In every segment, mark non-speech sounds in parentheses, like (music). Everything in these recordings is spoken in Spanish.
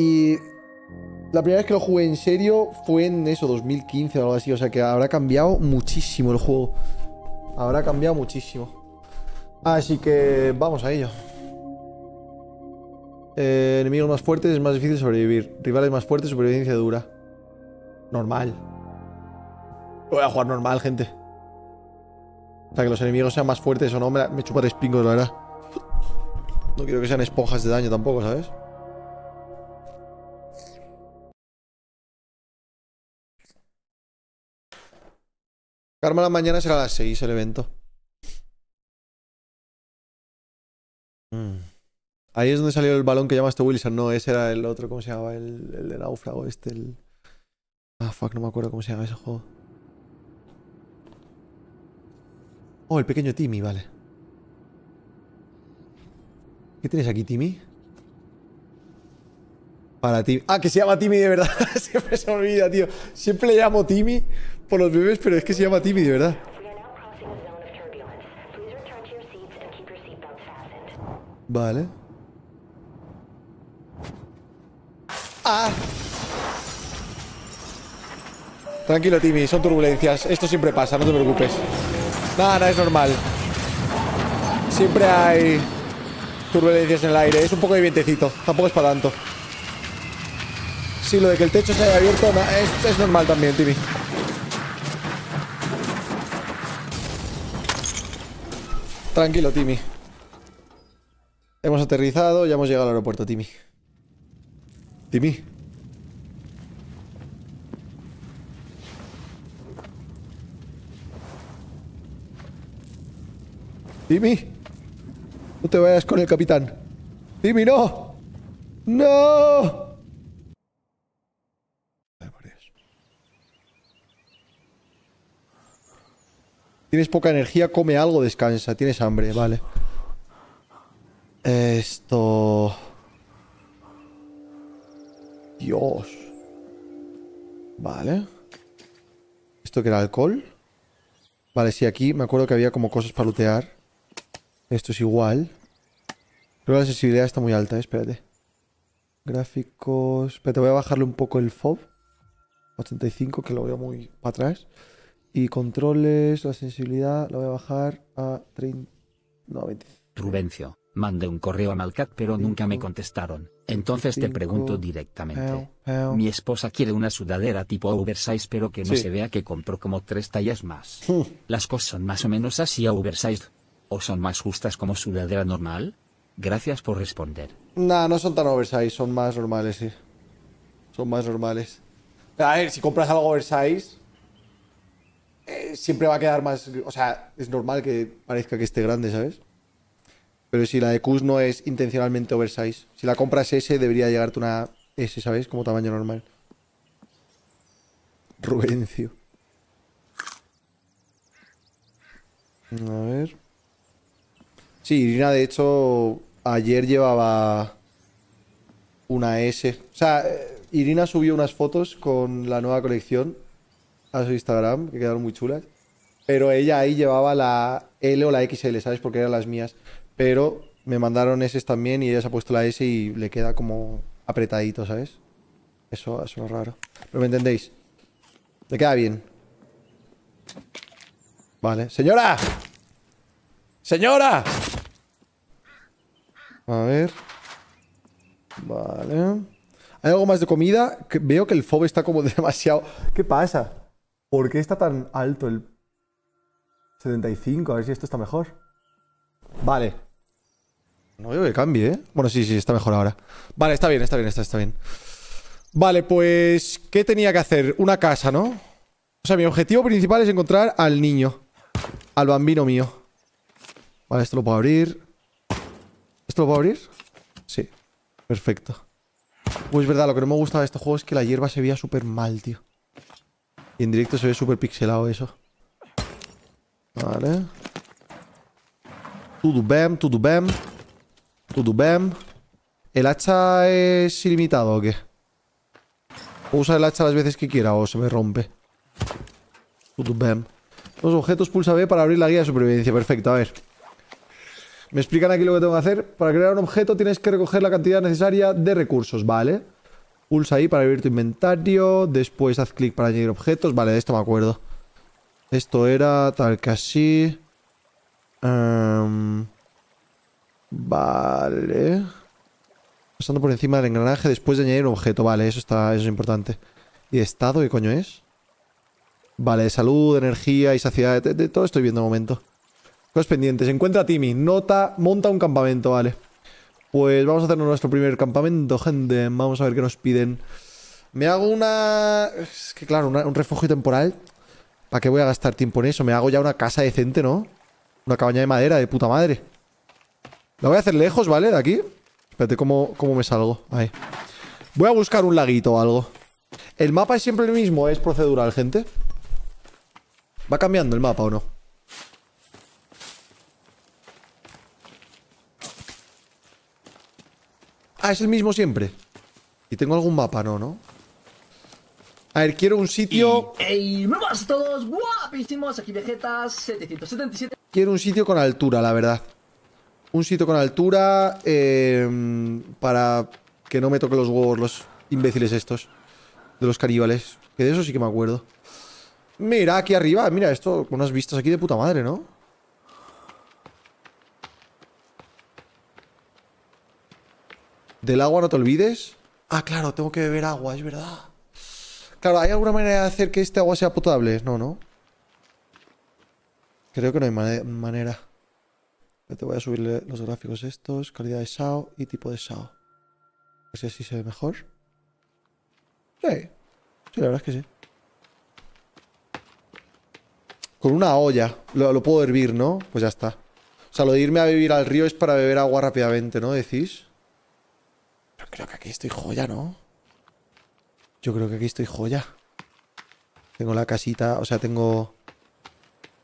Y la primera vez que lo jugué en serio fue en eso, 2015 o algo así. O sea que habrá cambiado muchísimo el juego. Habrá cambiado muchísimo. Así que vamos a ello. Eh, enemigos más fuertes es más difícil sobrevivir. Rivales más fuertes, supervivencia dura. Normal. Voy a jugar normal, gente. O sea, que los enemigos sean más fuertes o no, me, me chupa tres pingos, la verdad. No quiero que sean esponjas de daño tampoco, ¿sabes? Karma la mañana será a las 6 el evento. Mm. Ahí es donde salió el balón que llamaste Wilson. No, ese era el otro, ¿cómo se llamaba? El, el de náufrago, este, el... Ah, fuck, no me acuerdo cómo se llama ese juego. Oh, el pequeño Timmy, vale. ¿Qué tienes aquí, Timmy? Para Timmy. Ah, que se llama Timmy de verdad. (laughs) Siempre se me olvida, tío. Siempre le llamo Timmy por los bebés, pero es que se llama Timmy de verdad. Vale. ¡Ah! Tranquilo, Timmy, son turbulencias. Esto siempre pasa, no te preocupes. Nada, nada, es normal. Siempre hay turbulencias en el aire. Es un poco de vientecito. Tampoco es para tanto. Sí, lo de que el techo se haya abierto es, es normal también, Timmy. Tranquilo, Timmy. Hemos aterrizado, ya hemos llegado al aeropuerto, Timmy. Timmy. Timmy. No te vayas con el capitán. Timmy, no. No. Tienes poca energía, come algo, descansa. Tienes hambre, vale. Esto... Dios. Vale. ¿Esto que era alcohol? Vale, sí, aquí me acuerdo que había como cosas para lootear. Esto es igual. Creo que la sensibilidad está muy alta, eh, espérate. Gráficos... Espérate, voy a bajarle un poco el FOB. 85, que lo veo muy para atrás. Y controles, la sensibilidad, la voy a bajar a 30... No, 20. Rubencio, mandé un correo a Malcat pero nunca me contestaron. Entonces te pregunto directamente. Mi esposa quiere una sudadera tipo oversize pero que no Sí. se vea que compró como tres tallas más. (laughs) ¿Las cosas son más o menos así a oversized? ¿O son más justas como sudadera normal? Gracias por responder. Nah, no son tan oversize, son más normales, sí. Son más normales. A ver, si compras algo oversize, eh, siempre va a quedar más. O sea, es normal que parezca que esté grande, ¿sabes? Pero si la de Qs no es intencionalmente oversize, si la compras S, debería llegarte una S, ¿sabes? Como tamaño normal. Rubencio. A ver. Sí, Irina, de hecho, ayer llevaba una S. O sea, eh, Irina subió unas fotos con la nueva colección a su Instagram, que quedaron muy chulas. Pero ella ahí llevaba la L o la XL, ¿sabes? Porque eran las mías. Pero me mandaron S también y ella se ha puesto la S y le queda como apretadito, ¿sabes? Eso, eso es raro. Pero me entendéis. Le queda bien. Vale. ¡Señora! ¡Señora! A ver. Vale. ¿Hay algo más de comida? Que veo que el FOB está como (laughs) demasiado... ¿Qué pasa? ¿Por qué está tan alto el 75? A ver si esto está mejor. Vale. No veo que cambie, ¿eh? Bueno, sí, sí, está mejor ahora. Vale, está bien, está bien, está, está bien. Vale, pues... ¿Qué tenía que hacer? Una casa, ¿no? O sea, mi objetivo principal es encontrar al niño. Al bambino mío. Vale, esto lo puedo abrir. ¿Esto lo puedo abrir? Sí. Perfecto. Pues es verdad, lo que no me gusta de este juego es que la hierba se veía súper mal, tío. Y en directo se ve súper pixelado eso. Vale. Tudo bem, tudo bem. Tudo bem. ¿El hacha es ilimitado o qué? ¿Puedo usar el hacha las veces que quiera o se me rompe? Tudo bem. Los objetos pulsa B para abrir la guía de supervivencia. Perfecto, a ver. Me explican aquí lo que tengo que hacer. Para crear un objeto tienes que recoger la cantidad necesaria de recursos, ¿vale? Pulsa ahí para abrir tu inventario. Después haz clic para añadir objetos. Vale, de esto me acuerdo. Esto era tal que así. Em, vale. Pasando por encima del engranaje después de añadir un objeto. Vale, eso está, eso es importante. ¿Y de estado qué coño es? Vale, de salud, energía y saciedad. De, todo estoy viendo de momento. Cosas pendientes. Encuentra a Timmy. Nota, monta un campamento, vale. Pues vamos a hacernos nuestro primer campamento, gente. Vamos a ver qué nos piden. Me hago una... Es que claro, un refugio temporal. ¿Para qué voy a gastar tiempo en eso? Me hago ya una casa decente, ¿no? Una cabaña de madera de puta madre. La voy a hacer lejos, ¿vale? De aquí. Espérate, ¿cómo, cómo me salgo? Ahí. Voy a buscar un laguito o algo. ¿El mapa es siempre el mismo? ¿Es procedural, gente? ¿Va cambiando el mapa o no? Ah, es el mismo siempre. ¿Y tengo algún mapa? No, ¿no? A ver, quiero un sitio... ¡Ey! ¡Me todos! ¡Guapísimos! Aquí Vegetas 777. Quiero un sitio con altura, la verdad. Un sitio con altura em, para que no me toque los huevos los imbéciles estos. De los caníbales. Que de eso sí que me acuerdo. Mira, aquí arriba. Mira esto con unas vistas aquí de puta madre, ¿no? Del agua no te olvides. Ah, claro, tengo que beber agua, es verdad. Claro, ¿hay alguna manera de hacer que este agua sea potable? No, ¿no? Creo que no hay manera. Te voy a subirle los gráficos estos, calidad de SAO y tipo de SAO. A ver si así se ve mejor. Sí. Sí, la verdad es que sí. Con una olla. Lo, puedo hervir, ¿no? Pues ya está. O sea, lo de irme a vivir al río es para beber agua rápidamente, ¿no? Decís. Creo que aquí estoy joya, ¿no? Yo creo que aquí estoy joya. Tengo la casita, o sea, tengo...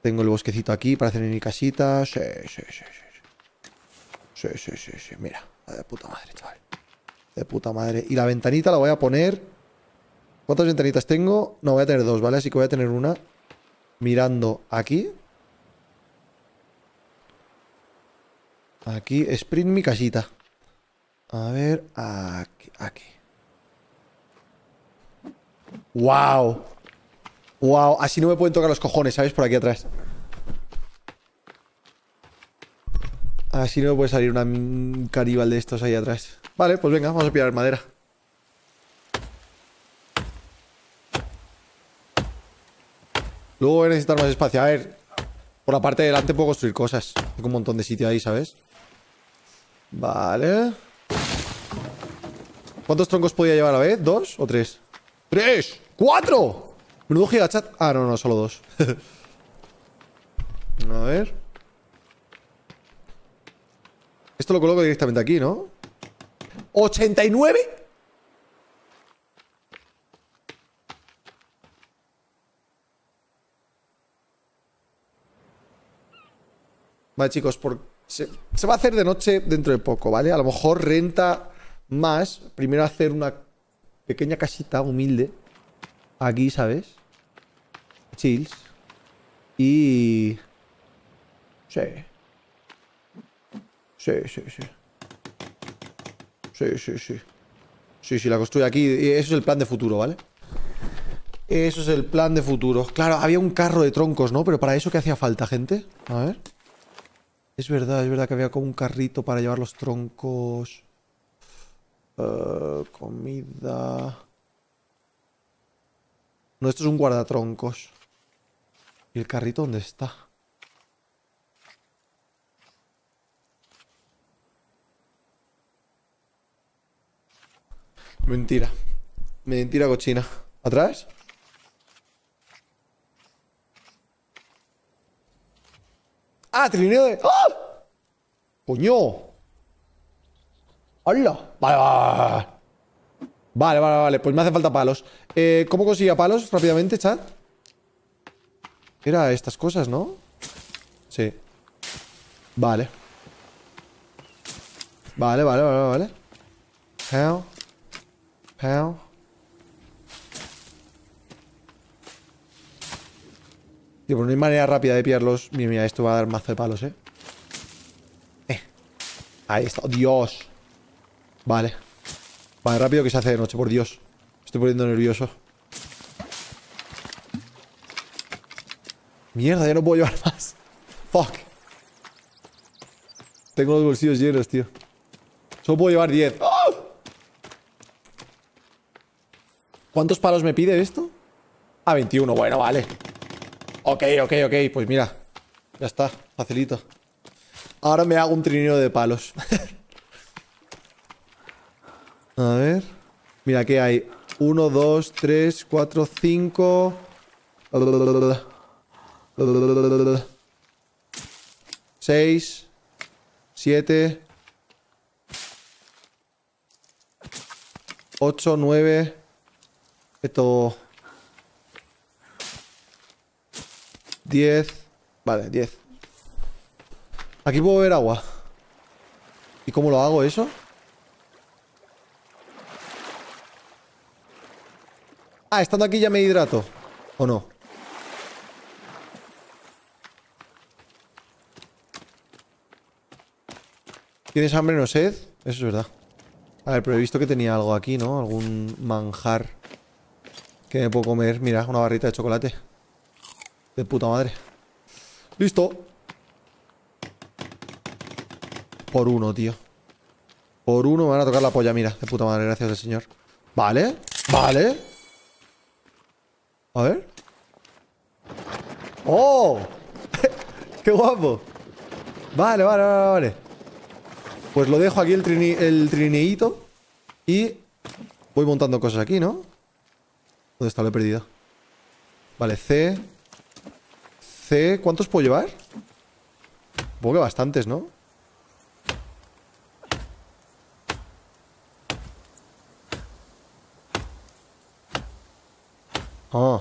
Tengo el bosquecito aquí para hacer mi casita. Sí, sí, sí, sí. Sí, sí, sí, sí. Mira, de puta madre, chaval. De puta madre. Y la ventanita la voy a poner... ¿Cuántas ventanitas tengo? No, voy a tener dos, ¿vale? Así que voy a tener una mirando aquí. Aquí, sprint mi casita. A ver, aquí, aquí. ¡Wow! Wow, así no me pueden tocar los cojones, ¿sabes? Por aquí atrás. Así no me puede salir una caníbal de estos ahí atrás. Vale, pues venga, vamos a pillar madera. Luego voy a necesitar más espacio. A ver, por la parte de delante puedo construir cosas. Tengo un montón de sitio ahí, ¿sabes? Vale. ¿Cuántos troncos podía llevar a la vez? ¿Dos o tres? ¡Tres! ¡Cuatro! Menudo gigachat. Ah, no, no, solo dos. (laughs) a ver. Esto lo coloco directamente aquí, ¿no? ¡89! Vale, chicos, por... se, se va a hacer de noche dentro de poco, ¿vale? A lo mejor renta más primero hacer una pequeña casita humilde aquí, ¿sabes? Chills. Y... Sí. Sí, sí, sí. Sí, sí, sí. Sí, sí, la construye aquí. Eso es el plan de futuro, ¿vale? Eso es el plan de futuro. Claro, había un carro de troncos, ¿no? Pero para eso, ¿qué hacía falta, gente? A ver. Es verdad, es verdad que había como un carrito para llevar los troncos. Uh, comida. No, esto es un guardatroncos. ¿Y el carrito dónde está? Mentira. Mentira cochina. ¿Atrás? Ah, trineo de... ¡Ah! ¡Coño! ¡Hola! Vale, vale, vale. Vale, Pues me hace falta palos. Eh, ¿Cómo conseguía palos rápidamente, chat? Era estas cosas, ¿no? Sí. Vale. Vale, vale, vale, vale. How? How? Tío, pero no hay manera rápida de pillarlos. Mira, mira, esto va a dar mazo de palos, ¿eh? Eh. Ahí está. ¡Dios! Vale. Vale, rápido que se hace de noche, por Dios. Estoy poniendo nervioso. Mierda, ya no puedo llevar (laughs) más. Fuck. Tengo los bolsillos llenos, tío. Solo puedo llevar 10. ¡Ah! ¿Cuántos palos me pide esto? A 21, bueno, vale. Ok, ok, ok. Pues mira. Ya está, facilito. Ahora me hago un trineo de palos. (laughs) A ver. Mira, ¿qué hay? 1, 2, 3, 4, 5. 6. 7. 8, 9. Esto. 10. Vale, 10. Aquí puedo ver agua. ¿Y cómo lo hago eso? Ah, estando aquí ya me hidrato. ¿O no? ¿Tienes hambre no sed? Eso es verdad. A ver, pero he visto que tenía algo aquí, ¿no? Algún manjar que me puedo comer. Mira, una barrita de chocolate. De puta madre. Listo. Por uno, tío. Por uno me van a tocar la polla, mira. De puta madre, gracias al señor. Vale. Vale. A ver. ¡Oh! (laughs) ¡Qué guapo! Vale, vale, vale, vale. Pues lo dejo aquí el, trini el trineíto. Y voy montando cosas aquí, ¿no? ¿Dónde está? Lo he perdido. Vale, C. C. ¿Cuántos puedo llevar? Supongo que bastantes, ¿no? Ah.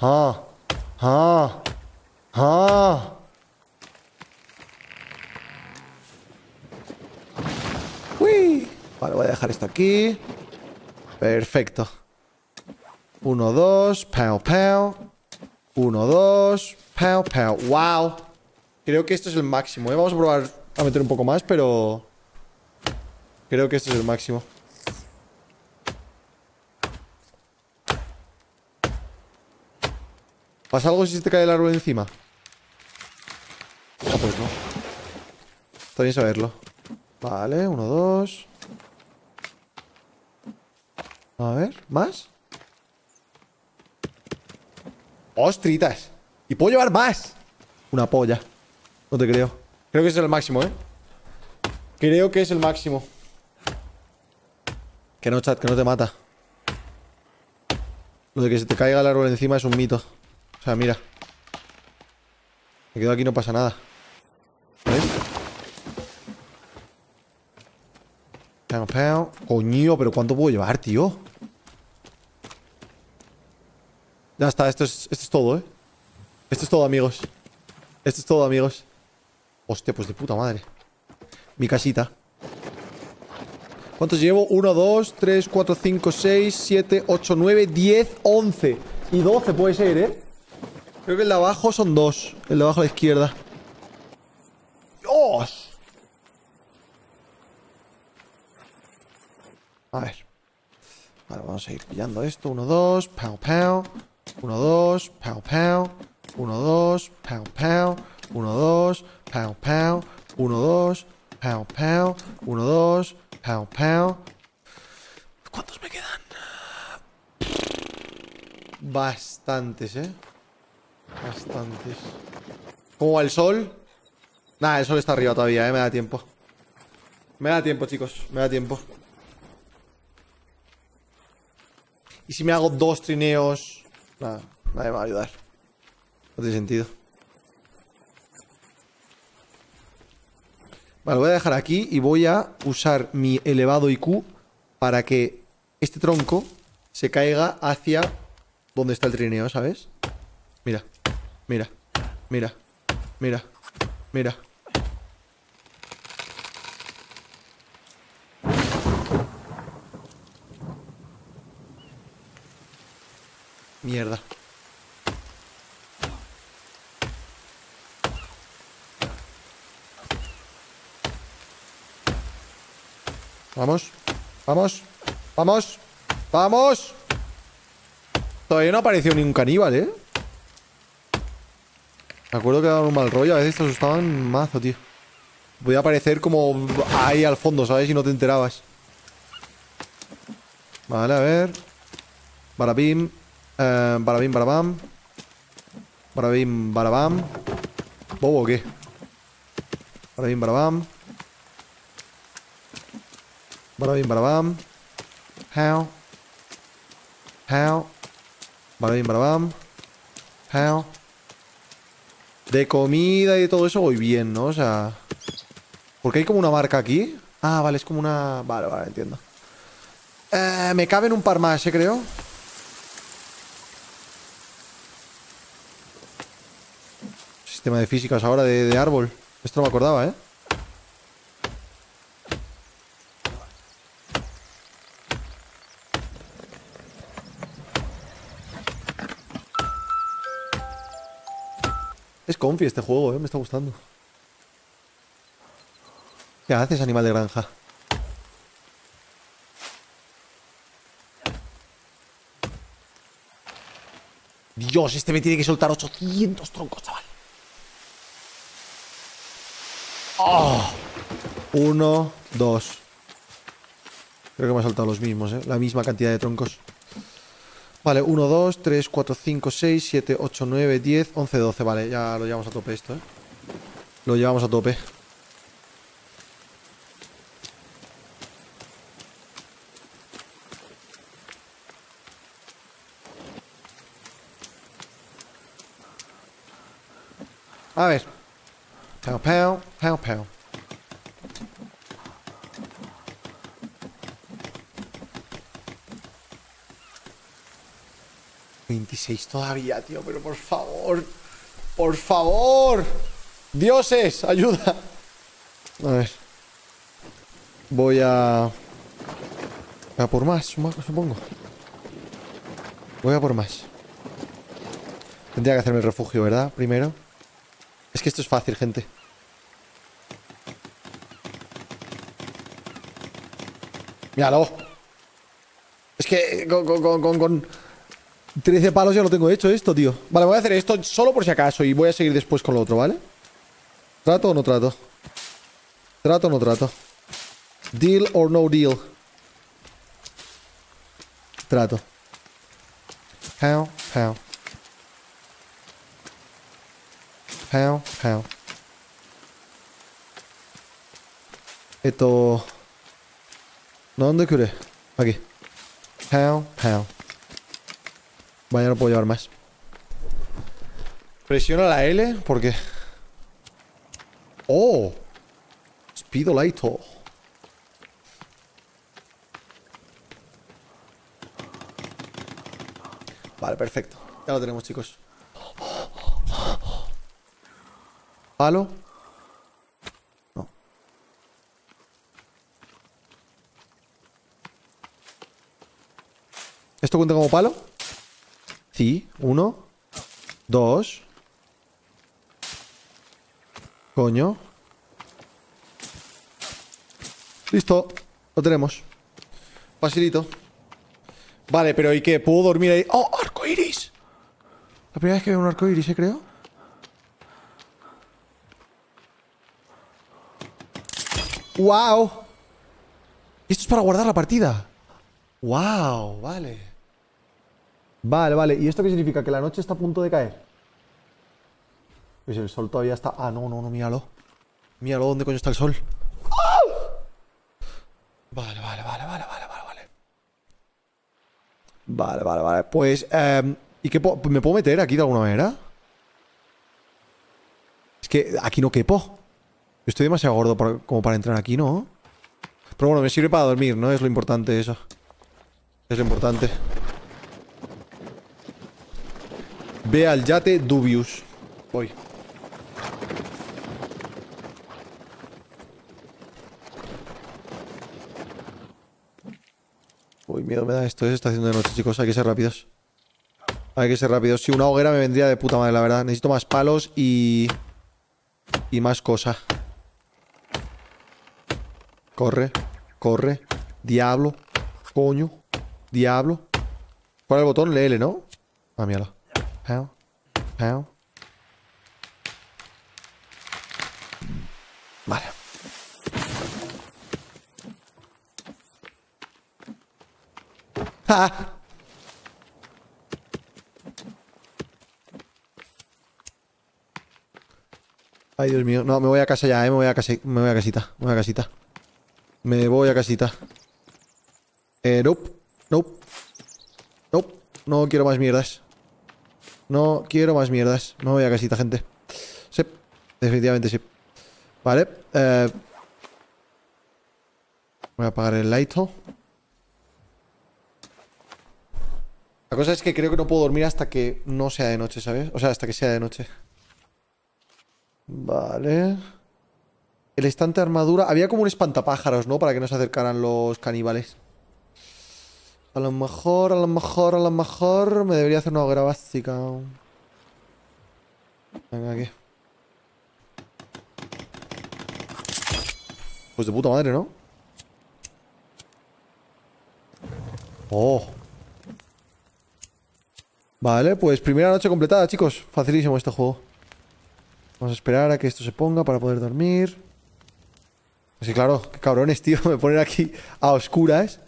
Ah. Ah. Ah. Uy. Vale, voy a dejar esto aquí. Perfecto. Uno, dos. Pow, pow. Uno, dos. Pow, pow. Wow. Creo que esto es el máximo, ¿eh? Vamos a probar a meter un poco más, pero... Creo que esto es el máximo. ¿Pasa algo si se te cae el árbol encima? Ah, pues no. Está bien saberlo. Vale, uno, dos. A ver, ¿más? ¡Ostritas! ¡Y puedo llevar más! Una polla. No te creo. Creo que es el máximo, ¿eh? Creo que es el máximo. Que no, chat, que no te mata. Lo de que se te caiga el árbol encima es un mito. Sea, mira. Me quedo aquí y no pasa nada. ¿Ves? Coño, pero ¿cuánto puedo llevar, tío? Ya está, esto es, esto es todo, ¿eh? Esto es todo, amigos. Esto es todo, amigos. Hostia, pues de puta madre. Mi casita. ¿Cuántos llevo? 1, 2, 3, 4, 5, 6, 7, 8, 9, 10, 11. Y 12 puede ser, ¿eh? Creo que el de abajo son dos. El de abajo a la izquierda. ¡Dios! A ver. Vale, vamos a ir pillando esto. Uno, dos. Pow, pow. Uno, dos. Pow, pow. Uno, dos. Pow, pow. Uno, dos. Pow, pow. Uno, dos. Pow, pow. Uno, dos. Pow, pow. ¿Cuántos me quedan? Bastantes, ¿eh? Bastantes. ¿Cómo va el sol? Nada, el sol está arriba todavía, ¿eh? Me da tiempo. Me da tiempo, chicos. Me da tiempo. ¿Y si me hago dos trineos? Nada, nadie me va a ayudar. No tiene sentido. Vale, lo voy a dejar aquí y voy a usar mi elevado IQ para que este tronco se caiga hacia donde está el trineo, ¿sabes? Mira, mira, mira, mira. Mierda. Vamos, vamos, Vamos. Vamos. Todavía no apareció ni un caníbal, ¿eh? Me acuerdo que daban un mal rollo. A veces te asustaban mazo, tío. Podía aparecer como ahí al fondo, ¿sabes? Y no te enterabas. Vale, a ver. Barabim. Eh, barabim, barabam. Barabim, barabam. ¿Bobo o qué? Barabim, barabam. Barabim, barabam. How. How. Barabim, barabam. How. De comida y de todo eso voy bien, ¿no? O sea... Porque hay como una marca aquí. Ah, vale, es como una... Vale, vale, entiendo. Eh, me caben un par más, ¿eh? Creo. Sistema de físicas ahora de, de árbol. Esto no me acordaba, ¿eh? Comfy este juego, ¿eh? Me está gustando. ¿Qué haces, animal de granja? Dios, este me tiene que soltar 800 troncos, chaval. ¡Oh! Uno, dos. Creo que me ha soltado los mismos, ¿eh? La misma cantidad de troncos. Vale, 1, 2, 3, 4, 5, 6, 7, 8, 9, 10, 11, 12. Vale, ya lo llevamos a tope esto, ¿eh? Lo llevamos a tope. A ver. Pow, pow, pow, pow. ¿26 todavía, tío? Pero por favor. Por favor. Dioses, ayuda. A ver. Voy a... A por más, supongo. Voy a por más. Tendría que hacerme el refugio, ¿verdad? Primero. Es que esto es fácil, gente. Míralo. Es que con, con 13 palos ya lo tengo hecho esto, tío. Vale, voy a hacer esto solo por si acaso y voy a seguir después con lo otro, ¿vale? ¿Trato o no trato? ¿Trato o no trato? Deal or no deal. Trato. How, how. How, how. Esto... ¿Dónde quiere? Aquí. How, how. Vaya, no puedo llevar más. Presiona la L porque... ¡Oh! Speedolito. Vale, perfecto. Ya lo tenemos, chicos. ¿Palo? No. ¿Esto cuenta como palo? Sí. Uno. Dos. Coño. Listo. Lo tenemos. Facilito. Vale, pero ¿y qué? ¿Puedo dormir ahí? ¡Oh, arco iris! La primera vez que veo un arco iris, ¿eh? Creo. ¡Wow! Esto es para guardar la partida. ¡Wow! Vale. Vale, vale. ¿Y esto qué significa? ¿Que la noche está a punto de caer? Pues el sol todavía está... Ah, no, no, no, míralo. Míralo, ¿dónde coño está el sol? Vale, vale, vale, vale, vale, vale, vale. Vale, vale, vale. Pues, eh, ¿y qué me puedo meter aquí de alguna manera? Es que aquí no quepo. Estoy demasiado gordo como para entrar aquí, ¿no? Pero bueno, me sirve para dormir, ¿no? Es lo importante eso. Es lo importante. Ve al yate Dubius. Voy. Uy, miedo me da esto. Es estación de noche, chicos. Hay que ser rápidos. Hay que ser rápidos. Si una hoguera me vendría de puta madre, la verdad. Necesito más palos y... Y más cosas. Corre, corre. Diablo. Coño. Diablo. ¿Cuál es el botón? L, ¿no? Ah. Pow. Pow. Vale. ¡Ah! Ay, Dios mío. No, me voy a casa ya, eh. Me voy a, casa, me voy a casita. Me voy a casita. Me voy a casita. Eh, nope. Nope. Nope. No quiero más mierdas. No quiero más mierdas. Me voy a casita, gente. Sí. Definitivamente sí. Vale. Eh, voy a apagar el light. La cosa es que creo que no puedo dormir hasta que no sea de noche, ¿sabes? O sea, hasta que sea de noche. Vale. El estante de armadura. Había como un espantapájaros, ¿no? Para que no se acercaran los caníbales. A lo mejor, a lo mejor, a lo mejor me debería hacer una hoguera. Venga, aquí. Pues de puta madre, ¿no? Oh. Vale, pues primera noche completada, chicos. Facilísimo este juego. Vamos a esperar a que esto se ponga para poder dormir. Sí, claro, qué cabrones, tío. (laughs) Me ponen aquí a oscuras.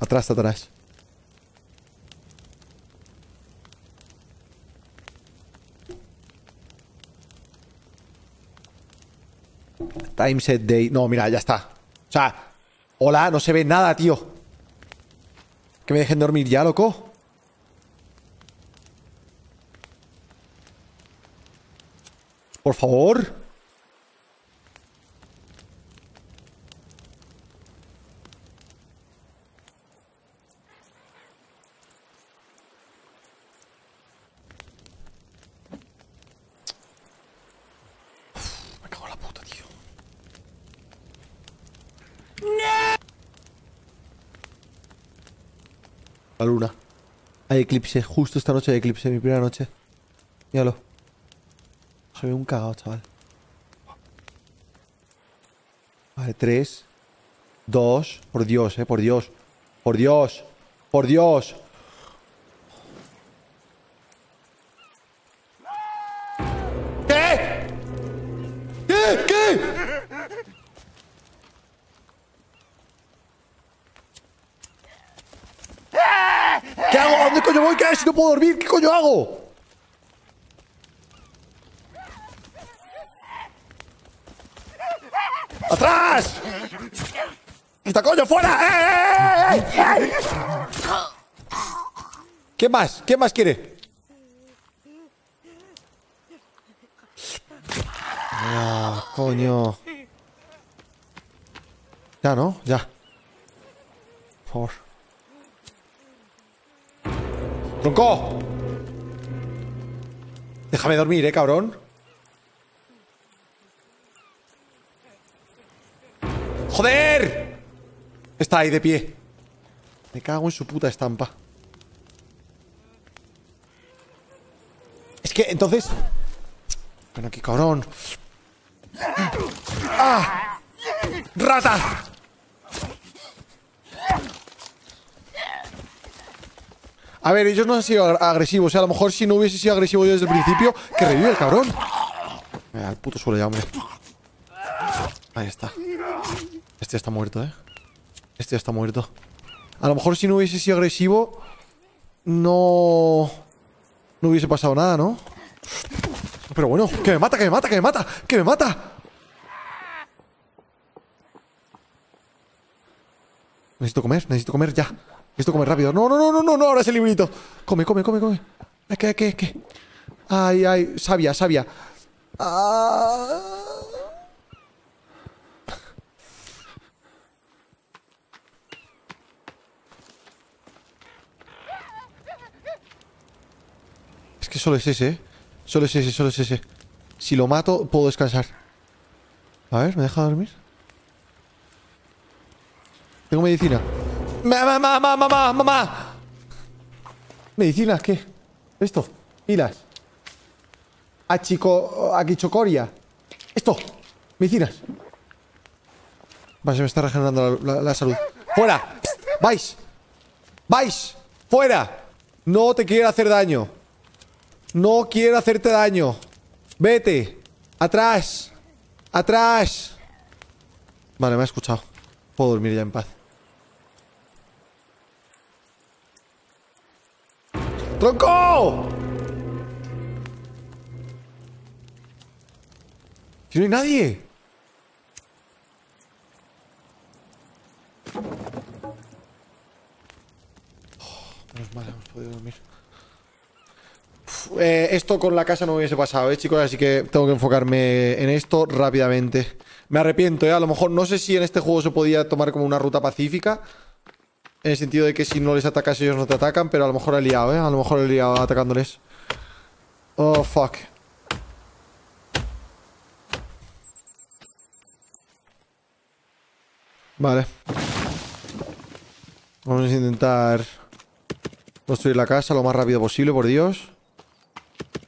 Atrás, atrás. Time set day. No, mira, ya está. O sea, hola, no se ve nada, tío. Que me dejen dormir ya, loco. Por favor. me cago en la puta, tío. La luna. Hay eclipse. Justo esta noche hay eclipse. Mi primera noche. Míralo. Soy un cagado, chaval. Vale, tres. Dos. Por Dios, eh. Por Dios. Por Dios. Por Dios. ¿Qué? ¿Qué? ¿Qué? ¿Qué hago? ¿A dónde coño voy? ¿Qué Si no puedo dormir, ¿qué coño hago? ¡Atrás! ¡Quita coño fuera! ¡Eh, eh, eh, eh! ¿Qué más? ¿Qué más quiere? Ah, coño. Ya, ¿no? Ya. Por ¡Tronco! Déjame dormir, eh, cabrón. ¡Joder! Está ahí de pie. Me cago en su puta estampa. Es que entonces... Ven aquí, cabrón. ¡Ah! ¡Rata! A ver, ellos no han sido ag- agresivos. O sea, a lo mejor si no hubiese sido agresivo yo desde el principio, que revive el cabrón. Al puto suelo ya, hombre. Ahí está. Este ya está muerto, ¿eh? Este ya está muerto. A lo mejor si no hubiese sido agresivo, no... No hubiese pasado nada, ¿no? Pero bueno, que me mata, que me mata, que me mata, que me mata. Necesito comer, necesito comer ya. Necesito comer rápido. No, no, no, no, no, no, ahora es el librito. Come, come, come, come. ¿Qué, qué, qué? Ay, ay, sabia, sabia. Ah. Es que solo es ese, ¿eh? Solo es ese, solo es ese. Si lo mato, puedo descansar. A ver, ¿me deja dormir? Tengo medicina. ¡Mamá, mamá, mamá, mamá! ¿Medicinas qué? Esto, pilas. Achico... Aquichocoria. Esto, medicinas. Va, se me está regenerando la, la- la salud. ¡Fuera! ¡Vais! ¡Vais! ¡Fuera! No te quiero hacer daño. No quiero hacerte daño. Vete. Atrás. Atrás. Vale, me ha escuchado. Puedo dormir ya en paz. ¡Tronco! Si no hay nadie. Oh, menos mal, hemos podido dormir. Eh, esto con la casa no me hubiese pasado, ¿eh, chicos? Así que tengo que enfocarme en esto rápidamente. Me arrepiento, ¿eh? A lo mejor no sé si en este juego se podía tomar como una ruta pacífica. En el sentido de que si no les atacas ellos no te atacan, pero a lo mejor he liado, ¿eh? A lo mejor he liado atacándoles. Oh, fuck. Vale. Vamos a intentar construir la casa lo más rápido posible, por Dios.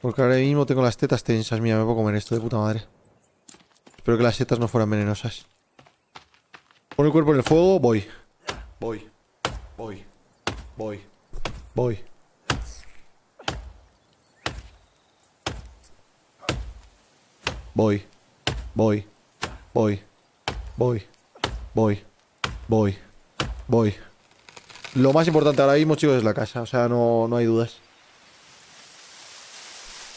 Porque ahora mismo tengo las tetas tensas. Mira, me puedo comer esto de puta madre. Espero que las setas no fueran venenosas. Pon el cuerpo en el fuego, voy. Voy. Voy. Voy. Voy. Voy. Voy. Voy. Voy. Voy. Voy. Lo más importante ahora mismo, chicos, es la casa. O sea, no, no hay dudas.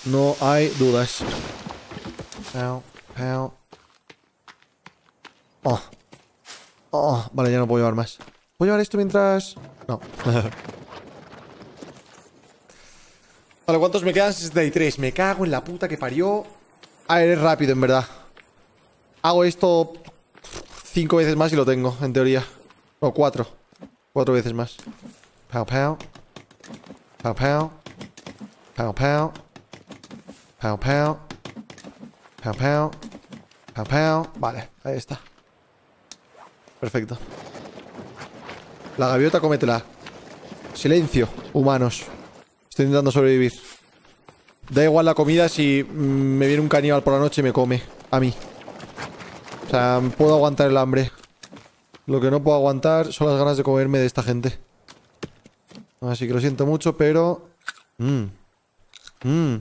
No hay dudas. Pow, pow. Oh. Oh, vale, ya no puedo llevar más. ¿Puedo llevar esto mientras...? No. vale, ¿cuántos me quedan? 63. Me cago en la puta que parió. A ver, es rápido, en verdad. Hago esto cinco veces más y lo tengo, en teoría. No, cuatro. Cuatro veces más. Pow, pow. Pow, pow. Pow, pow. Pow, pow. Pow, pow. Pow, pow. Vale, ahí está. Perfecto. La gaviota, cómetela. Silencio, humanos. Estoy intentando sobrevivir. Da igual la comida si mm, me viene un caníbal por la noche y me come. A mí. O sea, puedo aguantar el hambre. Lo que no puedo aguantar son las ganas de comerme de esta gente. Así que lo siento mucho, pero... Mmm. Mmm.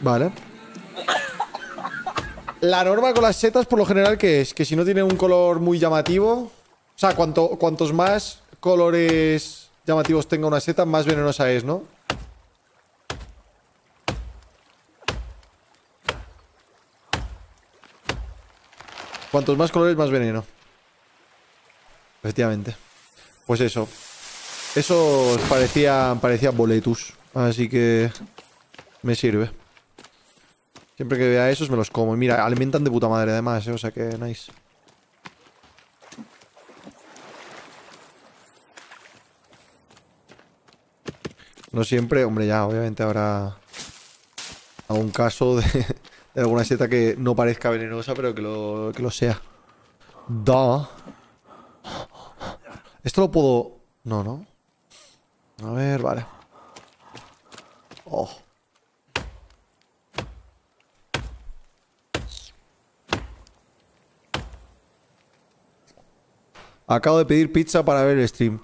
Vale. La norma con las setas, por lo general, que es? Que si no tiene un color muy llamativo... O sea, cuanto, cuantos más colores llamativos tenga una seta, más venenosa es, ¿no? Cuantos más colores, más veneno. Efectivamente. Pues eso. Eso parecía, parecía boletus. Así que me sirve. Siempre que vea esos me los como. Y mira, alimentan de puta madre además, ¿eh? O sea que nice. No siempre, hombre, ya, obviamente habrá algún caso de, alguna seta que no parezca venenosa, pero que lo, que lo sea. Da. Esto lo puedo... No, no. A ver, vale. Oh. Acabo de pedir pizza para ver el stream.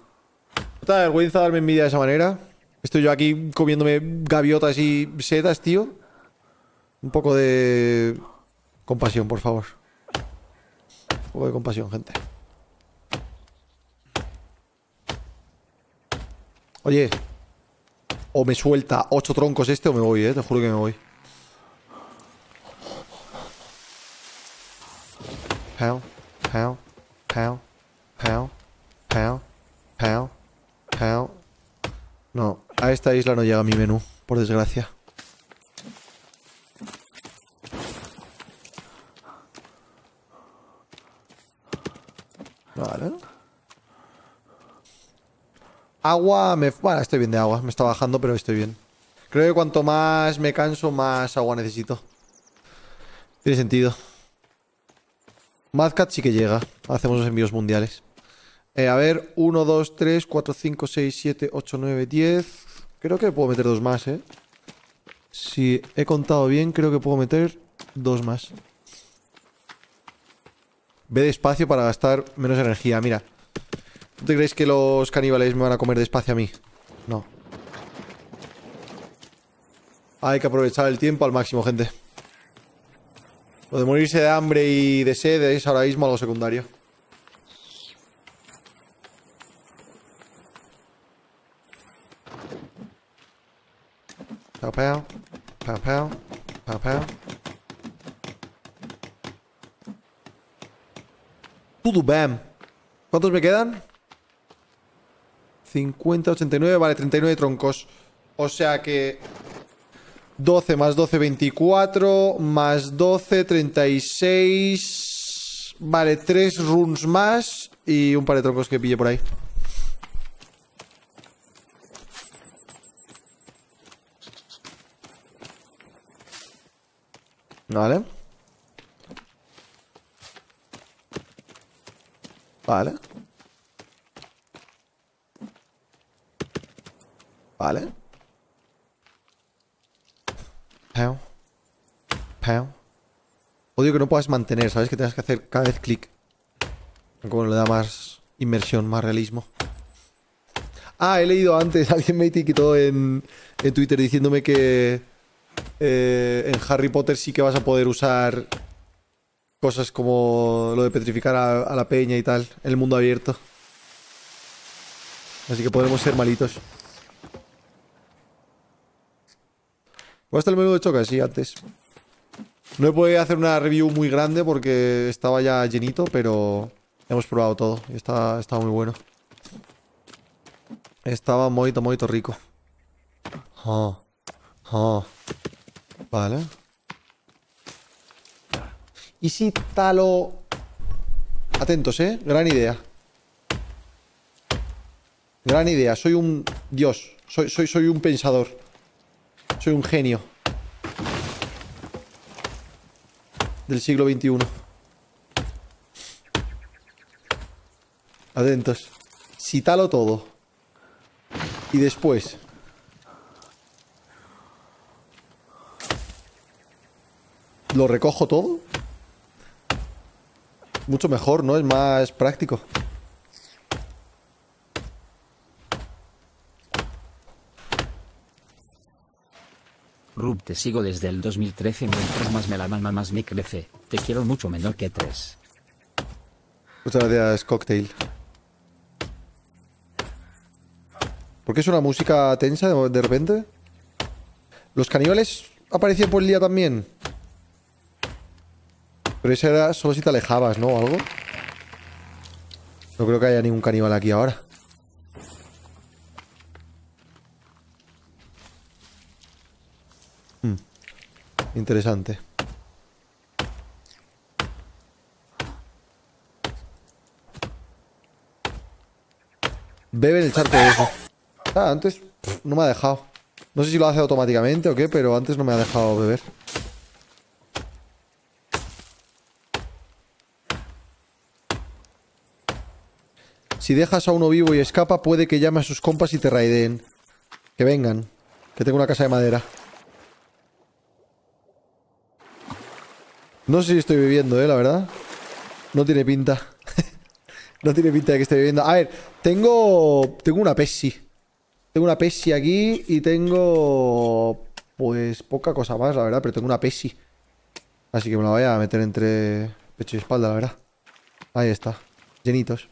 ¿No te da vergüenza darme envidia de esa manera? Estoy yo aquí comiéndome gaviotas y setas, tío. Un poco de compasión, por favor. Un poco de compasión, gente. Oye. O me suelta ocho troncos este o me voy, eh. Te juro que me voy. Pow, pow, pow, pow, pow, pow, pow. No, a esta isla no llega mi menú, por desgracia. Vale. Agua, me... Bueno, estoy bien de agua. Me está bajando, pero estoy bien. Creo que cuanto más me canso, más agua necesito. Tiene sentido. Madcat sí que llega. Hacemos los envíos mundiales. Eh, a ver, 1, 2, 3, 4, 5, 6, 7, 8, 9, 10. Creo que puedo meter dos más, ¿eh? Si he contado bien, creo que puedo meter dos más. Ve despacio para gastar menos energía. Mira, ¿Tú te crees que los caníbales me van a comer despacio a mí? No. Hay que aprovechar el tiempo al máximo, gente. Lo de morirse de hambre y de sed es ahora mismo algo secundario. Pau. Pau, pau. Pau, pau. Tudo bam. ¿Cuántos me quedan? 50, 89, vale, 39 troncos. O sea que 12 más 12, 24. Más 12, 36. Vale, 3 runes más. Y un par de troncos que pille por ahí. Vale. Vale. Vale. Pau. Pau. Odio que no puedas mantener, ¿sabes? Que tengas que hacer cada vez clic. Como le da más inmersión, más realismo. Ah, he leído antes, (laughs) alguien me etiquetó en, en Twitter diciéndome que eh, en Harry Potter sí que vas a poder usar cosas como lo de petrificar a, la peña y tal, el mundo abierto. Así que podremos ser malitos. ¿Cuál está el menú de choque? Sí, antes. No he podido hacer una review muy grande porque estaba ya llenito, pero hemos probado todo. Y estaba muy bueno. Estaba muy, muy rico. Ah, ah. Vale. ¿Y si talo...? Atentos, ¿eh? Gran idea. Gran idea. Soy un dios. Soy, soy, soy un pensador. Soy un genio. Del siglo XXI. Atentos. Si talo todo. Y después... Lo recojo todo. Mucho mejor, ¿no? Es más práctico. Rub, te sigo desde el 2013. Mientras más me la mama, más me crece. Te quiero mucho menor que tres. Muchas gracias, Cocktail. ¿Por qué es una música tensa de, repente? ¿Los caníbales aparecían por el día también? Pero ese era solo si te alejabas, ¿no? ¿O algo? No creo que haya ningún caníbal aquí ahora. Hmm. Interesante. Bebe en el charco de eso. Ah, antes no me ha dejado. No sé si lo hace automáticamente o qué, pero antes no me ha dejado beber. Si dejas a uno vivo y escapa, puede que llame a sus compas y te raideen. Que vengan. Que tengo una casa de madera. No sé si estoy viviendo, eh, la verdad. No tiene pinta. (laughs) no tiene pinta de que esté viviendo. A ver, tengo. Tengo una Pepsi. Tengo una Pepsi aquí y tengo. Pues poca cosa más, la verdad, pero tengo una Pepsi. Así que me la voy a meter entre pecho y espalda, la verdad. Ahí está. Llenitos.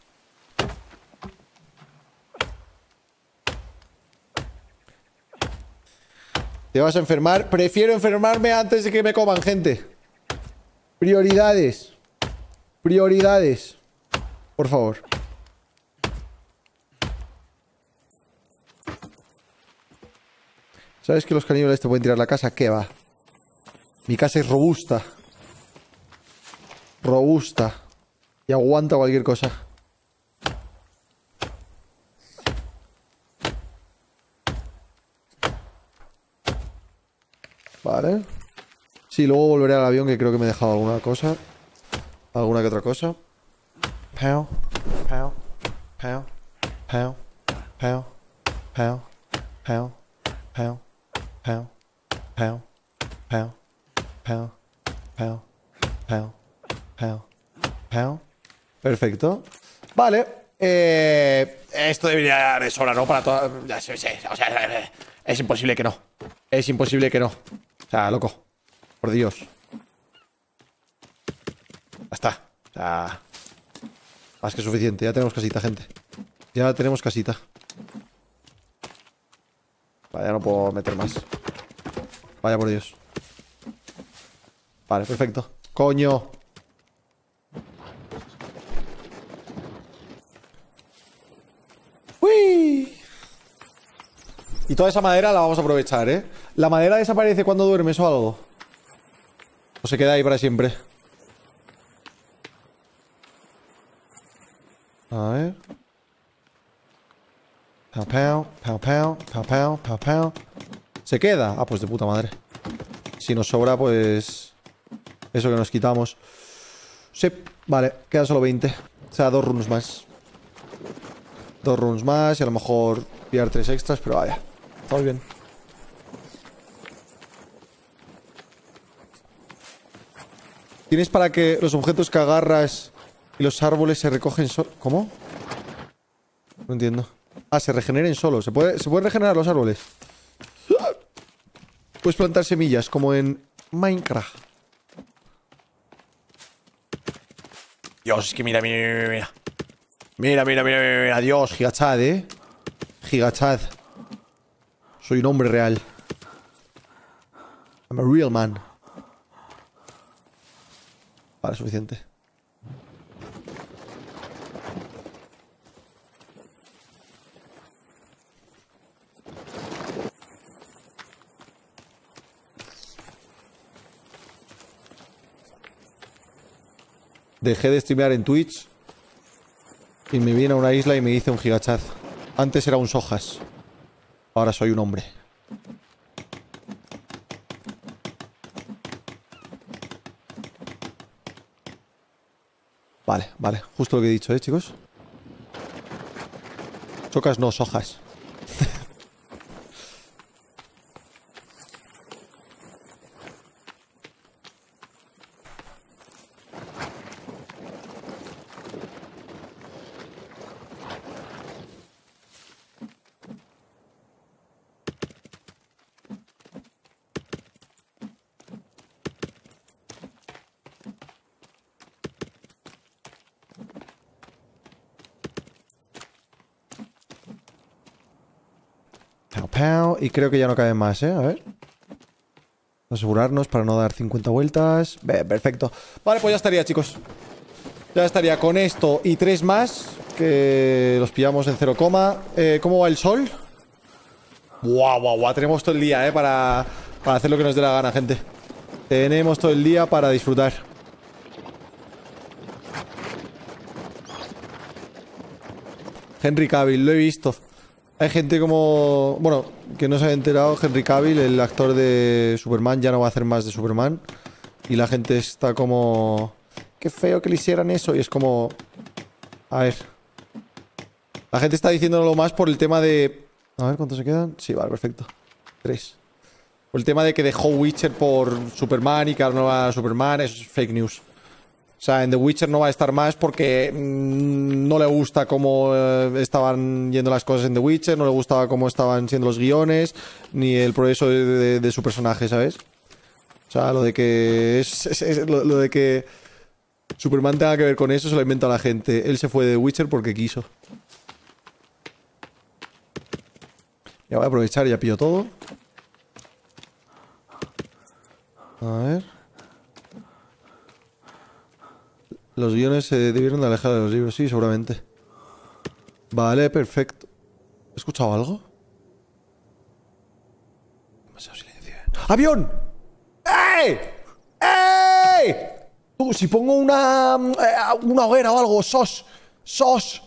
Te vas a enfermar. Prefiero enfermarme antes de que me coman, gente. Prioridades. Prioridades. Por favor. ¿Sabes que los caníbales te pueden tirar la casa? ¿Qué va? Mi casa es robusta. Robusta. Y aguanta cualquier cosa. Vale. Sí, luego volveré al avión que creo que me he dejado alguna cosa. Alguna que otra cosa. Pow, pow, pow, pow, pow, pow, pow, pow, pow, pow, pow, pow, pow, pow, pow. Perfecto. Vale. Eh, esto debería de sobra, ¿no? Para toda... O sea, es imposible que no. Es imposible que no. O sea, loco. Por Dios. Ya está. O sea... Más que suficiente. Ya tenemos casita, gente. Ya tenemos casita. Vale, ya no puedo meter más. Vaya por Dios. Vale, perfecto. Coño. ¡Uy! Y toda esa madera la vamos a aprovechar, ¿eh? ¿La madera desaparece cuando duermes o algo? ¿O se queda ahí para siempre? A ver. Pau, pau, pau, pau, pau, pau. ¿Se queda? Ah, pues de puta madre. Si nos sobra, pues... Eso que nos quitamos. Sí, vale, quedan solo 20. O sea, dos runes más. Dos runes más y a lo mejor pillar tres extras, pero vaya. Estamos bien. Tienes para que los objetos que agarras y los árboles se recogen solo. ¿Cómo? No entiendo. Ah, se regeneren solo. ¿Se puede, ¿Se pueden regenerar los árboles? Puedes plantar semillas, como en Minecraft. Dios, es que mira, mira, mira, mira. Mira, mira, mira, mira, mira. Dios, Gigachad, ¿eh? Gigachad. Soy un hombre real. I'm a real man. Vale, suficiente. Dejé de streamear en Twitch y me viene a una isla y me dice un gigachad. Antes era un sojas. Ahora soy un hombre. Vale, vale. Justo lo que he dicho, ¿eh, chicos? Chocas no, sojas. Creo que ya no caben más, ¿eh? A ver. Asegurarnos para no dar 50 vueltas. perfecto. Vale, pues ya estaría, chicos. Ya estaría con esto y tres más. Que los pillamos en cero coma. Eh, ¿Cómo va el sol? Guau, guau, guau. Tenemos todo el día, ¿eh? Para, para hacer lo que nos dé la gana, gente. Tenemos todo el día para disfrutar. Henry Cavill, lo he visto. Hay gente como... Bueno, que no se ha enterado, Henry Cavill, el actor de Superman, ya no va a hacer más de Superman. Y la gente está como... Qué feo que le hicieran eso. Y es como... A ver. La gente está diciéndolo más por el tema de... A ver, ¿cuántos se quedan? Sí, vale, perfecto. Tres. Por el tema de que dejó Witcher por Superman y que ahora no va a Superman, eso es fake news. O sea, en The Witcher no va a estar más porque mm, no le gusta cómo eh, estaban yendo las cosas en The Witcher, no le gustaba cómo estaban siendo los guiones, ni el progreso de, su personaje, ¿sabes? O sea, lo de que es, lo, de que Superman tenga que ver con eso se lo inventa la gente. Él se fue de The Witcher porque quiso. Ya voy a aprovechar, ya pillo todo. A ver. Los guiones se debieron de alejar de los libros, sí, seguramente. Vale, perfecto. ¿He escuchado algo? Demasiado silencio. ¿eh? ¡Avión! ¡Ey! ¡Ey! Si pongo una, eh, una hoguera o algo, sos. Sos.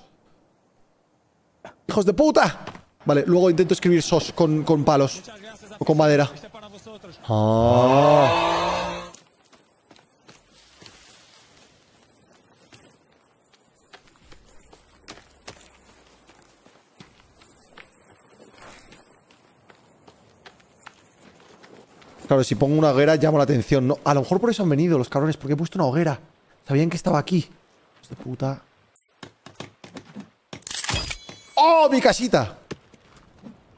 Hijos de puta. Vale, luego intento escribir sos con, con palos. O con madera. Ah. Claro, si pongo una hoguera llamo la atención. No, a lo mejor por eso han venido los cabrones, porque he puesto una hoguera. Sabían que estaba aquí. de puta. ¡Oh, mi casita!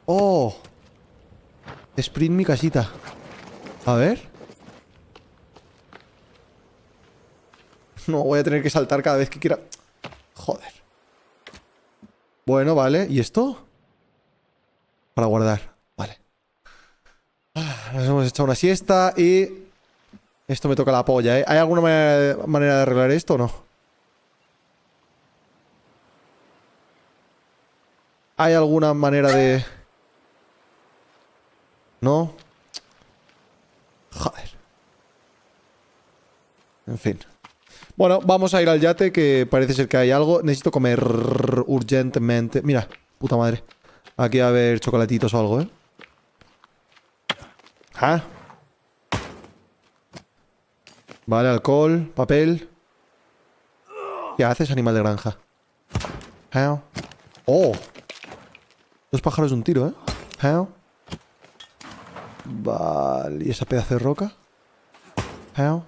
¡Oh! Sprint mi casita. A ver. No, voy a tener que saltar cada vez que quiera. Joder. Bueno, vale. ¿Y esto? Para guardar. Hemos echado una siesta y... Esto me toca la polla, ¿eh? ¿Hay alguna manera, de arreglar esto o no? ¿Hay alguna manera de...? ¿No? Joder. En fin. Bueno, vamos a ir al yate, que parece ser que hay algo. Necesito comer urgentemente. Mira, puta madre. Aquí va a haber chocolatitos o algo, ¿eh? ¿Ah? Vale, alcohol, papel. ¿Qué haces, animal de granja? ¿Ah? ¡Oh! Dos pájaros de un tiro, ¿eh? ¿Ah? Vale, ¿y esa pedazo de roca? ¿Ah?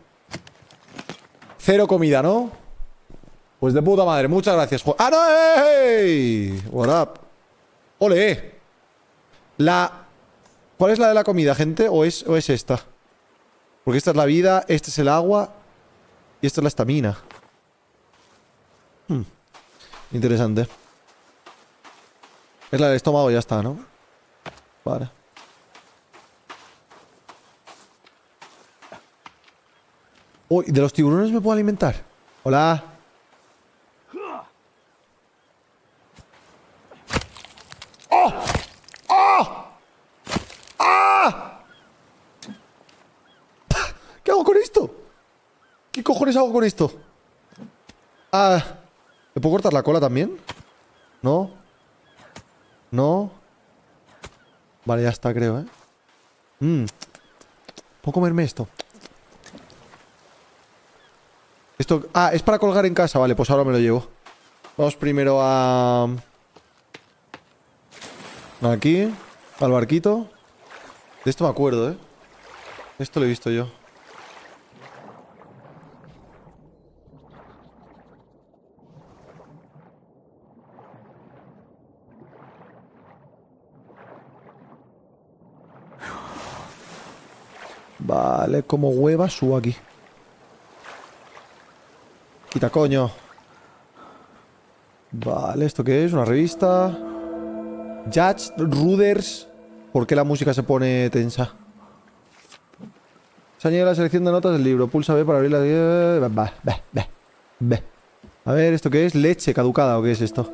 Cero comida, ¿no? Pues de puta madre, muchas gracias. ¡Ah, no! What up? ¡Ole! La... ¿Cuál es la de la comida, gente? ¿O es, o es esta? Porque esta es la vida, este es el agua y esta es la estamina. Hmm. Interesante. Es la del estómago ya está, ¿no? Vale. Uy, ¿de los tiburones me puedo alimentar? Hola. ¡Oh! ¡Oh! ¡Ah! ¿Qué hago con esto? ¿Qué cojones hago con esto? Ah, ¿Le puedo cortar la cola también? ¿No? ¿No? Vale, ya está, creo, ¿eh? Mmm. ¿Puedo comerme esto? Esto... Ah, es para colgar en casa. Vale, pues ahora me lo llevo. Vamos primero a... Aquí. Al barquito. De esto me acuerdo, ¿eh? Esto lo he visto yo. Vale, como hueva subo aquí. Quita coño. Vale, ¿esto qué es? ¿Una revista? Judge Ruders. ¿Por qué la música se pone tensa? Se añade la selección de notas del libro. Pulsa B para abrir la... Va, va, va, va. A ver, ¿esto qué es? ¿Leche caducada o qué es esto?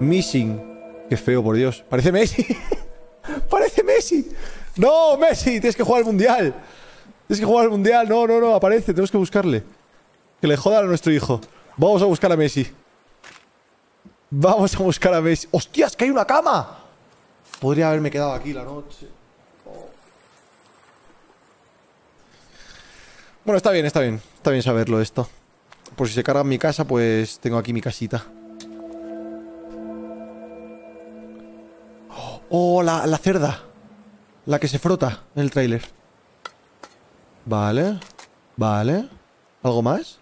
Missing. Qué feo, por Dios. Parece Messi. (laughs) Parece Messi. No, Messi. Tienes que jugar al Mundial. Tienes que jugar al Mundial. No, no, no. Aparece. Tenemos que buscarle. Que le jodan a nuestro hijo. Vamos a buscar a Messi. Vamos a buscar a Messi. ¡Hostias, que hay una cama! Podría haberme quedado aquí la noche. Oh. Bueno, está bien, está bien. Está bien saberlo esto. Por si se carga en mi casa, pues tengo aquí mi casita. Oh, la, la cerda. La que se frota en el tráiler. Vale. Vale. ¿Algo más?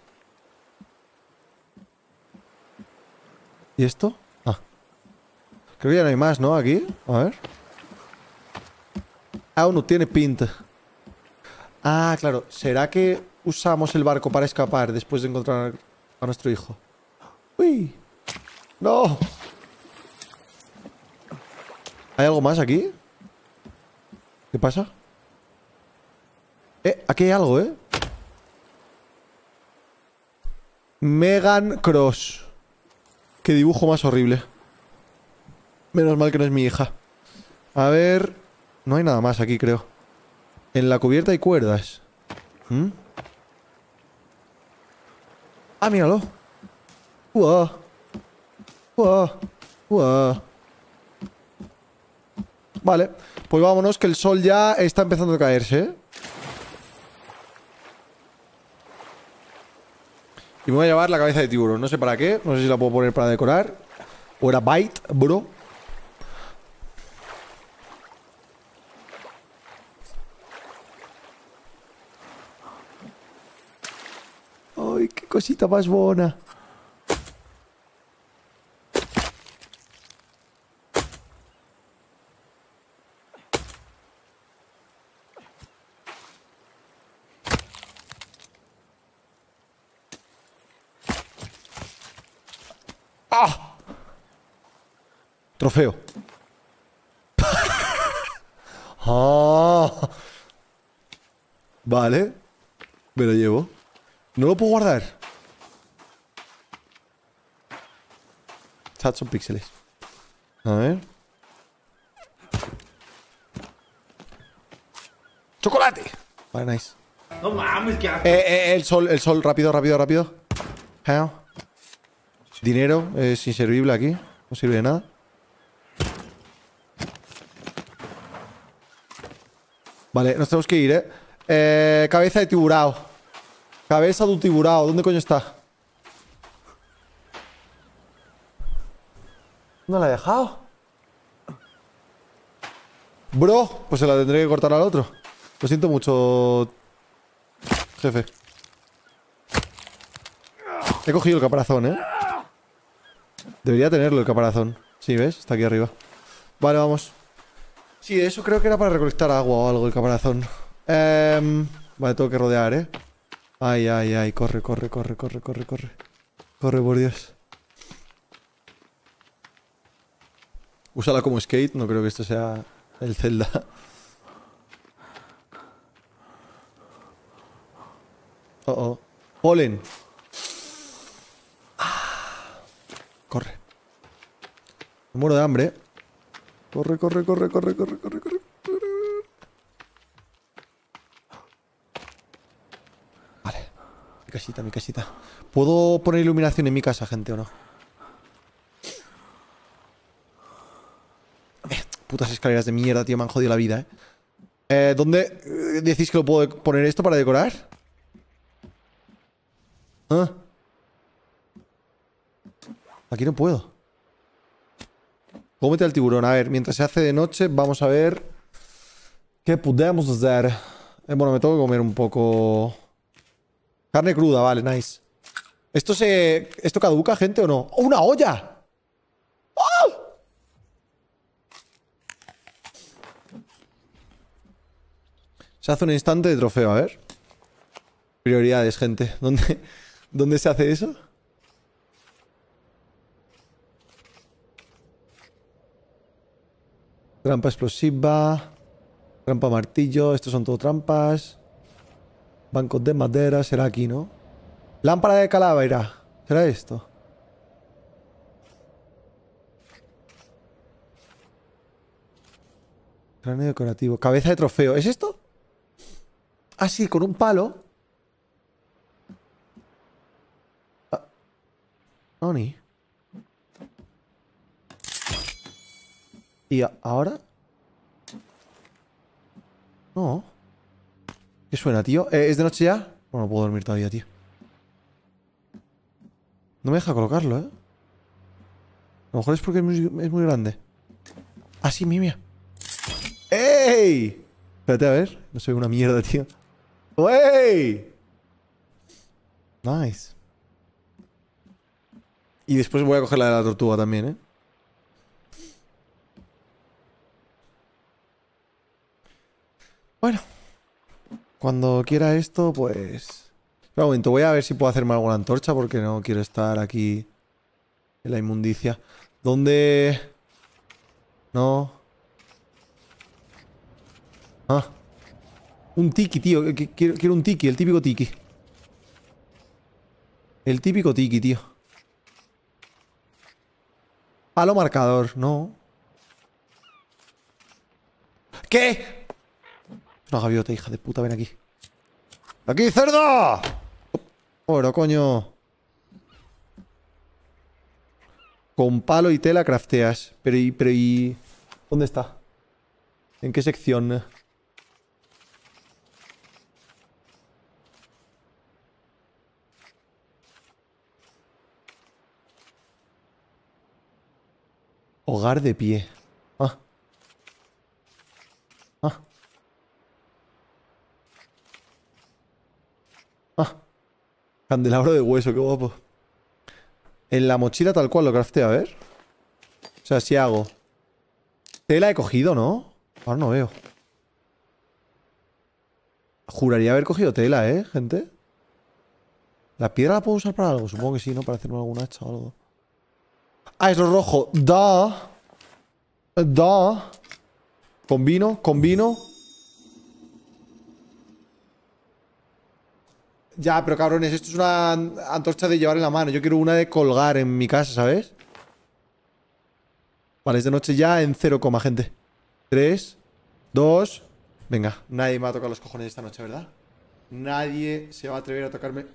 ¿Y esto? Ah. Creo que ya no hay más, ¿no? Aquí. A ver. Aún no tiene pinta. Ah, claro. ¿Será que usamos el barco para escapar después de encontrar a nuestro hijo? ¡Uy! ¡No! ¿Hay algo más aquí? ¿Qué pasa? Eh, aquí hay algo, ¿eh? Megan Cross. Qué dibujo más horrible. Menos mal que no es mi hija. A ver... No hay nada más aquí, creo. En la cubierta hay cuerdas. ¿Mm? Ah, míralo. Uah. Uah. Uah. Vale. Pues vámonos, que el sol ya está empezando a caerse, ¿eh? Y me voy a llevar la cabeza de tiburón. No sé para qué. No sé si la puedo poner para decorar. O era bite, bro. Ay, qué cosita más buena. Trofeo. (laughs) ah. Vale. Me lo llevo. No lo puedo guardar. Chat son píxeles. A ver. ¡Chocolate! Vale, nice. No mames, qué asco. Eh, eh, el sol, el sol, rápido, rápido, rápido. Dinero, es inservible aquí. No sirve de nada. Vale, nos tenemos que ir, ¿eh? eh cabeza de tiburao. Cabeza de un tiburao. ¿Dónde coño está? ¿Dónde la he dejado? Bro, pues se la tendré que cortar al otro. Lo siento mucho, jefe. He cogido el caparazón, ¿eh? Debería tenerlo el caparazón. Sí, ¿ves? Está aquí arriba. Vale, vamos. Sí, eso creo que era para recolectar agua o algo el caparazón. Em, vale, tengo que rodear, ¿eh? Ay, ay, ay. Corre, corre, corre, corre, corre, corre. Corre, por Dios. Úsala como skate. No creo que esto sea el Zelda. Oh, oh. Polen. Ah. Corre. Me muero de hambre. Corre, corre, corre, corre, corre, corre, corre. Vale. Mi casita, mi casita. ¿Puedo poner iluminación en mi casa, gente, o no? Eh, putas escaleras de mierda, tío. Me han jodido la vida, ¿eh? eh ¿Dónde eh, decís que lo puedo poner esto para decorar? ¿Ah? Aquí no puedo. Cómete al tiburón. A ver, mientras se hace de noche, vamos a ver qué podemos hacer. Eh, bueno, me tengo que comer un poco... Carne cruda, vale, nice. ¿Esto se... ¿Esto caduca, gente, o no? ¡Oh, una olla! ¡Oh! Se hace un instante de trofeo, a ver. Prioridades, gente. ¿Dónde, (laughs) ¿dónde se hace eso? Trampa explosiva. Trampa martillo. Estos son todo trampas. Bancos de madera. Será aquí, ¿no? Lámpara de calavera. ¿Será esto? Cráneo decorativo. Cabeza de trofeo. ¿Es esto? Ah, sí, con un palo. Ah. Oni. ¿Y ahora? No. ¿Qué suena, tío? ¿Es de noche ya? Bueno, no puedo dormir todavía, tío. No me deja colocarlo, ¿eh? A lo mejor es porque es muy, grande. Ah, sí, mía, mía. ¡Ey! Espérate a ver. No soy una mierda, tío. ¡Ey! Nice. Y después voy a coger la de la tortuga también, ¿eh? Bueno. Cuando quiera esto, pues... Un momento, voy a ver si puedo hacerme alguna antorcha porque no quiero estar aquí en la inmundicia. ¿Dónde...? No. Ah. Un tiki, tío. Quiero, quiero un tiki, el típico tiki. El típico tiki, tío. Palo marcador, no. ¿Qué? Una gaviota, hija de puta, ven aquí. ¡Aquí, cerdo! Bueno, coño. Con palo y tela crafteas. Pero y, pero y... ¿Dónde está? ¿En qué sección? Hogar de pie. Ah. Ah. Ah. Candelabro de hueso, qué guapo. En la mochila tal cual lo crafté, a ver. O sea, si hago... Tela he cogido, ¿no? Ahora no veo. Juraría haber cogido tela, ¿eh, gente? ¿La piedra la puedo usar para algo? Supongo que sí, ¿no? Para hacerme alguna hacha o algo. Ah, es lo rojo. Da. Da. Combino, combino. Ya, pero cabrones, esto es una antorcha de llevar en la mano. Yo quiero una de colgar en mi casa, ¿sabes? Vale, es de noche ya en 0, gente. 3, 2. Venga, nadie me va a tocar los cojones esta noche, ¿verdad? Nadie se va a atrever a tocarme.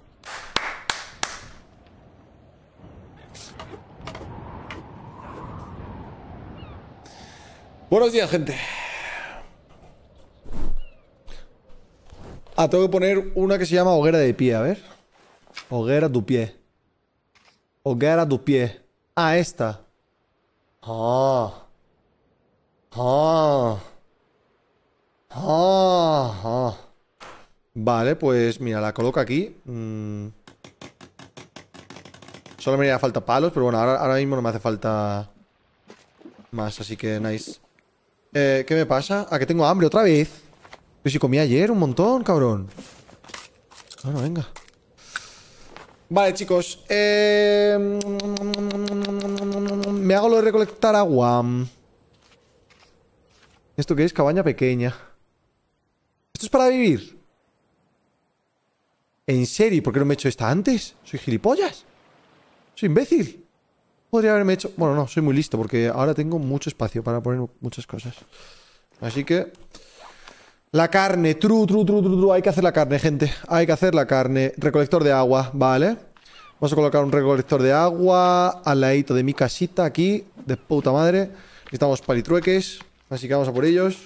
Buenos días, gente. Ah, tengo que poner una que se llama hoguera de pie, a ver. Hoguera tu pie. Hoguera tu pie. Ah, esta. Ah. Ah. Ah. ah. Vale, pues mira, la coloco aquí. Mm. Solo me haría falta palos, pero bueno, ahora, mismo no me hace falta más, así que nice. Eh, ¿Qué me pasa? ¿A que tengo hambre otra vez? Pero si comí ayer un montón, cabrón. Bueno, venga. Vale, chicos. Eh... Me hago lo de recolectar agua. ¿Esto qué es? Cabaña pequeña. ¿Esto es para vivir? ¿En serio? ¿Por qué no me he hecho esta antes? ¿Soy gilipollas? ¿Soy imbécil? Podría haberme hecho... Bueno, no, soy muy listo porque ahora tengo mucho espacio para poner muchas cosas. Así que... La carne, true, true, true, true, true. Hay que hacer la carne, gente. Hay que hacer la carne. Recolector de agua, vale. Vamos a colocar un recolector de agua al ladito de mi casita aquí. De puta madre. Necesitamos palitrueques. Así que vamos a por ellos.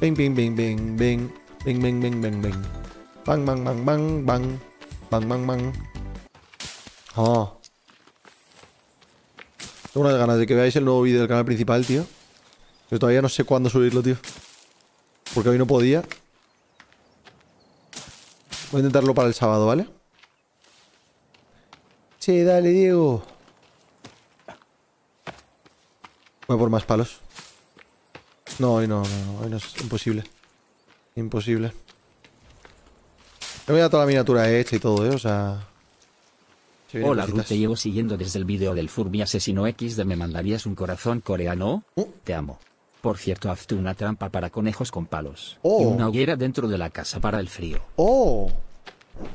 Bing, bing, bing, bing, bing. Bing, bing, bing, bing, bing. Bang, bang, bang, bang, bang. Bang, bang, bang. Oh. Tengo unas ganas de que veáis el nuevo vídeo del canal principal, tío. Pero todavía no sé cuándo subirlo, tío. Porque hoy no podía. Voy a intentarlo para el sábado, ¿vale? Sí, dale, Diego. Voy por más palos. No, hoy no, no, hoy no es imposible. Imposible. Me voy a toda la miniatura hecha y todo, ¿eh? O sea... Hola, Ruth, te llevo siguiendo desde el vídeo del Furby Asesino X de ¿Me mandarías un corazón coreano? Uh. Te amo. Por cierto, hazte una trampa para conejos con palos. Y oh. una hoguera dentro de la casa para el frío. ¡Oh!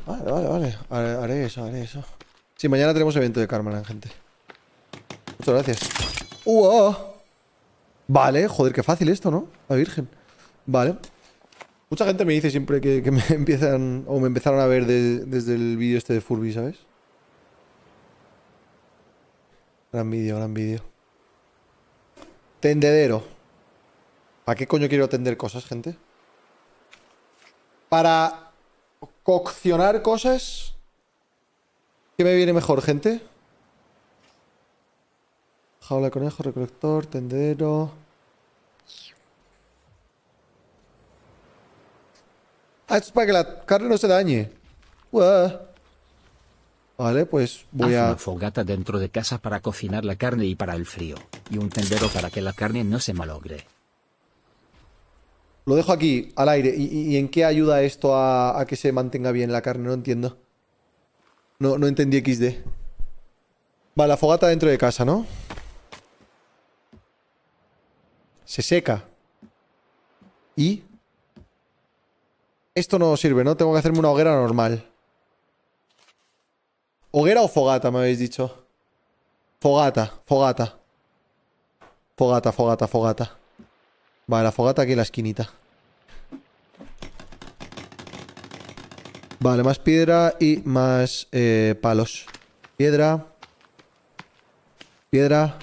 Vale, vale, vale. Haré, eso, haré eso. Sí, mañana tenemos evento de Carmen, gente. Muchas gracias. ¡Uh! Vale, joder, qué fácil esto, ¿no? La Virgen. Vale. Mucha gente me dice siempre que, me (laughs) empiezan o me empezaron a ver desde el vídeo este de Furby, ¿sabes? Gran vídeo, gran vídeo. Tendedero. ¿Para qué coño quiero tender cosas, gente? Para coccionar cosas. ¿Qué me viene mejor, gente? Jaula de conejo, recolector, tendero. Ah, esto es para que la carne no se dañe. Vale, pues voy a... una fogata dentro de casa para cocinar la carne y para el frío. Y un tendero para que la carne no se malogre. Lo dejo aquí, al aire. ¿Y, en qué ayuda esto a, que se mantenga bien la carne? No entiendo. No, no entendí XD. Vale, la fogata dentro de casa, ¿no? Se seca. ¿Y? Esto no sirve, ¿no? Tengo que hacerme una hoguera normal. ¿Hoguera o fogata, me habéis dicho? Fogata, fogata. Fogata, fogata, fogata. Vale, la fogata aquí en la esquinita. Vale, más piedra y más eh, palos. Piedra. Piedra.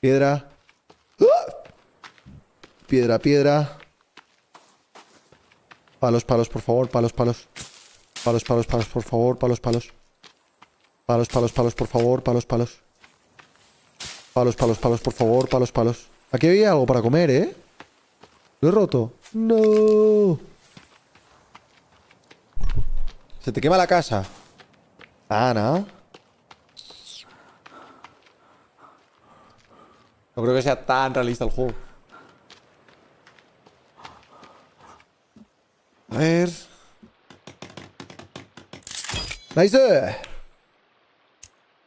Piedra. ¡Ah! Piedra, piedra. Palos, palos, por favor, palos, palos. Palos, palos, palos, por favor, palos, palos. Palos, palos, palos, por favor, palos, palos. Palos, palos, palos, por favor, palos, palos. Aquí había algo para comer, ¿eh? Lo he roto. No. Se te quema la casa. ¿no? No creo que sea tan realista el juego. A ver. Nice.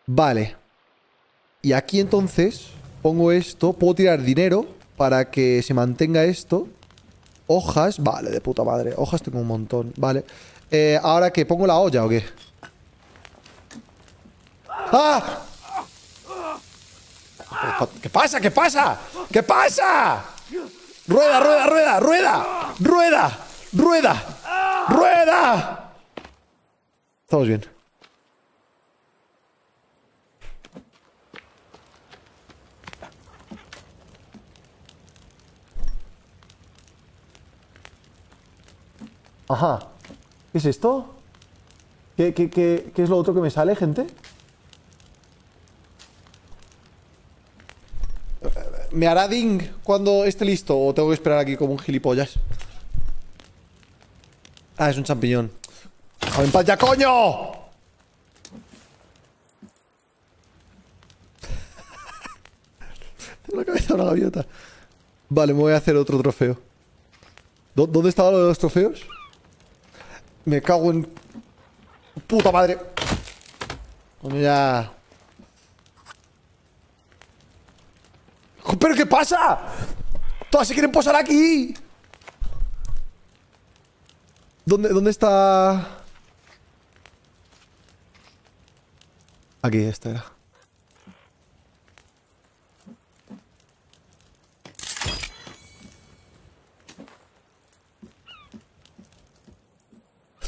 Vale. Y aquí entonces pongo esto. Puedo tirar dinero para que se mantenga esto. Hojas. Vale, de puta madre. Hojas tengo un montón. Vale. Eh, ¿Ahora qué? ¿Pongo la olla o qué? ¡Ah! ¿Qué pasa? ¿Qué pasa? ¿Qué pasa? Rueda, rueda, rueda, rueda, rueda, rueda, rueda. Estamos bien. Ajá. ¿Qué es esto? ¿Qué, es lo otro que me sale, gente? ¿Me hará ding cuando esté listo? ¿O tengo que esperar aquí como un gilipollas? Ah, es un champiñón. ¡Joder, paz ya, coño! (laughs) Tengo la cabeza una gaviota. Vale, me voy a hacer otro trofeo. ¿Dónde estaba lo de los trofeos? Me cago en... ¡Puta madre! Coño, ya... ¿Pero qué pasa? Todas se quieren posar aquí. ¿Dónde, dónde está...? Aquí, esta era.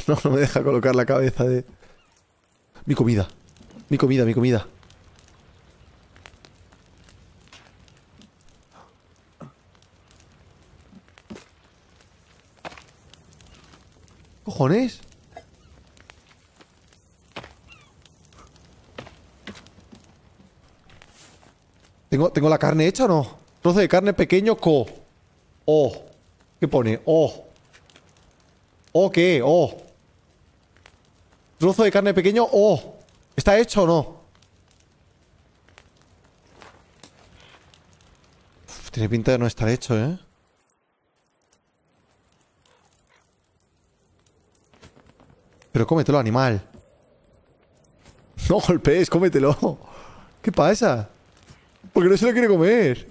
(laughs) No, no me deja colocar la cabeza de... Mi comida. Mi comida, mi comida. cojones? ¿Tengo, ¿Tengo la carne hecha o no? Trozo de carne pequeño, co. O. ¿Qué pone? O. ¿O qué? O. Trozo de carne pequeño, o. ¿Está hecho o no? tiene pinta de no estar hecho, ¿eh? Pero cómetelo, animal. (laughs) No golpees, cómetelo. ¿Qué pasa? Porque no se lo quiere comer.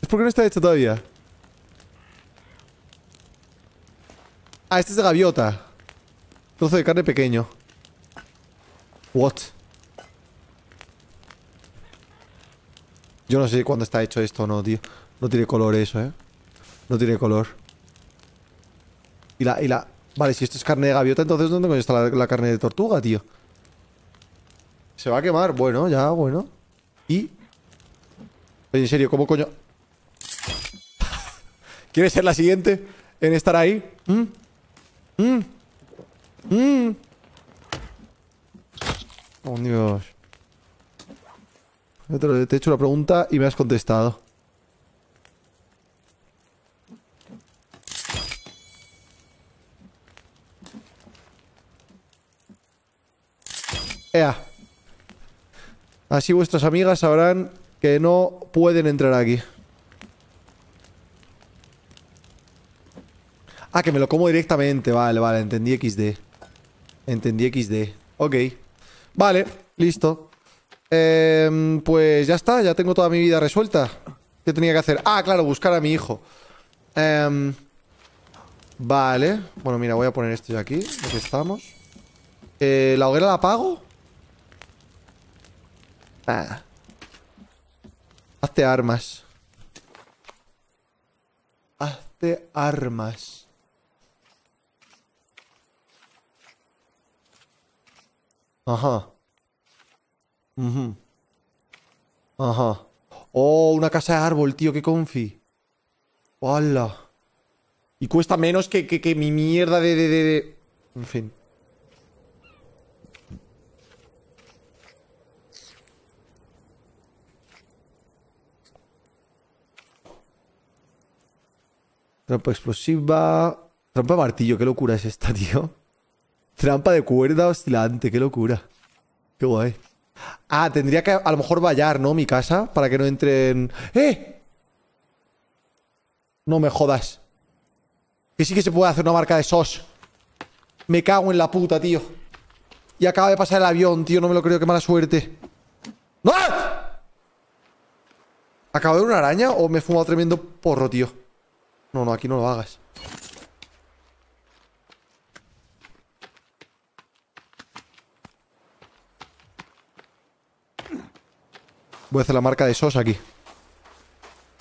Es porque no está hecho todavía. Ah, este es de gaviota. Trozo de carne pequeño. What? Yo no sé cuándo está hecho esto o no, tío. No tiene color eso, ¿eh? No tiene color. Y la, y la... Vale, si esto es carne de gaviota, entonces ¿dónde coño está la, carne de tortuga, tío? Se va a quemar. Bueno, ya, bueno. ¿Y? En serio, ¿cómo coño? (laughs) ¿Quieres ser la siguiente en estar ahí? ¿Mm? ¿Mm? ¿Mm? Oh, Dios. Te he hecho una pregunta y me has contestado. Así vuestras amigas sabrán que no pueden entrar aquí. Ah, que me lo como directamente. Vale, vale, entendí XD. Entendí XD. Ok. Vale, listo. Em, pues ya está, ya tengo toda mi vida resuelta. ¿Qué tenía que hacer? Ah, claro, buscar a mi hijo. Em, vale. Bueno, mira, voy a poner esto ya aquí. Aquí estamos. Eh, ¿La hoguera la apago? Ah. Hazte armas. Hazte armas. Ajá. Ajá. Oh, una casa de árbol, tío, qué confi. ¡Hala! Y cuesta menos que, que, que mi mierda de, de, de... En fin. Trampa explosiva. Trampa martillo, qué locura es esta, (laughs) tío. Trampa de cuerda oscilante, qué locura. Qué guay. Ah, tendría que a lo mejor vallar, ¿no? Mi casa, para que no entren... ¡Eh! No me jodas. Que sí que se puede hacer una marca de SOS. Me cago en la puta, tío. Y acaba de pasar el avión, tío. No me lo creo, qué mala suerte. ¡No! ¿Acabo de una araña o me he fumado tremendo porro, tío? No, no, aquí no lo hagas. Voy a hacer la marca de SOS aquí.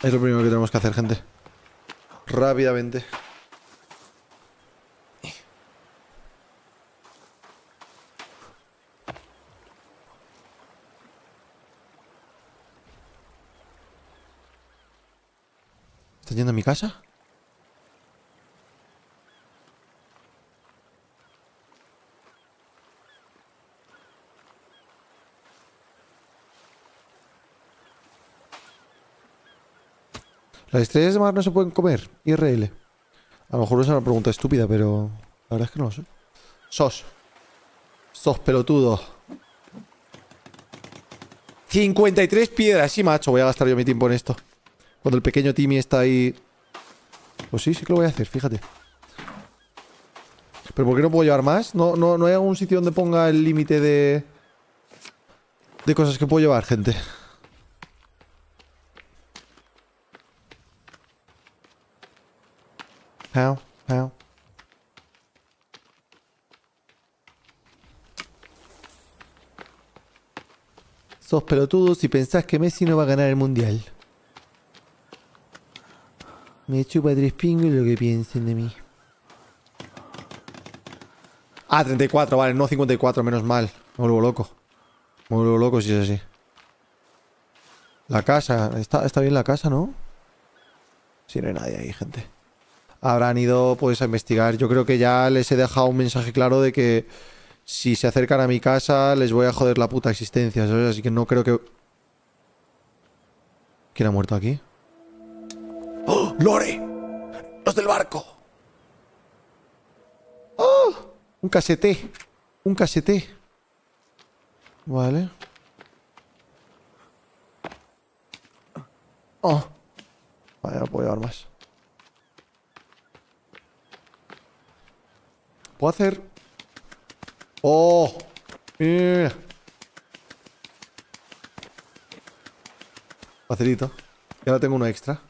Es lo primero que tenemos que hacer, gente. Rápidamente. ¿Estás yendo a mi casa? ¿Las estrellas de mar no se pueden comer? IRL. A lo mejor es una pregunta estúpida, pero la verdad es que no lo sé. Sos. Sos pelotudo. 53 piedras. Sí, macho. Voy a gastar yo mi tiempo en esto. Cuando el pequeño Timmy está ahí... Pues sí, sí que lo voy a hacer, fíjate. ¿Pero por qué no puedo llevar más? ¿No, no, no hay algún sitio donde ponga el límite de... De cosas que puedo llevar, gente? Sos pelotudos y pensás que Messi no va a ganar el mundial. Me chupa tres pingos lo que piensen de mí. Ah, 34, vale, no 54, menos mal. Me vuelvo loco. Me vuelvo loco si es así. La casa, está, está bien la casa, ¿no? Si no hay nadie ahí, gente habrán ido pues a investigar. Yo creo que ya les he dejado un mensaje claro de que si se acercan a mi casa les voy a joder la puta existencia, ¿sabes? Así que no creo que... ¿Quién ha muerto aquí? ¡Oh! ¡Lore! ¡Los del barco! ¡Oh! Un casete. Un casete. Vale. Oh. Vale, no puedo llevar más. Puedo hacer... ¡Oh! Mira. Facilito. Y ahora tengo uno extra.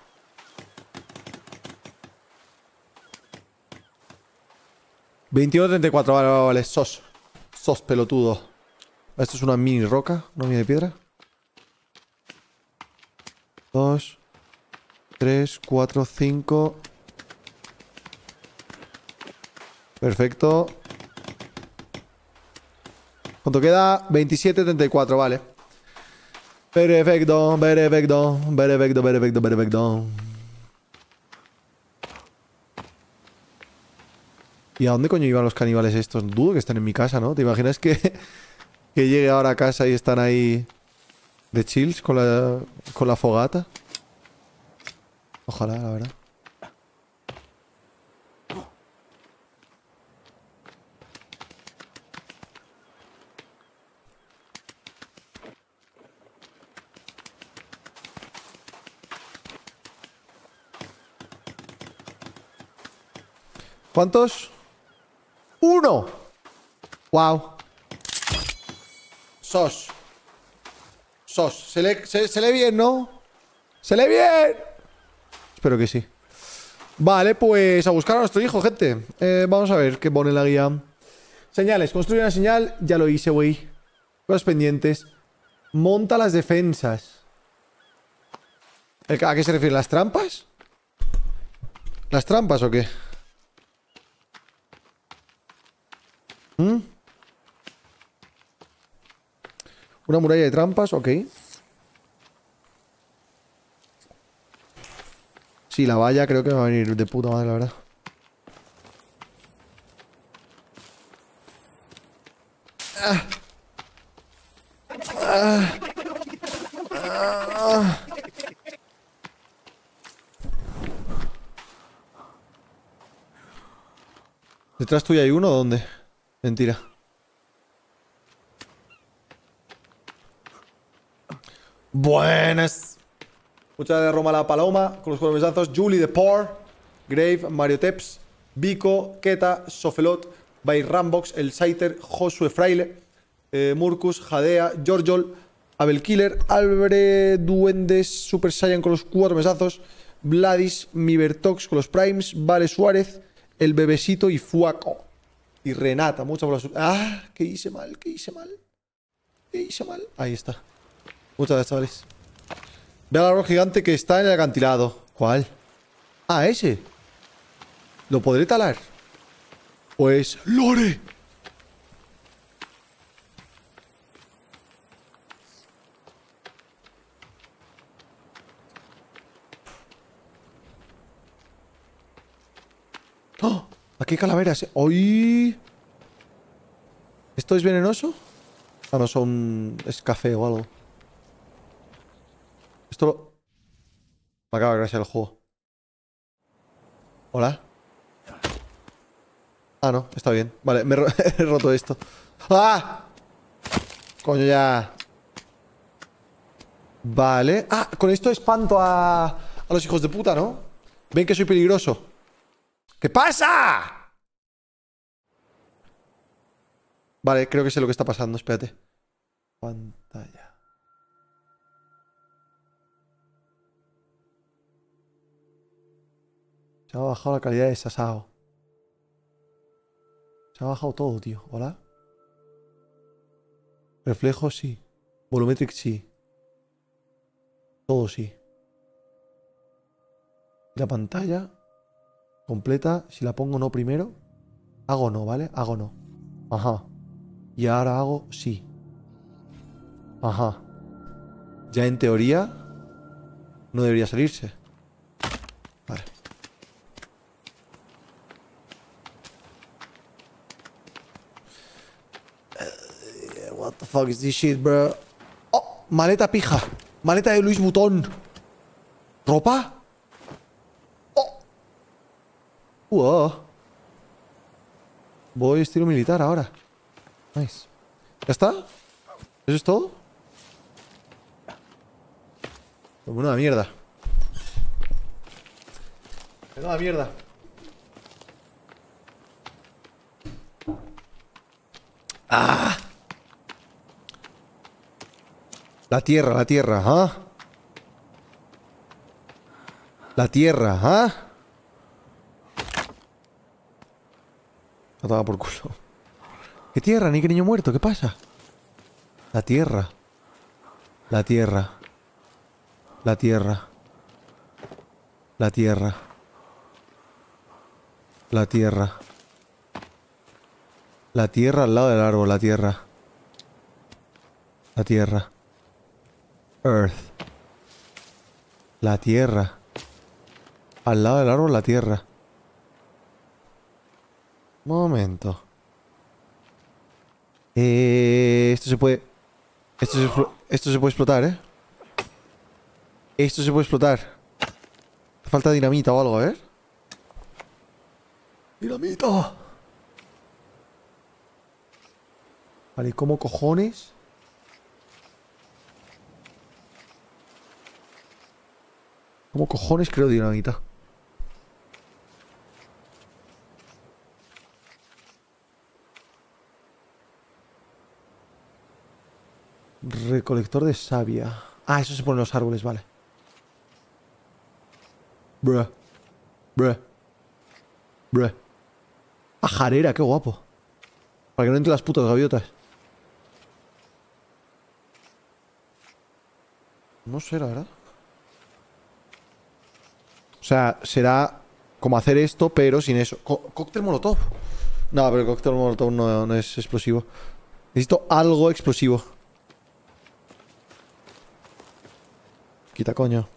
...21.34, vale, vale, vale, sos Sos pelotudo Esto es una mini roca, una mini de piedra Dos Tres, cuatro, cinco Perfecto. ¿Cuánto queda? 27.34, vale. Perfecto, perfecto, perfecto, perfecto, perfecto. ¿Y a dónde coño iban los caníbales estos? Dudo que estén en mi casa, ¿no? ¿Te imaginas que, (laughs) que llegue ahora a casa y están ahí de chills con la, con la fogata? Ojalá, la verdad. ¿Cuántos? ¡Uno! ¡Wow! Sos. Sos. Se lee, se, bien, ¿no? ¡Se lee bien! Espero que sí. Vale, pues a buscar a nuestro hijo, gente. Eh, vamos a ver qué pone la guía. Señales. Construye una señal. Ya lo hice, güey. Cosas pendientes. Monta las defensas. ¿A qué se refieren? ¿Las trampas? ¿Las trampas o qué? ¿Mm? Una muralla de trampas, ok. Sí, la valla creo que va a venir de puta madre, la verdad. ¿Detrás tuya hay uno o dónde? Mentira. Buenas. Muchas de Roma la Paloma, con los cuatro Julie de Por, Grave, Mario Teps, Vico, Keta, Sofelot, by Rambox, El Saiter, Josue Fraile, eh, Murkus, Jadea, Giorgiol, Abel Killer, Albre Duendes, Super Saiyan con los cuatro mesazos, Vladis, Mibertox con los Primes, Vale Suárez, El Bebesito y Fuaco. Y Renata, muchas gracias. Ah, que hice mal, que hice mal. Que hice mal. Ahí está. Muchas gracias, chavales. Ve al árbol gigante que está en el acantilado. ¿Cuál? Ah, ese. ¿Lo podré talar? Pues... ¡Lore! ¡Oh! Aquí hay calaveras. ¡Uy! ¿Esto es venenoso? Ah, no, son... Es café o algo. Esto lo... Me acaba de gracias el juego. Hola. Ah, no, está bien. Vale, me (laughs) he roto esto. ¡Ah! Coño, ya. Vale. Ah, con esto espanto a, a los hijos de puta, ¿no? Ven que soy peligroso. ¿Qué pasa? Vale, creo que sé lo que está pasando. Espérate. Pantalla. Se ha bajado la calidad de Sasao. Se ha bajado todo, tío. ¿Hola? Reflejo sí. Volumetric sí. Todo sí. La pantalla completa, si la pongo no primero, hago no, ¿vale? Hago no. Ajá. Y ahora hago sí. Ajá. Ya en teoría no debería salirse. Vale. Eh, what the fuck is this shit, bro? Oh, maleta pija. Maleta de Luis Butón. ¿Ropa? Voy estilo militar ahora. Nice. ¿Ya está? ¿Eso es todo? Una mierda. Una mierda. ¡Ah! La tierra, la tierra, ¿ah? La tierra, ¿ah? Por culo. ¿Qué tierra? Ni qué niño muerto. ¿Qué pasa? La tierra. La tierra. La tierra. La tierra. La tierra. La tierra al lado del árbol, la tierra. La tierra. Earth. La tierra. Al lado del árbol, la tierra. Momento. Eh, esto se puede... Esto se, esto se puede explotar, ¿eh? Esto se puede explotar. Falta dinamita o algo, a ver. ¡Dinamita! Vale, ¿cómo cojones? ¿Cómo cojones creo dinamita? Recolector de savia. Ah, eso se pone en los árboles, vale. Bruh. Bruh. Bruh. Pajarera, qué guapo. Para que no entre las putas gaviotas. No sé, la verdad. O sea, será como hacer esto, pero sin eso. cóctel molotov. No, pero el cóctel molotov no es explosivo. Necesito algo explosivo. Quita coño.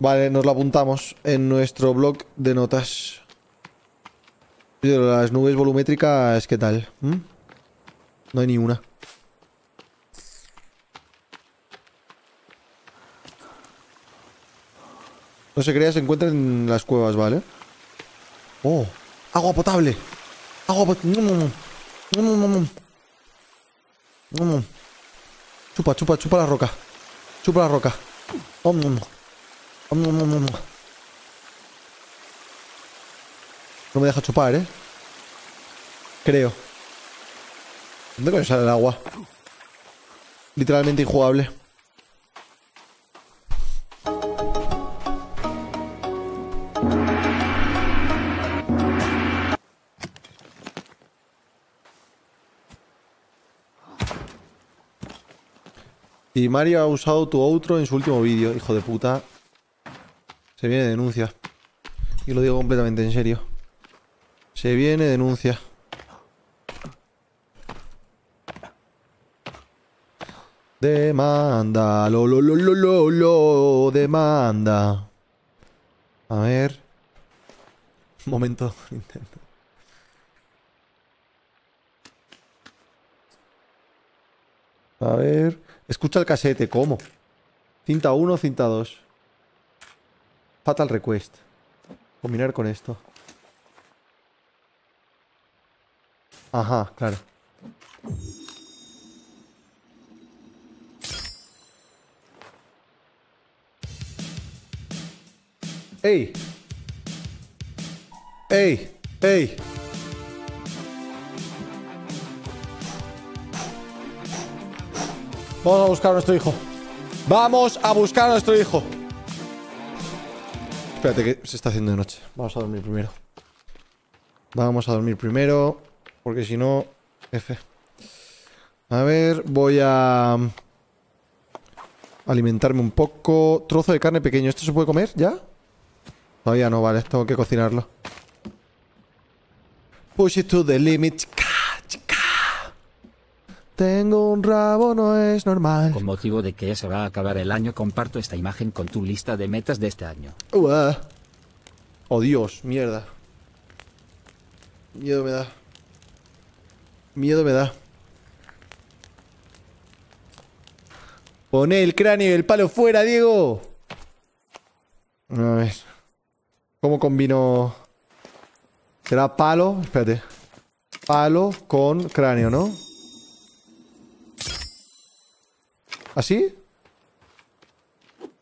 Vale, nos lo apuntamos en nuestro blog de notas. Las nubes volumétricas, ¿qué tal? ¿Mm? No hay ni una. No se crea, se encuentra en las cuevas, ¿vale? ¡Oh! ¡Agua potable! ¡Agua potable! Chupa, chupa, chupa la roca. Chupa la roca. No me deja chupar, ¿eh? Creo. ¿Dónde coño sale el agua? Literalmente injugable. Mario ha usado tu outro en su último vídeo, hijo de puta. Se viene denuncia. Y lo digo completamente en serio. Se viene denuncia. Demanda, lo, lo, lo, lo, lo, lo, demanda. A ver. Un momento, (laughs) intento. A ver. Escucha el casete, ¿cómo? Cinta 1, cinta 2. Fatal Request. Combinar con esto. Ajá, claro. ¡Ey! ¡Ey! ¡Ey! Vamos a buscar a nuestro hijo. Vamos a buscar a nuestro hijo. Espérate que se está haciendo de noche. Vamos a dormir primero. Vamos a dormir primero. Porque si no... F. A ver, voy a... Alimentarme un poco. Trozo de carne pequeño. ¿Esto se puede comer ya? Todavía no, vale. Tengo que cocinarlo. Push it to the limit. Tengo un rabo, no es normal. Con motivo de que ya se va a acabar el año, comparto esta imagen con tu lista de metas de este año. Oh Dios, mierda. Miedo me da. Miedo me da. Pone el cráneo y el palo fuera, Diego. A ver. ¿Cómo combino? ¿Será palo? Espérate. Palo con cráneo, ¿no? ¿Así?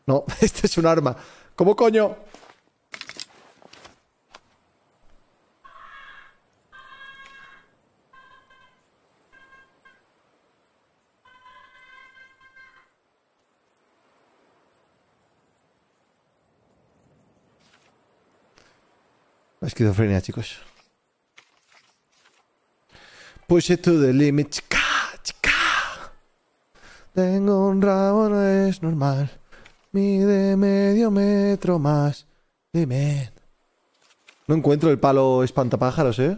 No, (laughs) este es un arma. ¿Cómo coño? La esquizofrenia, chicos. Push it to the limit. Tengo un rabo, no es normal. Mide medio metro más. Dime. No encuentro el palo espantapájaros, ¿eh?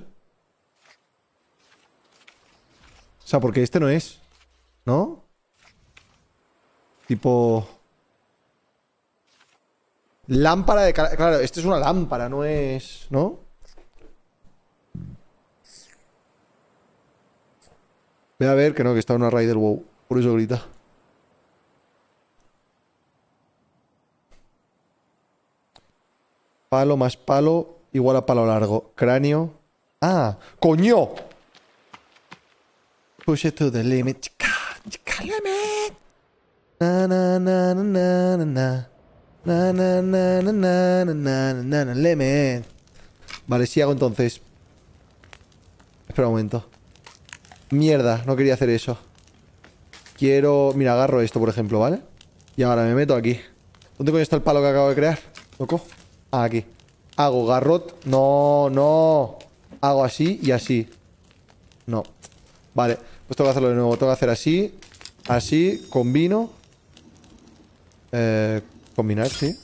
O sea, porque este no es. ¿No? Tipo... Lámpara de... Claro, este es una lámpara, no es... ¿No? Voy a ver que no, que está una raíz del wow. Por eso grita. Palo más palo igual a palo largo. Cráneo. ¡Ah! ¡Coño! Push it to the limit. Chica, chica, limit. Na na na na na na na. Na na na na na na na na limit. Vale, si hago entonces. Espera un momento. Mierda, no quería hacer eso. Quiero... Mira, agarro esto, por ejemplo, ¿vale? Y ahora me meto aquí. ¿Dónde coño está el palo que acabo de crear? ¿Loco? Ah, aquí. Hago garrot. No, no. Hago así y así. No. Vale. Pues tengo que hacerlo de nuevo. Tengo que hacer así. Así. Combino. Eh, combinar, sí.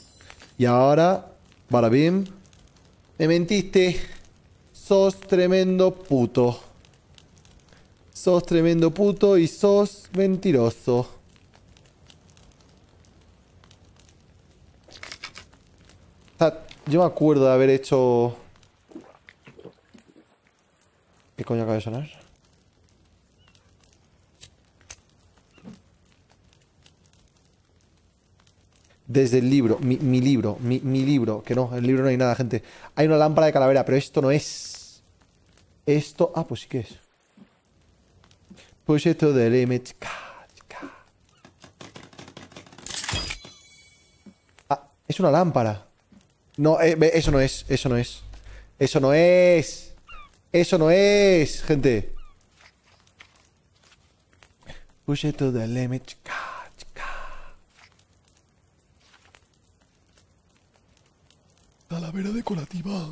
Y ahora... Barabim. Me mentiste. Sos tremendo puto. Sos tremendo puto y sos mentiroso. yo me acuerdo de haber hecho... ¿Qué coño acaba de sonar? Desde el libro, mi, libro, mi, mi, libro, que no, en el libro no hay nada, gente. Hay una lámpara de calavera, pero esto no es. Esto. Ah, pues sí que es. Push it to the limit. Ah, es una lámpara. No, eh, eso no es, eso no es. Eso no es. Eso no es, gente. Push it to the limit. Calavera decorativa.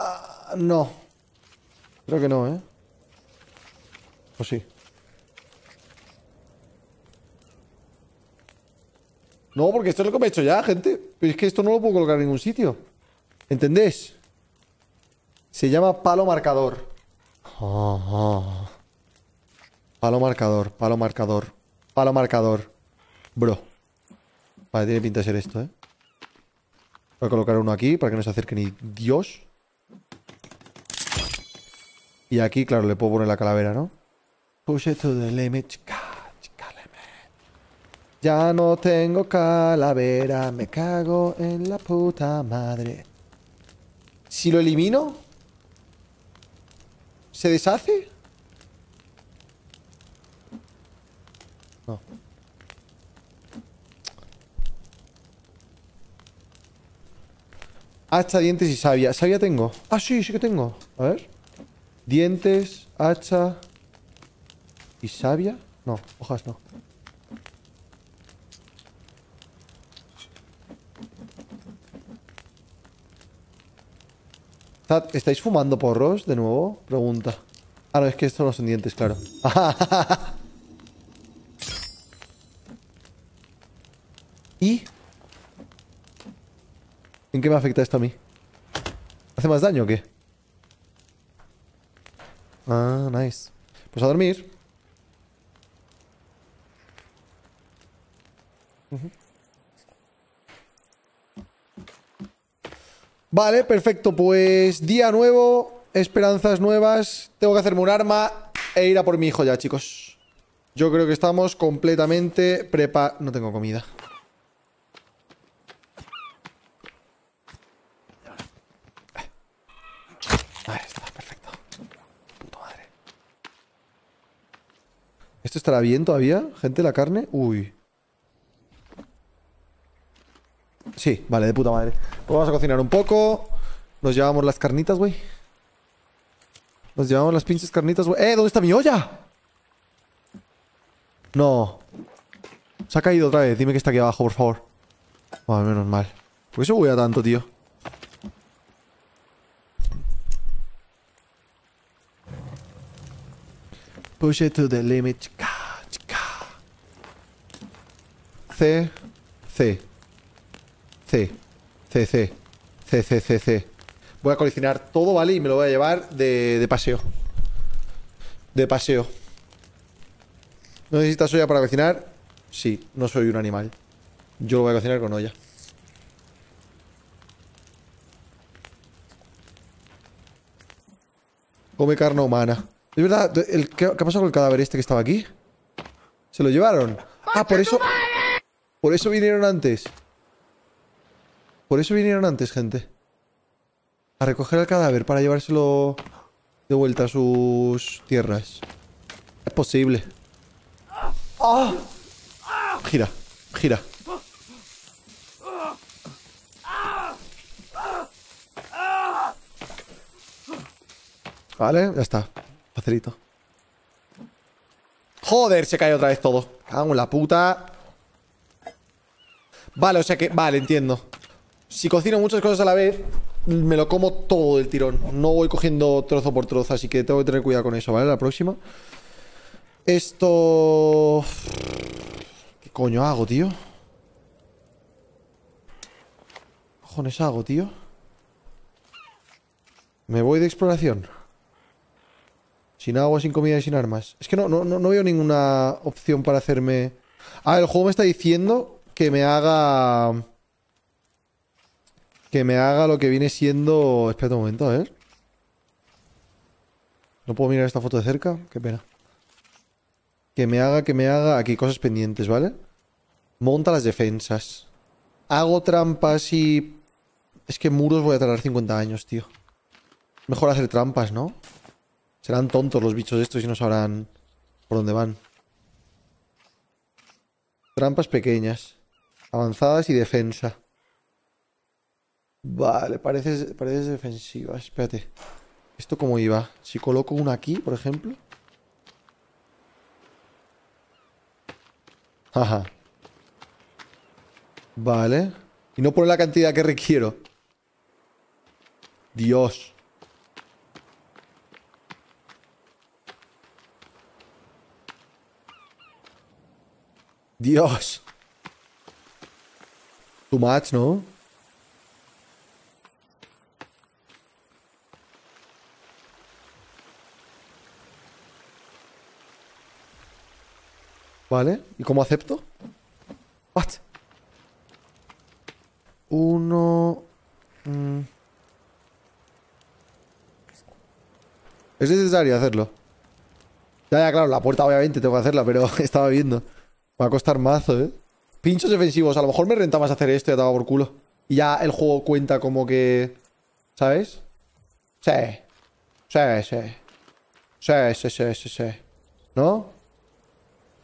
Ah, no. Creo que no, ¿eh? ¿O sí? No, porque esto es lo que me he hecho ya, gente. Pero es que esto no lo puedo colocar en ningún sitio. ¿Entendés? Se llama palo marcador. Palo marcador, palo marcador. Palo marcador. Bro. Vale, tiene pinta de ser esto, ¿eh? Voy a colocar uno aquí para que no se acerque ni Dios. Y aquí, claro, le puedo poner la calavera, ¿no? Push it to the limit. Ya no tengo calavera, me cago en la puta madre. Si lo elimino, ¿se deshace? No. Hacha, dientes y sabia. ¿Sabia tengo? Ah, sí, sí que tengo. A ver. Dientes, hacha y sabia. No, hojas no. ¿Estáis fumando porros de nuevo? Pregunta. Ah, no, es que estos no son dientes, claro. (laughs) ¿Y? ¿En qué me afecta esto a mí? ¿Hace más daño o qué? Ah, nice. Pues a dormir. Vale, perfecto. Pues día nuevo, esperanzas nuevas. Tengo que hacerme un arma e ir a por mi hijo ya, chicos. Yo creo que estamos completamente preparados. No tengo comida. Ahí está, perfecto. Puta madre. ¿Esto estará bien todavía? ¿Gente, la carne? Uy. Sí, vale, de puta madre. Pues vamos a cocinar un poco. Nos llevamos las carnitas, güey. Nos llevamos las pinches carnitas, güey. ¡Eh! ¿Dónde está mi olla? No. Se ha caído otra vez. Dime que está aquí abajo, por favor. Vale, menos mal. ¿Por qué se voy a tanto, tío? Push it to the limit. C. C. C. C, C. C, C, C, C. Voy a coleccionar todo, ¿vale? Y me lo voy a llevar de, de paseo. De paseo. ¿No necesitas olla para cocinar? Sí, no soy un animal. Yo lo voy a cocinar con olla. Come carne humana. Es verdad, ¿qué, ¿qué ha pasado con el cadáver este que estaba aquí? ¿Se lo llevaron? Ah, por eso... Por eso vinieron antes. Por eso vinieron antes, gente. A recoger el cadáver para llevárselo de vuelta a sus tierras. Es posible. Gira, gira. Vale, ya está. Facilito. Joder, se cae otra vez todo. Cago en la puta. Vale, o sea que... Vale, entiendo. Si cocino muchas cosas a la vez, me lo como todo del tirón. No voy cogiendo trozo por trozo, así que tengo que tener cuidado con eso, ¿vale? La próxima. Esto... ¿Qué coño hago, tío? ¿Qué cojones hago, tío? Me voy de exploración. Sin agua, sin comida y sin armas. Es que no, no, no veo ninguna opción para hacerme... Ah, el juego me está diciendo que me haga que me haga lo que viene siendo... Espera un momento, a ver. No puedo mirar esta foto de cerca. Qué pena. Que me haga, que me haga... Aquí cosas pendientes, ¿vale? Monta las defensas. Hago trampas y... Es que muros voy a tardar 50 años, tío. Mejor hacer trampas, ¿no? Serán tontos los bichos estos y no sabrán por dónde van. Trampas pequeñas. Avanzadas y defensa. Vale, parece, parece defensiva. Espérate. ¿Esto cómo iba? Si coloco una aquí, por ejemplo. Ajá. Vale. Y no pone la cantidad que requiero. Dios. Dios. Too much, ¿no? Vale, ¿y cómo acepto? What? Uno... Mm. Es necesario hacerlo. Ya, ya, claro, la puerta obviamente tengo que hacerla, pero (laughs) estaba viendo. Va a costar mazo, ¿eh? Pinchos defensivos. A lo mejor me renta más hacer esto y ataba por culo. Y ya el juego cuenta como que... ¿Sabes? Sí. Sí, sí. Sí, sí, sí, sí, sí. ¿No?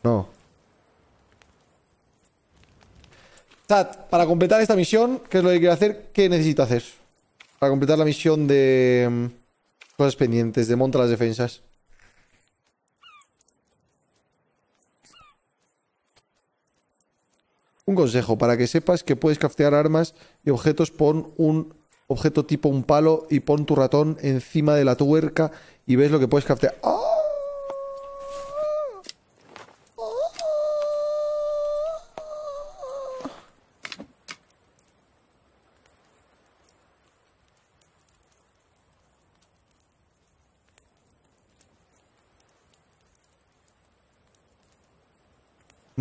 No. Chat, para completar esta misión, ¿qué es lo que quiero hacer? ¿Qué necesito hacer? Para completar la misión de... Mm, cosas pendientes, de monta las defensas. Un consejo, para que sepas que puedes craftear armas y objetos, pon un objeto tipo un palo y pon tu ratón encima de la tuerca y ves lo que puedes craftear. ¡Ah!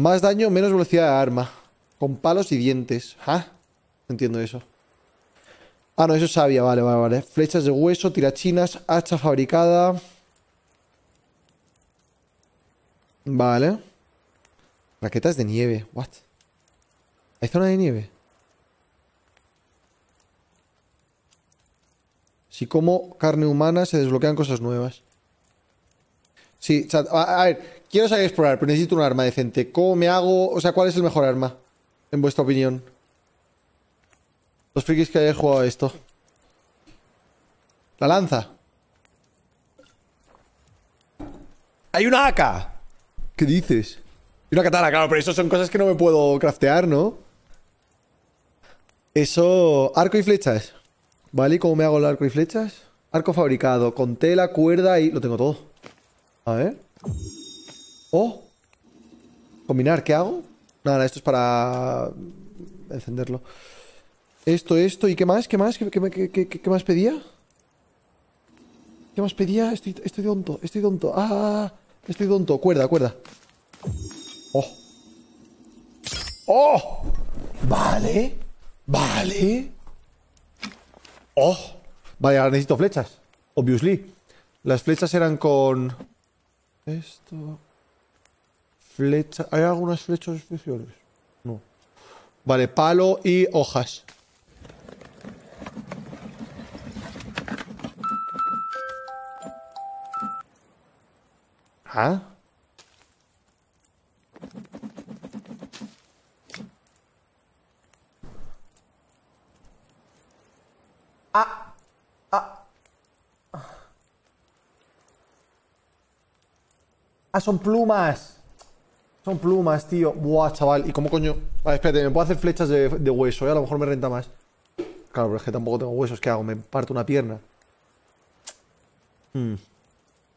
Más daño, menos velocidad de arma. Con palos y dientes. ¿Ah? entiendo eso. Ah, no, eso sabía. Vale, vale, vale. Flechas de hueso, tirachinas, hacha fabricada. Vale. Raquetas de nieve. What? ¿Hay zona de nieve? Si como carne humana se desbloquean cosas nuevas. Sí, chat. A, ver, quiero saber explorar, pero necesito un arma decente. ¿Cómo me hago? O sea, ¿cuál es el mejor arma? En vuestra opinión. Los frikis que hayáis jugado esto. La lanza. Hay una AK. ¿Qué dices? Y una katana, claro, pero eso son cosas que no me puedo craftear, ¿no? Eso... Arco y flechas. ¿Vale? ¿Y cómo me hago el arco y flechas? Arco fabricado, con tela, cuerda y... Lo tengo todo. A ver. Oh. Combinar, ¿qué hago? Nada, esto es para encenderlo. Esto, esto, ¿y qué más? ¿Qué más? ¿Qué, más pedía? ¿Qué más pedía? Estoy, estoy tonto, estoy tonto. Ah, estoy tonto. Cuerda, cuerda. Oh. ¡Oh! Vale. Vale. ¡Oh! Vale, ahora necesito flechas. Obviously. Las flechas eran con... Esto. Flecha. ¿Hay algunas flechas especiales? No. Vale, palo y hojas. ¿Ah? Ah. Ah. Ah, son plumas. Son plumas, tío. Buah, chaval. ¿Y cómo coño? Vale, espérate, me puedo hacer flechas de, hueso, ¿eh? A lo mejor me renta más. Claro, pero es que tampoco tengo huesos. ¿Qué hago? ¿Me parto una pierna? Hmm.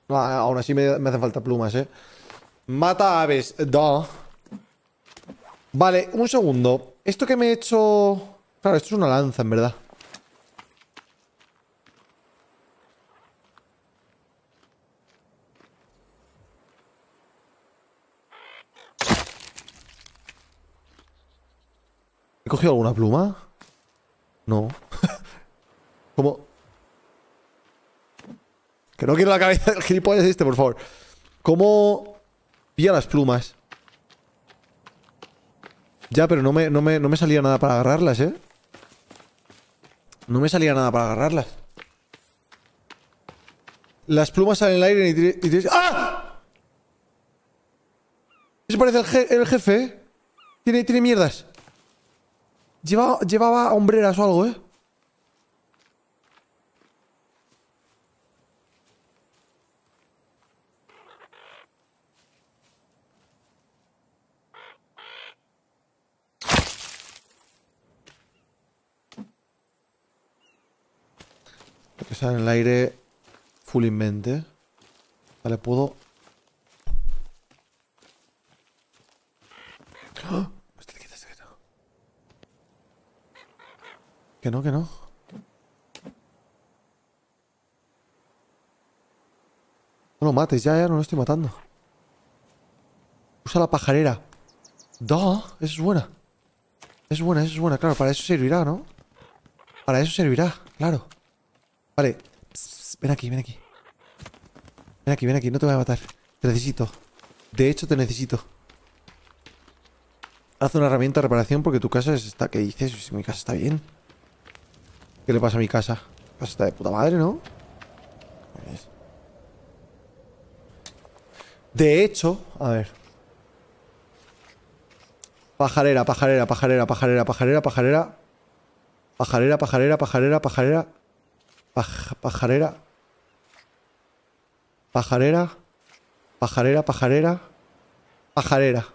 aún así me, me hacen falta plumas, ¿eh? Mata aves. Da. Vale, un segundo. Esto que me he hecho... Claro, esto es una lanza, en verdad. ¿He cogido alguna pluma? No. (laughs) ¿Cómo? Que no quiero la cabeza del gilipollas este, por favor. ¿Cómo pilla las plumas? Ya, pero no me, no, me, no me salía nada para agarrarlas, ¿eh? No me salía nada para agarrarlas. Las plumas salen en el aire y, y ¡Ah! ¿Se parece el, jefe? Tiene, tiene mierdas. Llevaba, llevaba hombreras o algo, ¿eh? Que sale en el aire full invente. Vale, puedo... ¡Ah! Que no, que no. No lo mates, ya, ya, no lo estoy matando. Usa la pajarera. Da, es buena. Es buena, eso es buena, claro, para eso servirá, ¿no? Para eso servirá, claro. Vale. ven aquí, ven aquí. Ven aquí, ven aquí, no te voy a matar. Te necesito. De hecho, te necesito. Haz una herramienta de reparación porque tu casa está... ¿Qué dices? Mi casa está bien. ¿Qué le pasa a mi casa? Casa está de puta madre, ¿no? De hecho, a ver. Pajarera, pajarera, pajarera, pajarera, pajarera, pajarera. Pajarera, pajarera, pajarera, pajarera. pajarera. Pajarera. Pajarera, pajarera. Pajarera.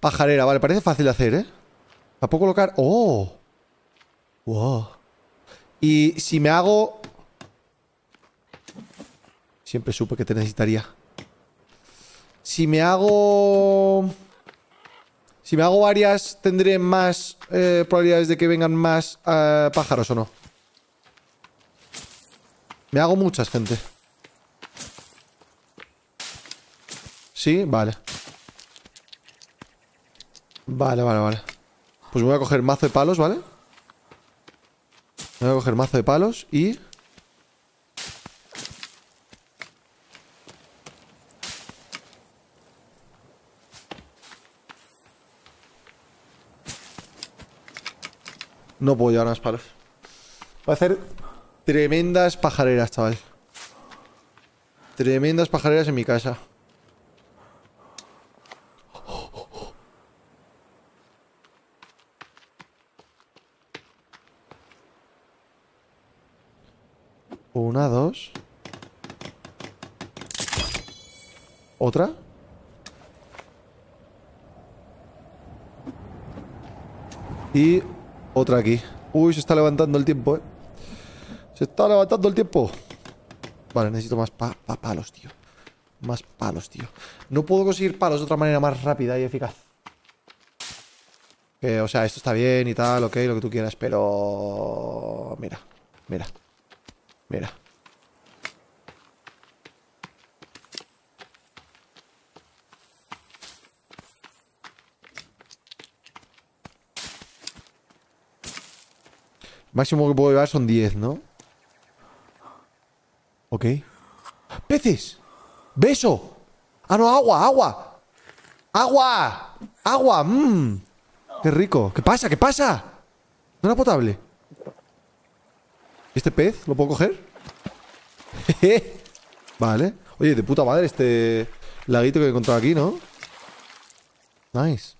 Pajarera, vale, parece fácil de hacer, ¿eh? ¿La puedo colocar? ¡Oh! ¡Wow! Y si me hago... Siempre supe que te necesitaría. Si me hago... Si me hago varias, ¿tendré más eh, probabilidades de que vengan más eh, pájaros o no? Me hago muchas, gente. Sí, vale. Vale, vale, vale. Pues voy a coger mazo de palos, ¿vale? Voy a coger mazo de palos y... No puedo llevar más palos. Voy a hacer tremendas pajareras, chaval. Tremendas pajareras en mi casa. Una, dos. ¿Otra? Y otra aquí. Uy, se está levantando el tiempo, eh. Se está levantando el tiempo. Vale, necesito más palos, tío. Más palos, tío. No puedo conseguir palos de otra manera más rápida y eficaz. o sea, esto está bien y tal, ok, lo que tú quieras, pero... Mira, mira. Máximo que puedo llevar son 10, ¿no? Ok. ¡Peces! ¡Beso! ¡Ah, no! ¡Agua! ¡Agua! ¡Agua! ¡Agua! ¡Mmm! ¡Qué rico! ¿Qué pasa? ¿Qué pasa? ¿No era potable? ¿Este pez? ¿Lo puedo coger? (laughs) vale. Oye, de puta madre este laguito que he encontrado aquí, ¿no? Nice.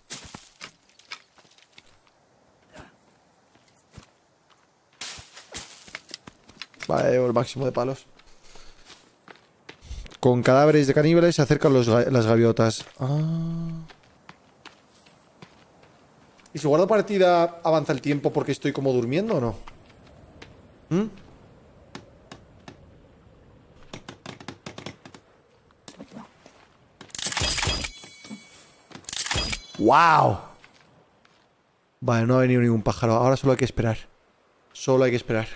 Vale, el máximo de palos. Con cadáveres de caníbales se acercan las gaviotas. Ah. ¿Y si guardo partida avanza el tiempo porque estoy como durmiendo o no? ¿Mm? ¡Wow! Vale, no ha venido ningún pájaro. Ahora solo hay que esperar. Solo hay que esperar.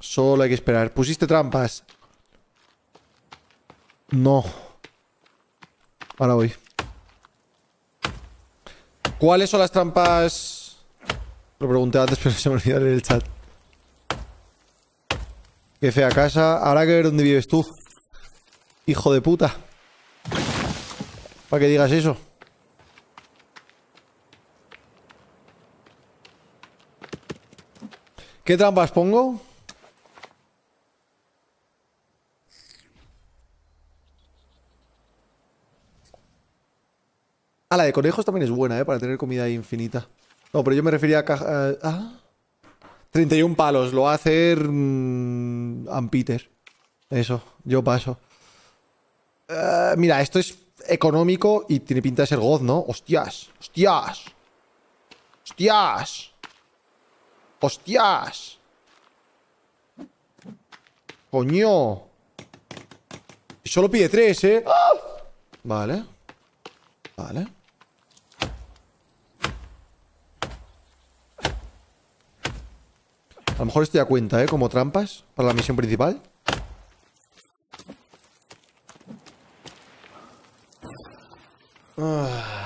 Solo hay que esperar. ¿Pusiste trampas? No. Ahora voy. ¿Cuáles son las trampas? Lo pregunté antes, (laughs) pero se me olvidó en el chat. Qué fea casa. Habrá que ver dónde vives tú. Hijo de puta. Para que digas eso. ¿Qué trampas pongo? Ah, la de conejos también es buena, ¿eh? Para tener comida infinita. No, pero yo me refería a caja... Eh, ah. 31 palos. Lo va a hacer... Ampeter. Eso. Yo paso. Eh, mira, esto es económico y tiene pinta de ser God, ¿no? ¡Hostias! ¡Hostias! ¡Hostias! ¡Hostias! ¡Coño! Solo pide tres, ¿eh? Vale. Vale. A lo mejor estoy a cuenta, ¿eh? Como trampas para la misión principal. Ah.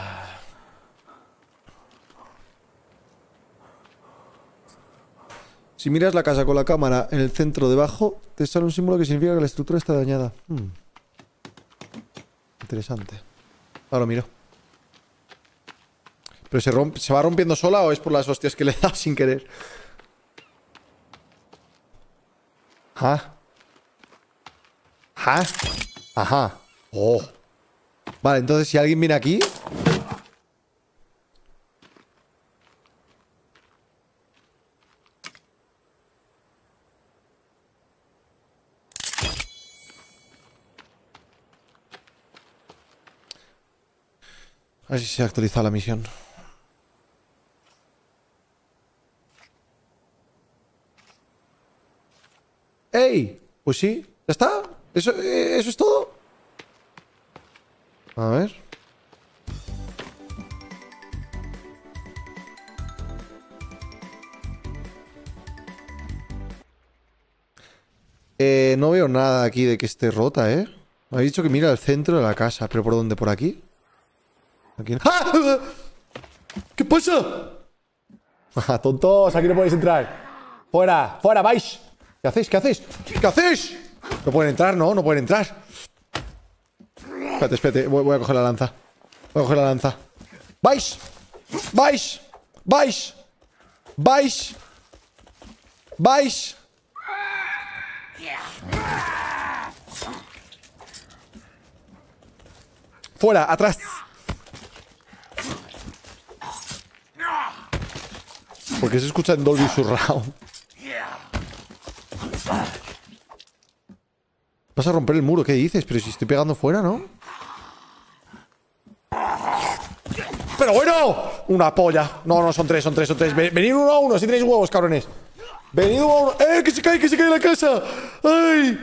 Si miras la casa con la cámara en el centro debajo, te sale un símbolo que significa que la estructura está dañada. Hmm. Interesante. Ahora lo miro. ¿Pero se, se va rompiendo sola o es por las hostias que le da (laughs) sin querer? ¿Ah? ¿Ah? Ajá. Oh. Vale, entonces si alguien viene aquí... A si se ha actualizado la misión. ¡Ey! Pues sí, ya está. ¿Eso, eh, eso es todo? A ver. Eh, no veo nada aquí de que esté rota, ¿eh? Me ha dicho que mira el centro de la casa. ¿Pero por dónde? ¿Por aquí? aquí... ¡Ah! (laughs) ¿Qué pasa? ¡Ah, (laughs) tontos! Aquí no podéis entrar. ¡Fuera! ¡Fuera! ¡Vais! ¿Qué hacéis? ¿Qué hacéis? ¿Qué hacéis? No pueden entrar, ¿no? No pueden entrar. Espérate, espérate. Voy, a coger la lanza. Voy a coger la lanza. ¡Vais! ¡Vais! ¡Vais! ¡Vais! ¡Vais! Fuera, atrás. Porque se escucha en Dolby Surround. Vas a romper el muro, ¿qué dices? Pero si estoy pegando fuera, ¿no? ¡Pero bueno! Una polla. No, no, son tres, son tres, son tres. Venid uno a uno, si tenéis huevos, cabrones. Venid uno a uno. ¡Eh, que se cae, que se cae la casa! ¡Ay!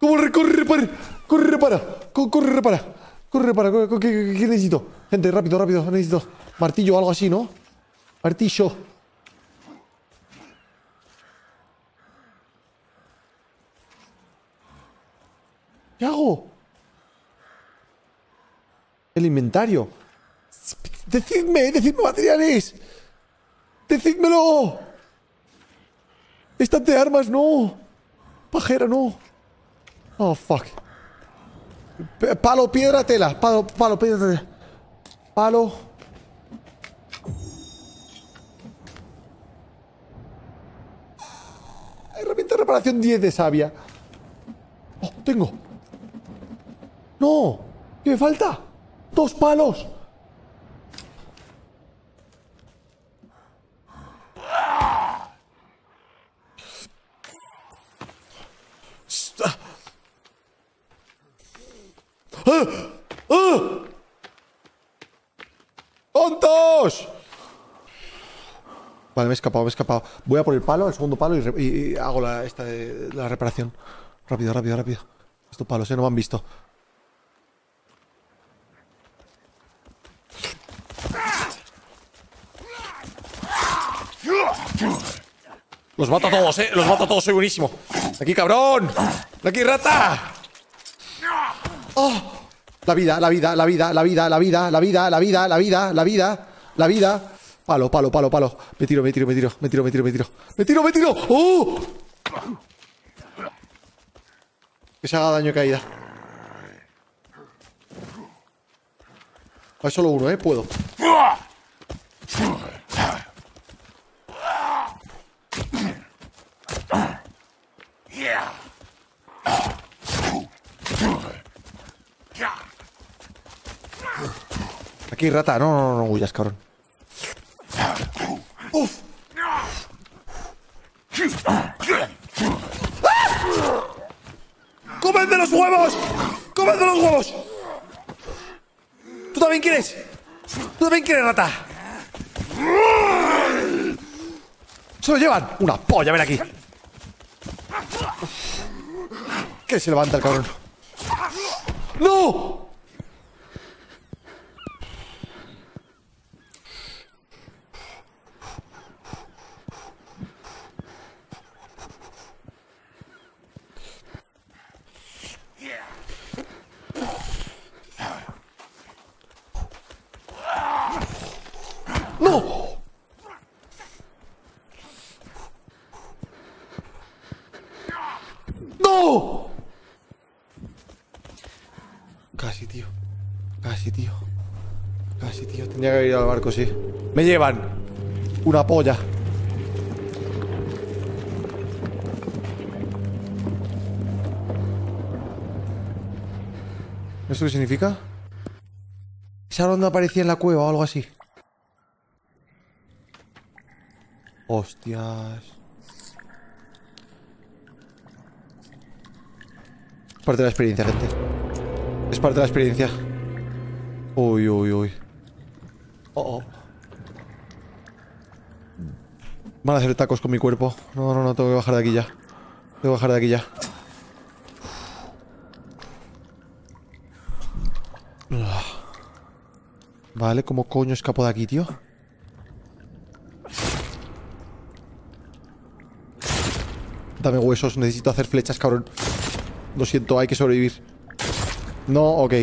¿Cómo corre, repara? Corre, repara. Corre, repara. Corre, repara. ¿Qué, qué necesito? Gente, rápido, rápido. Necesito martillo o algo así, ¿no? Martillo. ¿Qué hago? El inventario. Decidme, decidme materiales. Decídmelo. Estante de armas, no. Pajera, no. Oh, fuck. Palo, piedra, tela. Palo, palo, piedra, tela. Palo. Herramienta de reparación 10 de sabia. Oh, tengo. ¡No! ¿Qué me falta? ¡Dos palos! ¡Ah! ¡Ah! ¡Tontos! Vale, me he escapado, me he escapado. Voy a por el palo, el segundo palo y, hago la, reparación. Rápido, rápido, rápido. Estos palos, ¿eh? No me han visto. Los mato a todos, eh. Los mato a todos, soy buenísimo. Aquí, cabrón. Aquí, rata. Oh. La vida, la vida, la vida, la vida, la vida, la vida, la vida, la vida, la vida, la vida. Palo, palo, palo, palo. Me tiro, me tiro, me tiro, me tiro, me tiro, me tiro. Me tiro, me tiro. ¡Oh! Que se haga daño caída. Hay solo uno, eh. Puedo. Aquí, rata. No, no, no, huyas, cabrón. ¡Uf! ¡Comed de los huevos! ¡Comed de los huevos! ¿Tú también quieres? ¿Tú también quieres, rata? ¡Se lo llevan! ¡Una polla! ¡Ven aquí! Que se levanta el cabrón. ¡No! Sí. Me llevan. Una polla. ¿Esto qué significa? Esa donde aparecía en la cueva o algo así. Hostias. Es parte de la experiencia, gente. Es parte de la experiencia. Uy, uy, uy. Oh, oh. Van a hacer tacos con mi cuerpo. No, no, no, tengo que bajar de aquí ya. Tengo que bajar de aquí ya. Vale, ¿cómo coño escapo de aquí, tío? Dame huesos, necesito hacer flechas, cabrón. Lo siento, hay que sobrevivir. No, ok.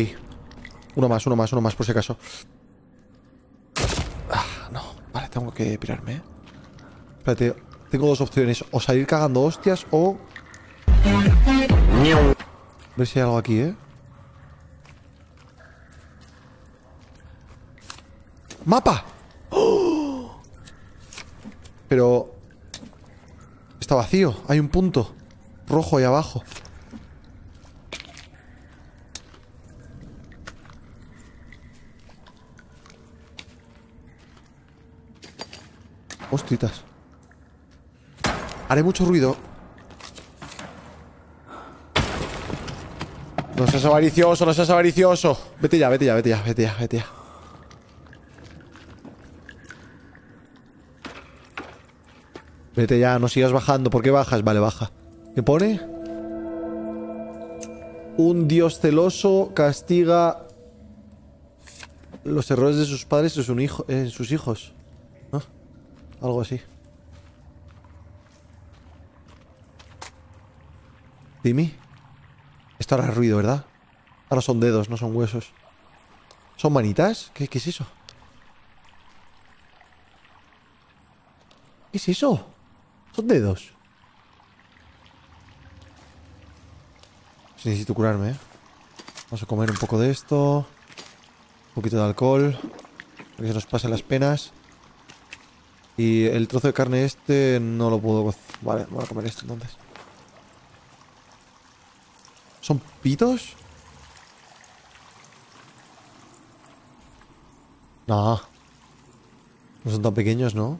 Uno más, uno más, uno más, por si acaso. Tengo que pirarme. Espérate, tengo dos opciones. O salir cagando hostias o... A ver si hay algo aquí, ¿eh? ¡Mapa! (gasps) Pero... Está vacío. Hay un punto rojo ahí abajo. Hostitas. Haré mucho ruido. No seas avaricioso, no seas avaricioso. Vete ya, vete ya, vete ya, vete ya, vete ya. Vete ya, no sigas bajando. ¿Por qué bajas? Vale, baja. ¿Qué pone? Un dios celoso castiga los errores de sus padres en sus hijos. Algo así. Dimi. Esto hará ruido, ¿verdad? Ahora son dedos, no son huesos. ¿Son manitas? ¿Qué, es eso? ¿Qué es eso? Son dedos. Necesito curarme, ¿eh? Vamos a comer un poco de esto. Un poquito de alcohol. Para que se nos pasen las penas. Y el trozo de carne este no lo puedo... Vale, voy a comer esto entonces. ¿Son pitos? No. No son tan pequeños, ¿no?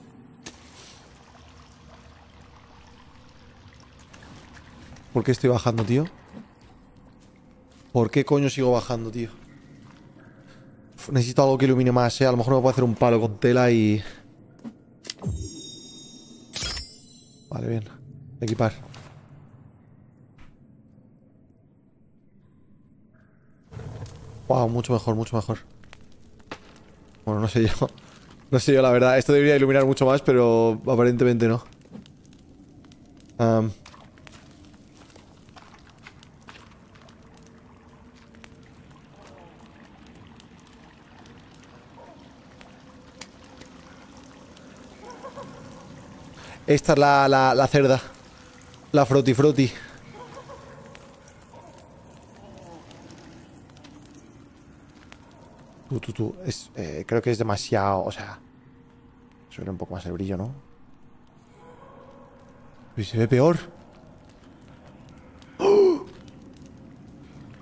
¿Por qué estoy bajando, tío? ¿Por qué coño sigo bajando, tío? necesito algo que ilumine más, ¿eh? A lo mejor me puedo hacer un palo con tela y... Vale, bien. Equipar. Wow, mucho mejor, mucho mejor. Bueno, no sé yo. (laughs) No sé yo, la verdad. Esto debería iluminar mucho más, pero aparentemente no. Esta es la, la, cerda. La froti froti. Tú, tú, tú. Es, eh, creo que es demasiado... O sea... Sube un poco más el brillo, ¿no? Y se ve peor. ¡Oh!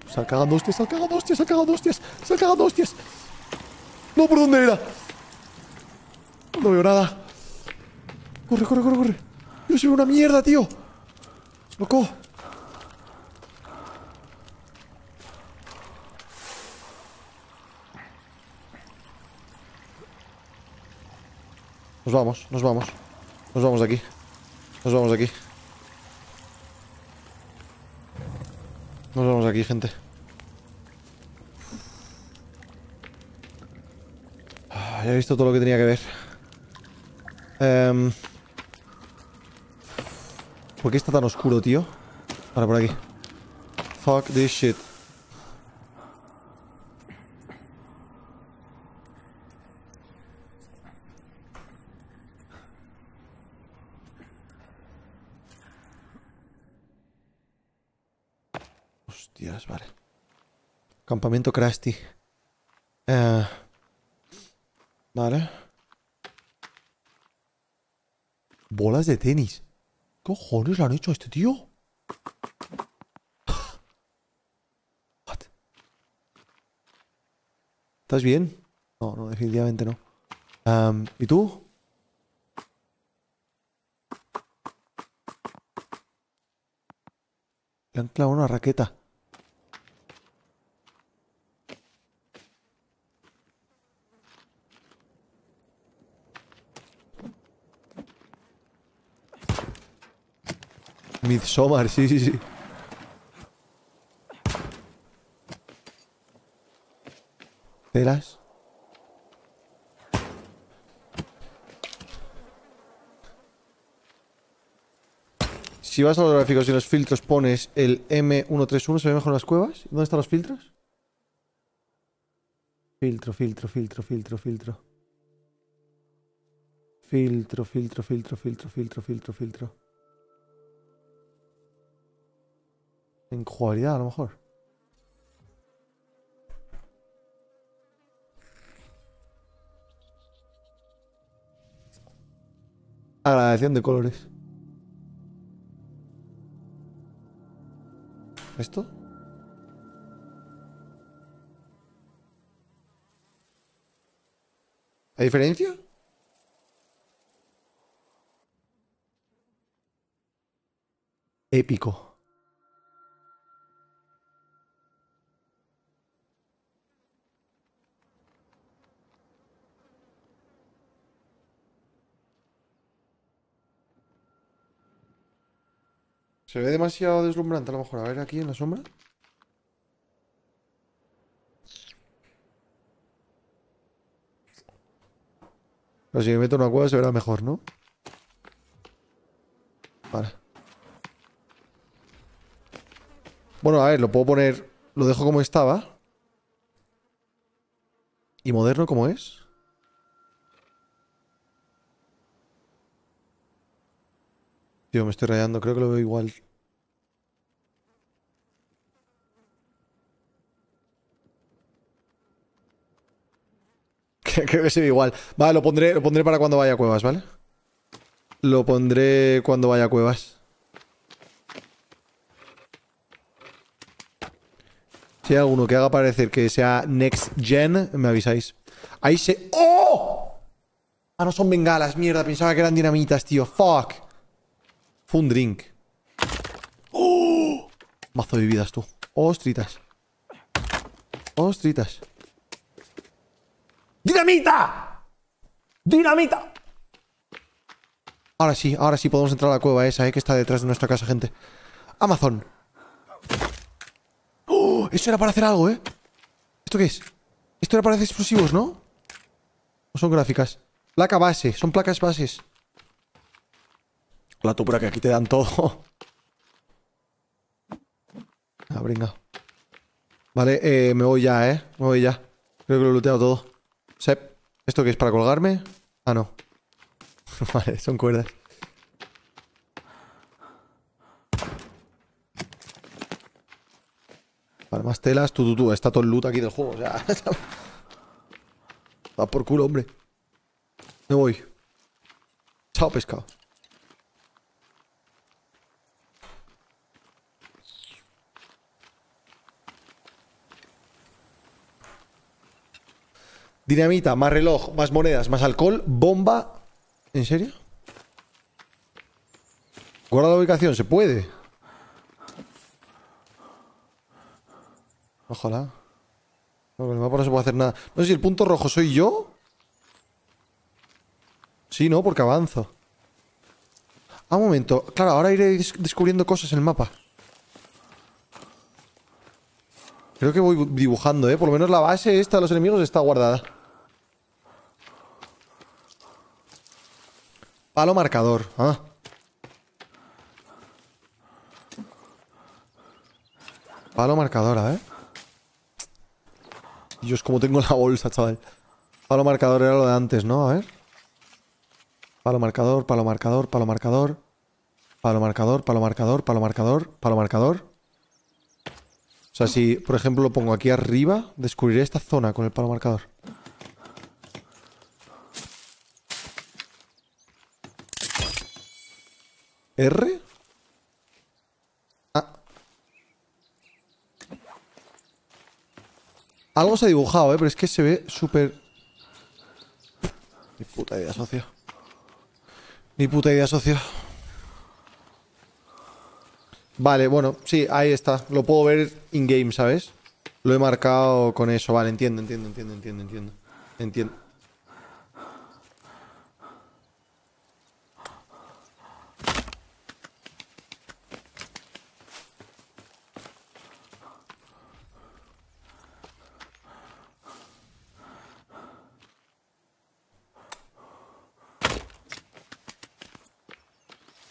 Sal cagando hostias, sal cagando hostias, sal cagando hostias, sal cagando hostias. No, ¿por dónde era? No veo nada. Corre, corre, corre, corre. Yo soy una mierda, tío. Loco. Nos vamos, nos vamos. Nos vamos de aquí. Nos vamos de aquí. Nos vamos de aquí, gente. Ah, ya he visto todo lo que tenía que ver. Um, ¿Por qué está tan oscuro, tío? Ahora por aquí. Fuck this shit. Hostias, vale. Campamento Krusty. Eh, vale. Bolas de tenis. ¿Qué cojones le han hecho a este tío? What? ¿Estás bien? No, no, definitivamente no. ¿Y tú? Le han clavado una raqueta. Midsommar, sí, sí, sí. ¿Telas? Si vas a los gráficos y los filtros pones el M131, ¿se ve mejor las cuevas? ¿Dónde están los filtros? Filtro, filtro, filtro, filtro, filtro. Filtro, filtro, filtro, filtro, filtro, filtro, filtro. En cualidad, a lo mejor. Agradección de colores. ¿Esto? ¿Hay diferencia? Épico. Se ve demasiado deslumbrante a lo mejor. A ver aquí en la sombra. Pero si me meto una cueva se verá mejor, ¿no? Vale. Bueno, a ver, lo puedo poner... Lo dejo como estaba. ¿Y moderno como es? Tío, me estoy rayando. Creo que lo veo igual. (laughs) Creo que se ve igual. Vale, lo pondré, lo pondré para cuando vaya a cuevas, ¿vale? Lo pondré cuando vaya a cuevas. Si hay alguno que haga parecer que sea Next Gen, me avisáis. Ahí se... ¡Oh! Ah, no son bengalas, mierda. Pensaba que eran dinamitas, tío. Fuck. Fue un drink. ¡Oh! (gasps) Mazo de vidas, tú. Ostritas. Ostritas. ¡Dinamita! ¡Dinamita! Ahora sí, ahora sí podemos entrar a la cueva esa, eh, que está detrás de nuestra casa, gente. Amazon. ¡Oh! (gasps) Eso era para hacer algo, ¿eh? ¿Esto qué es? Esto era para hacer explosivos, ¿no? ¿O son gráficas? Placa base, son placas bases. La tupura que aquí te dan todo. (laughs) Ah, bringa. Vale, eh, me voy ya, ¿eh? Me voy ya. Creo que lo he looteado todo. Sep. ¿Esto qué es? ¿Para colgarme? Ah, no. (laughs) vale, son cuerdas. Vale, más telas. Tú, tú, tú. Está todo el loot aquí del juego. O sea... (laughs) Va por culo, hombre. Me voy. Chao, pescado. Dinamita, más reloj, más monedas, más alcohol, bomba. ¿En serio? Guarda la ubicación, ¿se puede? Ojalá. No, con el mapa no se puede hacer nada. No sé si el punto rojo soy yo. Sí, no, porque avanzo. Ah, un momento. Claro, ahora iré descubriendo cosas en el mapa. Creo que voy dibujando, ¿eh? Por lo menos la base esta de los enemigos está guardada. Palo marcador. Ah. Palo marcadora, ¿eh? Dios, como tengo la bolsa, chaval. Palo marcador era lo de antes, ¿no? A ver. Palo marcador, palo marcador, palo marcador. Palo marcador, palo marcador, palo marcador, palo marcador. O sea, si, por ejemplo, lo pongo aquí arriba, descubriré esta zona con el palo marcador. ¿R? Ah. Algo se ha dibujado, ¿eh? Pero es que se ve súper... Ni puta idea, socio. Ni puta idea, socio. Vale, bueno, sí, ahí está. Lo puedo ver in-game, ¿sabes? Lo he marcado con eso. Vale, entiendo, entiendo, entiendo, entiendo, entiendo. Entiendo.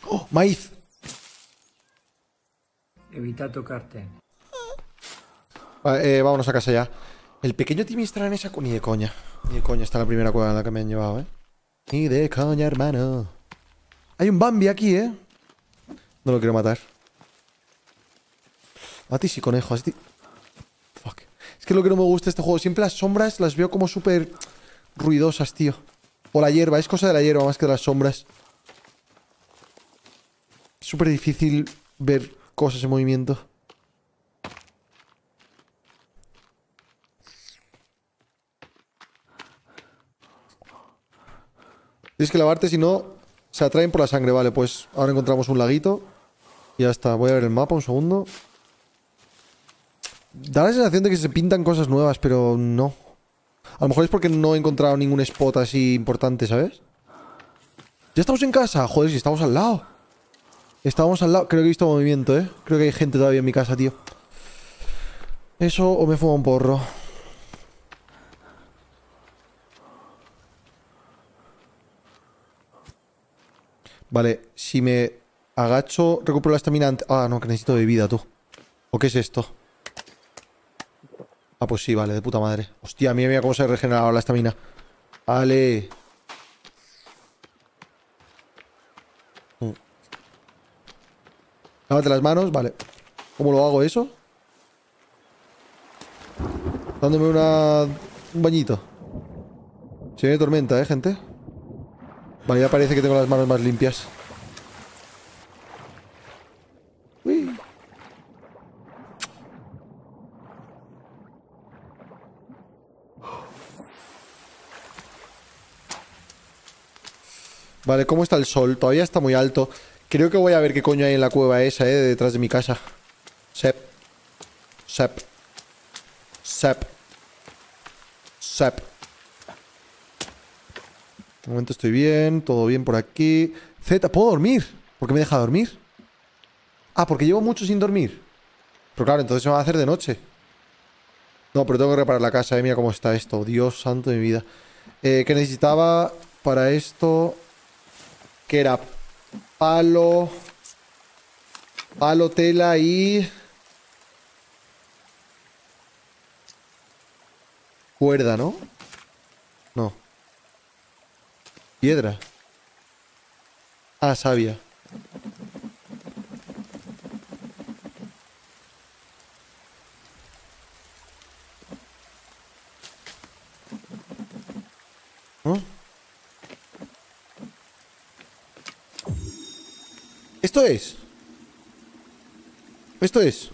¡Oh! ¡Maíz! Evita tocarte. Eh, vámonos a casa ya. El pequeño Timmy estará en esa... Ni de coña. Ni de coña está la primera cueva en la que me han llevado, ¿eh? Ni de coña, hermano. Hay un Bambi aquí, ¿eh? No lo quiero matar. A ti sí, conejo. A ti... Fuck. Es que lo que no me gusta de este juego. Siempre las sombras las veo como súper ruidosas, tío. O la hierba. Es cosa de la hierba más que de las sombras. Súper difícil ver cosas en movimiento. Tienes que lavarte, si no, se atraen por la sangre. Vale, pues ahora encontramos un laguito. Y ya está. Voy a ver el mapa un segundo. Da la sensación de que se pintan cosas nuevas, pero no. A lo mejor es porque no he encontrado ningún spot así importante, ¿sabes? Ya estamos en casa. Joder, si estamos al lado. Estábamos al lado. Creo que he visto movimiento, ¿eh? Creo que hay gente todavía en mi casa, tío. Eso o me fuma un porro. Vale, si me agacho, recupero la estamina Ah, no, que necesito de vida, tú. ¿O qué es esto? Ah, pues sí, vale, de puta madre. Hostia, mira, mira cómo se ha regenerado la estamina. Vale. Lávate las manos, vale. ¿Cómo lo hago eso? Dándome una... un bañito. Se viene tormenta, ¿eh, gente? Vale, ya parece que tengo las manos más limpias. Uy. Vale, ¿cómo está el sol? Todavía está muy alto. Creo que voy a ver qué coño hay en la cueva esa, eh, detrás de mi casa. Sep. Sep. Sep. Sep. De momento estoy bien, todo bien por aquí. Z, ¿puedo dormir? ¿Por qué me deja dormir? Ah, porque llevo mucho sin dormir. Pero claro, entonces se va a hacer de noche. No, pero tengo que reparar la casa, eh. Mira cómo está esto. Dios santo de mi vida. Eh, ¿Qué necesitaba para esto? Que era Palo. Palo, tela y... Cuerda, ¿no? No. Piedra. Ah, sabia. ¿No? Esto es. Esto es.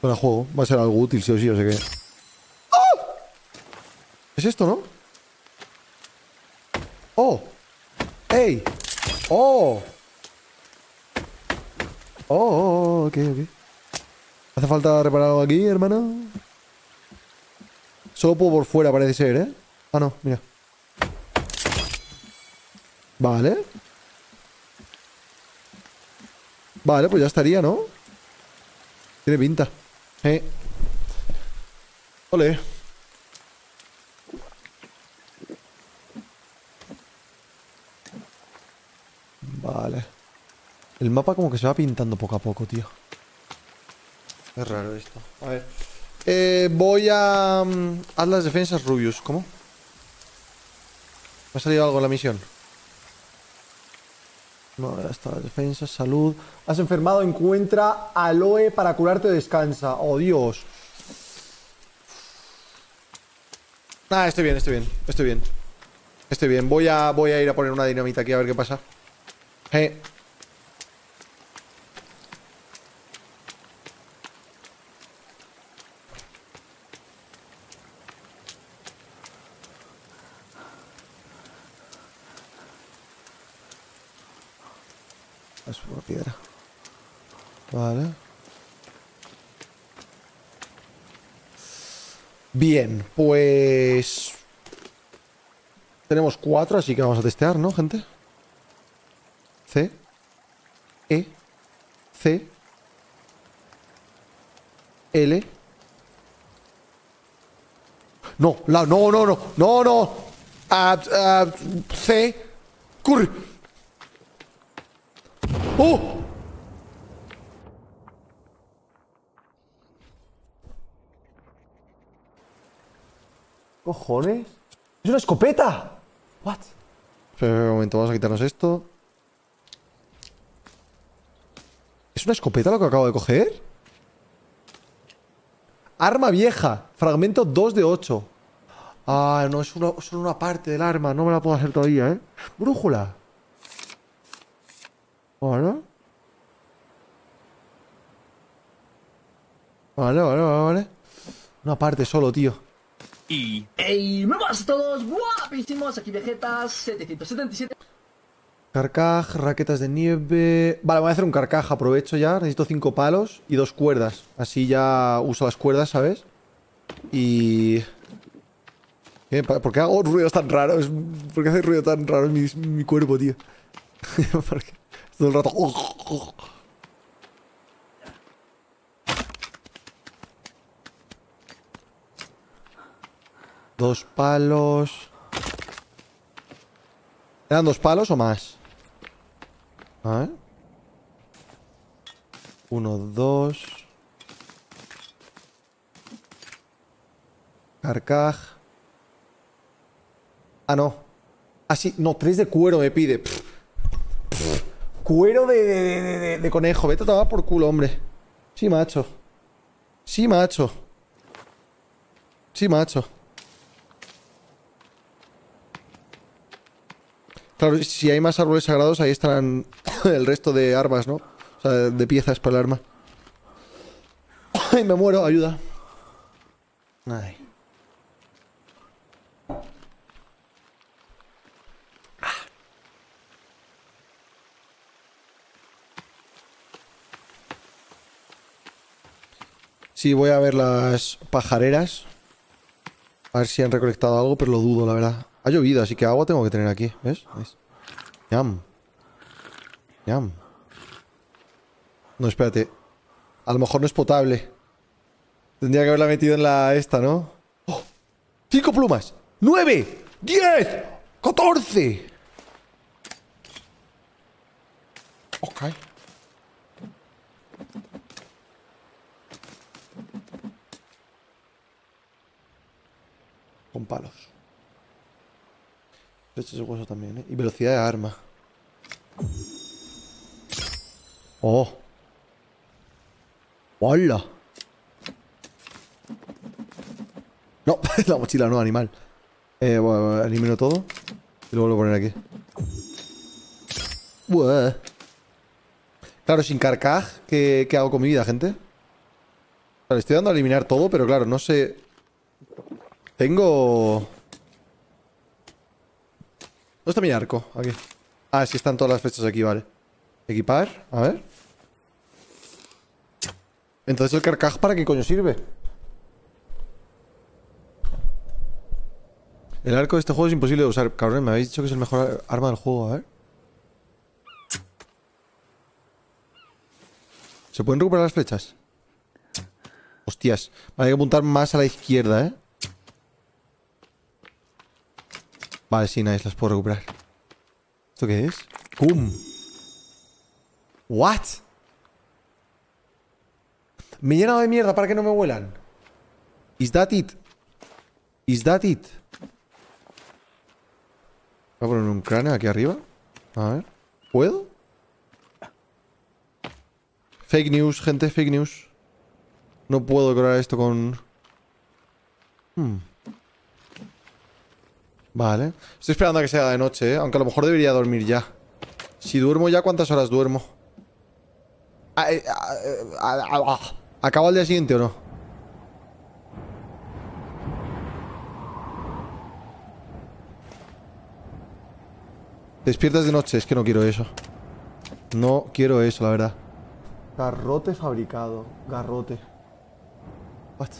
Bueno, juego. Va a ser algo útil, sí o sí, o sé qué. ¡Oh! Es esto, ¿no? ¡Oh! ¡Ey! ¡Oh! ¡Oh! oh ok, ok. ¿Hace falta reparar algo aquí, hermano? Solo puedo por fuera, parece ser, ¿eh? Ah, no, mira. Vale. Vale, pues ya estaría, ¿no? Tiene pinta. Eh. Ole. Vale. El mapa como que se va pintando poco a poco, tío. Es raro esto. A ver. Eh, voy a... Haz las defensas, Rubius. ¿Cómo? ¿Me ha salido algo la misión? No, está. Defensas, salud. Has enfermado, encuentra aloe para curarte, descansa. Oh, Dios. Ah, estoy bien, estoy bien, estoy bien. Estoy bien. Voy a, voy a ir a poner una dinamita aquí a ver qué pasa. Eh. Es una piedra. Vale. Bien, pues... Tenemos cuatro, así que vamos a testear, ¿no, gente? C. E. C. L. No, la, no, no, no, no, no. C. Curry. ¡Oh! ¿Cojones? ¡Es una escopeta! ¿What? Espera un momento, vamos a quitarnos esto. ¿Es una escopeta lo que acabo de coger? Arma vieja. Fragmento 2 de 8. Ah, no, es solo una parte del arma. No me la puedo hacer todavía, ¿eh? Brújula. Vale. Vale, vale, vale, vale. Una parte solo, tío. Y... ¡Ey! ¡Nuevos todos! ¡Guapísimos! Aquí Vegetas 777. Carcaj, raquetas de nieve... Vale, voy a hacer un carcaj, aprovecho ya. Necesito cinco palos y dos cuerdas. Así ya uso las cuerdas, ¿sabes? Y... ¿Por qué hago ruidos tan raros? ¿Por qué hace ruido tan raro en mi, mi cuerpo, tío? (laughs) Todo el rato. Dos palos. ¿Eran dos palos o más? A ver. Uno, dos. Carcaj. Ah, no. Ah, sí. No, tres de cuero me pide. Cuero de, conejo. Vete a tomar por culo, hombre. Sí, macho. Sí, macho. Sí, macho. Claro, si hay más árboles sagrados, ahí estarán (coughs) el resto de armas, ¿no? O sea, de piezas para el arma. (coughs) Ay, me muero, ayuda. Ay. Sí, voy a ver las pajareras. A ver si han recolectado algo, pero lo dudo, la verdad. Ha llovido, así que agua tengo que tener aquí. ¿Ves? ¿Ves? Yam. Yam. No, espérate. A lo mejor no es potable. Tendría que haberla metido en la esta, ¿no? ¡Oh! ¡Cinco plumas! ¡Nueve! ¡Diez! ¡Catorce! Ok. Con palos. Este es hueso también, ¿eh? Y velocidad de arma. ¡Oh! ¡Hola! No, (laughs) la mochila no, animal. Eh, bueno, elimino todo. Y lo vuelvo a poner aquí. Claro, sin carcaj, ¿qué, ¿qué, hago con mi vida, gente? Vale, estoy dando a eliminar todo, pero claro, no sé... Tengo... ¿Dónde está mi arco? Aquí. Ah, sí están todas las flechas aquí, vale. Equipar, a ver. Entonces el carcaj ¿para qué coño sirve? El arco de este juego es imposible de usar. Cabrón, me habéis dicho que es el mejor arma del juego, a ver. ¿Se pueden recuperar las flechas? Hostias. Vale, hay que apuntar más a la izquierda, ¿eh? Vale, sí, nice, las puedo recuperar. ¿Esto qué es? ¡Cum! ¿What? Me he llenado de mierda para que no me huelan. ¿Is that it? ¿Is that it? Voy a poner un cráneo aquí arriba. A ver. ¿Puedo? Fake news, gente, fake news. No puedo decorar esto con... Hmm. Vale. Estoy esperando a que sea de noche, ¿eh? Aunque a lo mejor debería dormir ya. Si duermo ya, ¿cuántas horas duermo? Ah, eh, ah, eh, ah, ¿Acabo al día siguiente o no? Despiertas de noche, es que no quiero eso. No quiero eso, la verdad. Garrote fabricado. Garrote. What?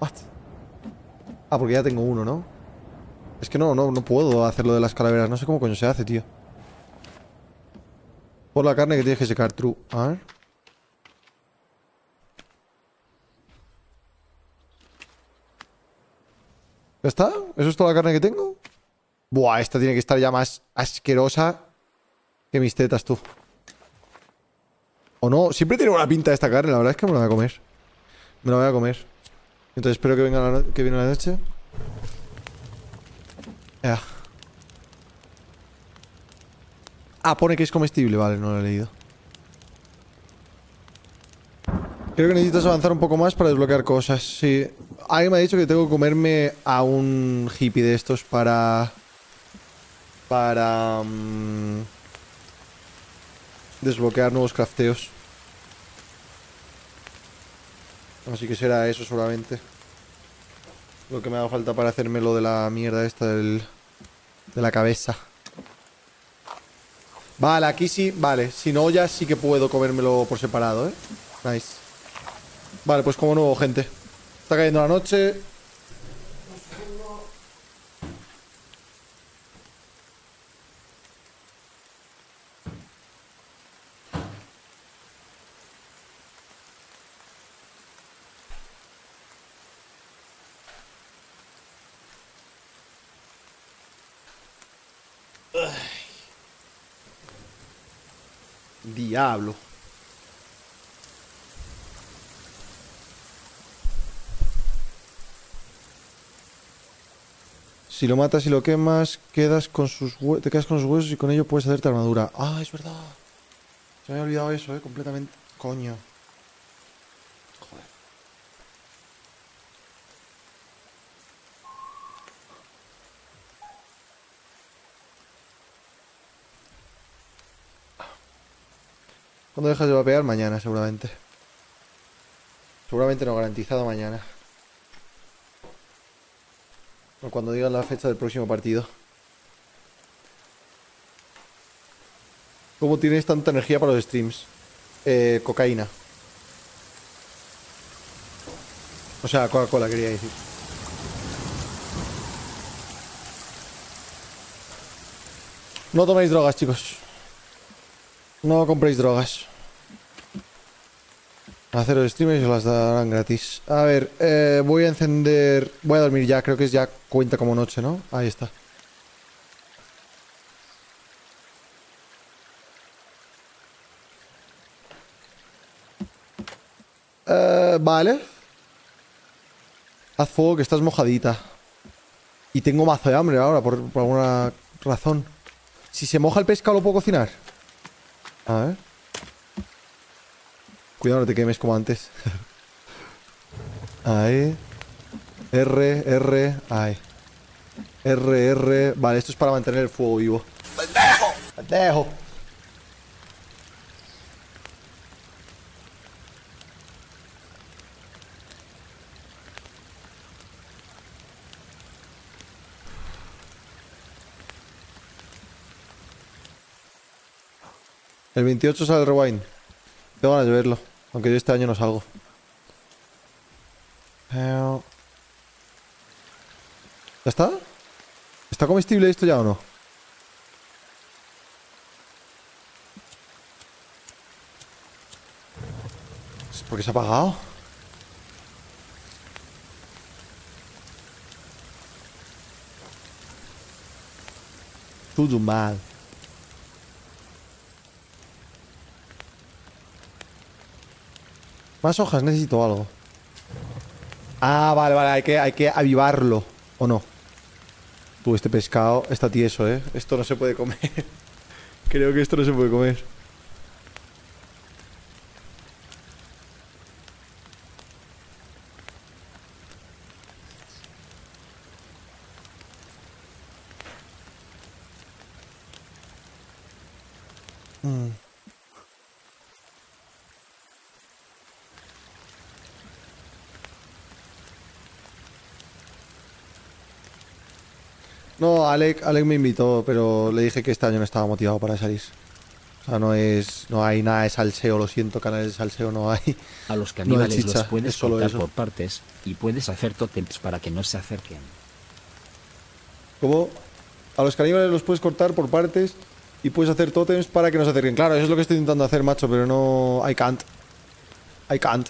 What? Ah, porque ya tengo uno, ¿no? Es que no, no, no puedo hacerlo de las calaveras. No sé cómo coño se hace, tío. Por la carne que tienes que secar, true. A ver. ¿Ya está? ¿Eso es toda la carne que tengo? Buah, esta tiene que estar ya más asquerosa que mis tetas, tú. O no, siempre tiene una pinta esta carne, la verdad es que me la voy a comer. Me la voy a comer. Entonces espero que venga la, que viene la noche. Ya. Ah, pone que es comestible, vale, no lo he leído. Creo que necesitas avanzar un poco más para desbloquear cosas, sí. Alguien me ha dicho que tengo que comerme a un hippie de estos para... Para... Mm, desbloquear nuevos crafteos. Así que será eso solamente. Lo que me haga falta para hacerme lo de la mierda esta del, de la cabeza. Vale, aquí sí, vale. Si no, ya sí que puedo comérmelo por separado, ¿eh? Nice. Vale, pues como nuevo, gente. Está cayendo la noche. Diablo. Si lo matas y lo quemas, quedas con sus te quedas con sus huesos y con ello puedes hacerte armadura. Ah, es verdad. Se me había olvidado eso, eh, completamente. Coño. ¿Cuándo dejas de vapear? Mañana, seguramente. Seguramente no garantizado mañana. O cuando digan la fecha del próximo partido. ¿Cómo tienes tanta energía para los streams? Eh, cocaína. O sea, Coca-Cola quería decir. No toméis drogas, chicos. No compréis drogas. Hacer los streamers y las darán gratis. A ver, eh, voy a encender... Voy a dormir ya, creo que ya cuenta como noche, ¿no? Ahí está. Eh, vale. Haz fuego que estás mojadita. Y tengo mazo de hambre ahora, por, por alguna razón. Si se moja el pescado, ¿lo puedo cocinar? A ver. Cuidado, no te quemes como antes. (laughs) Ahí. R, R, ahí. R, R. Vale, esto es para mantener el fuego vivo. ¡Pendejo! ¡Pendejo! El 28 sale el rewind. Tengo ganas de verlo. Aunque yo este año no salgo. ¿Ya está? ¿Está comestible esto ya o no? ¿Por qué se ha apagado? Tudo mal. Más hojas, necesito algo. Ah, vale, vale, hay que, hay que avivarlo. ¿O no? Tú, este pescado está tieso, ¿eh? Esto no se puede comer. (laughs) Creo que esto no se puede comer. No, Alec, Alec me invitó, pero le dije que este año no estaba motivado para salir. O sea, no es, no hay nada de salseo, lo siento, canales de salseo no hay. A los caníbales los puedes cortar por partes y puedes hacer totems para que no se acerquen. ¿Cómo? A los caníbales los puedes cortar por partes y puedes hacer totems para que no se acerquen. Claro, eso es lo que estoy intentando hacer, macho, pero no... I can't. I can't.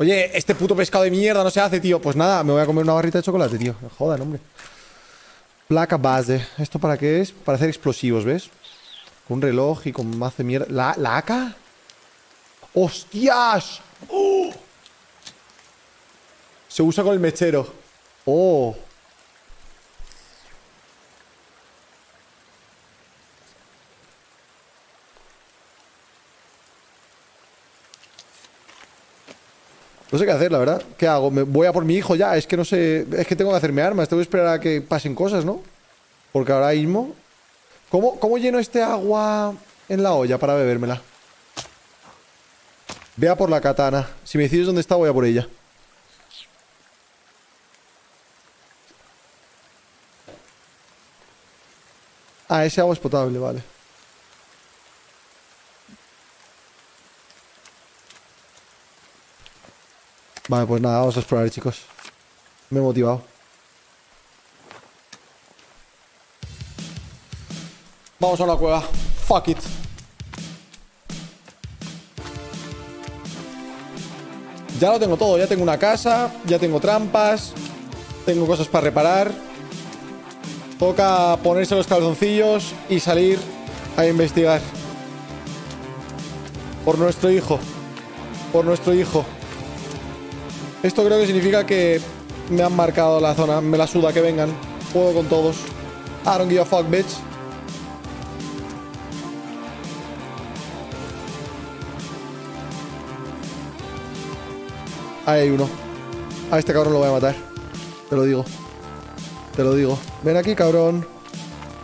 Oye, este puto pescado de mierda no se hace, tío. Pues nada, me voy a comer una barrita de chocolate, tío. Joder, hombre. Placa base. ¿Esto para qué es? Para hacer explosivos, ¿ves? Con un reloj y con mazo de mierda. ¿La, ¿La AK? ¡Hostias! ¡Oh! Se usa con el mechero. ¡Oh! No sé qué hacer, la verdad. ¿Qué hago? ¿Me voy a por mi hijo ya? Es que no sé... Es que tengo que hacerme armas. Tengo que esperar a que pasen cosas, ¿no? Porque ahora mismo... ¿Cómo, cómo lleno este agua en la olla para bebérmela? Vea por la katana. Si me decides dónde está, voy a por ella. Ah, ese agua es potable, vale. Vale, pues nada, vamos a explorar, chicos. Me he motivado. Vamos a la cueva. Fuck it. Ya lo tengo todo. Ya tengo una casa. Ya tengo trampas. Tengo cosas para reparar. Toca ponerse los calzoncillos y salir a investigar. Por nuestro hijo. Por nuestro hijo. Esto creo que significa que me han marcado la zona. Me la suda que vengan. Puedo con todos. I don't give a fuck, bitch. Ahí hay uno. A este cabrón lo voy a matar. Te lo digo. Te lo digo. Ven aquí, cabrón.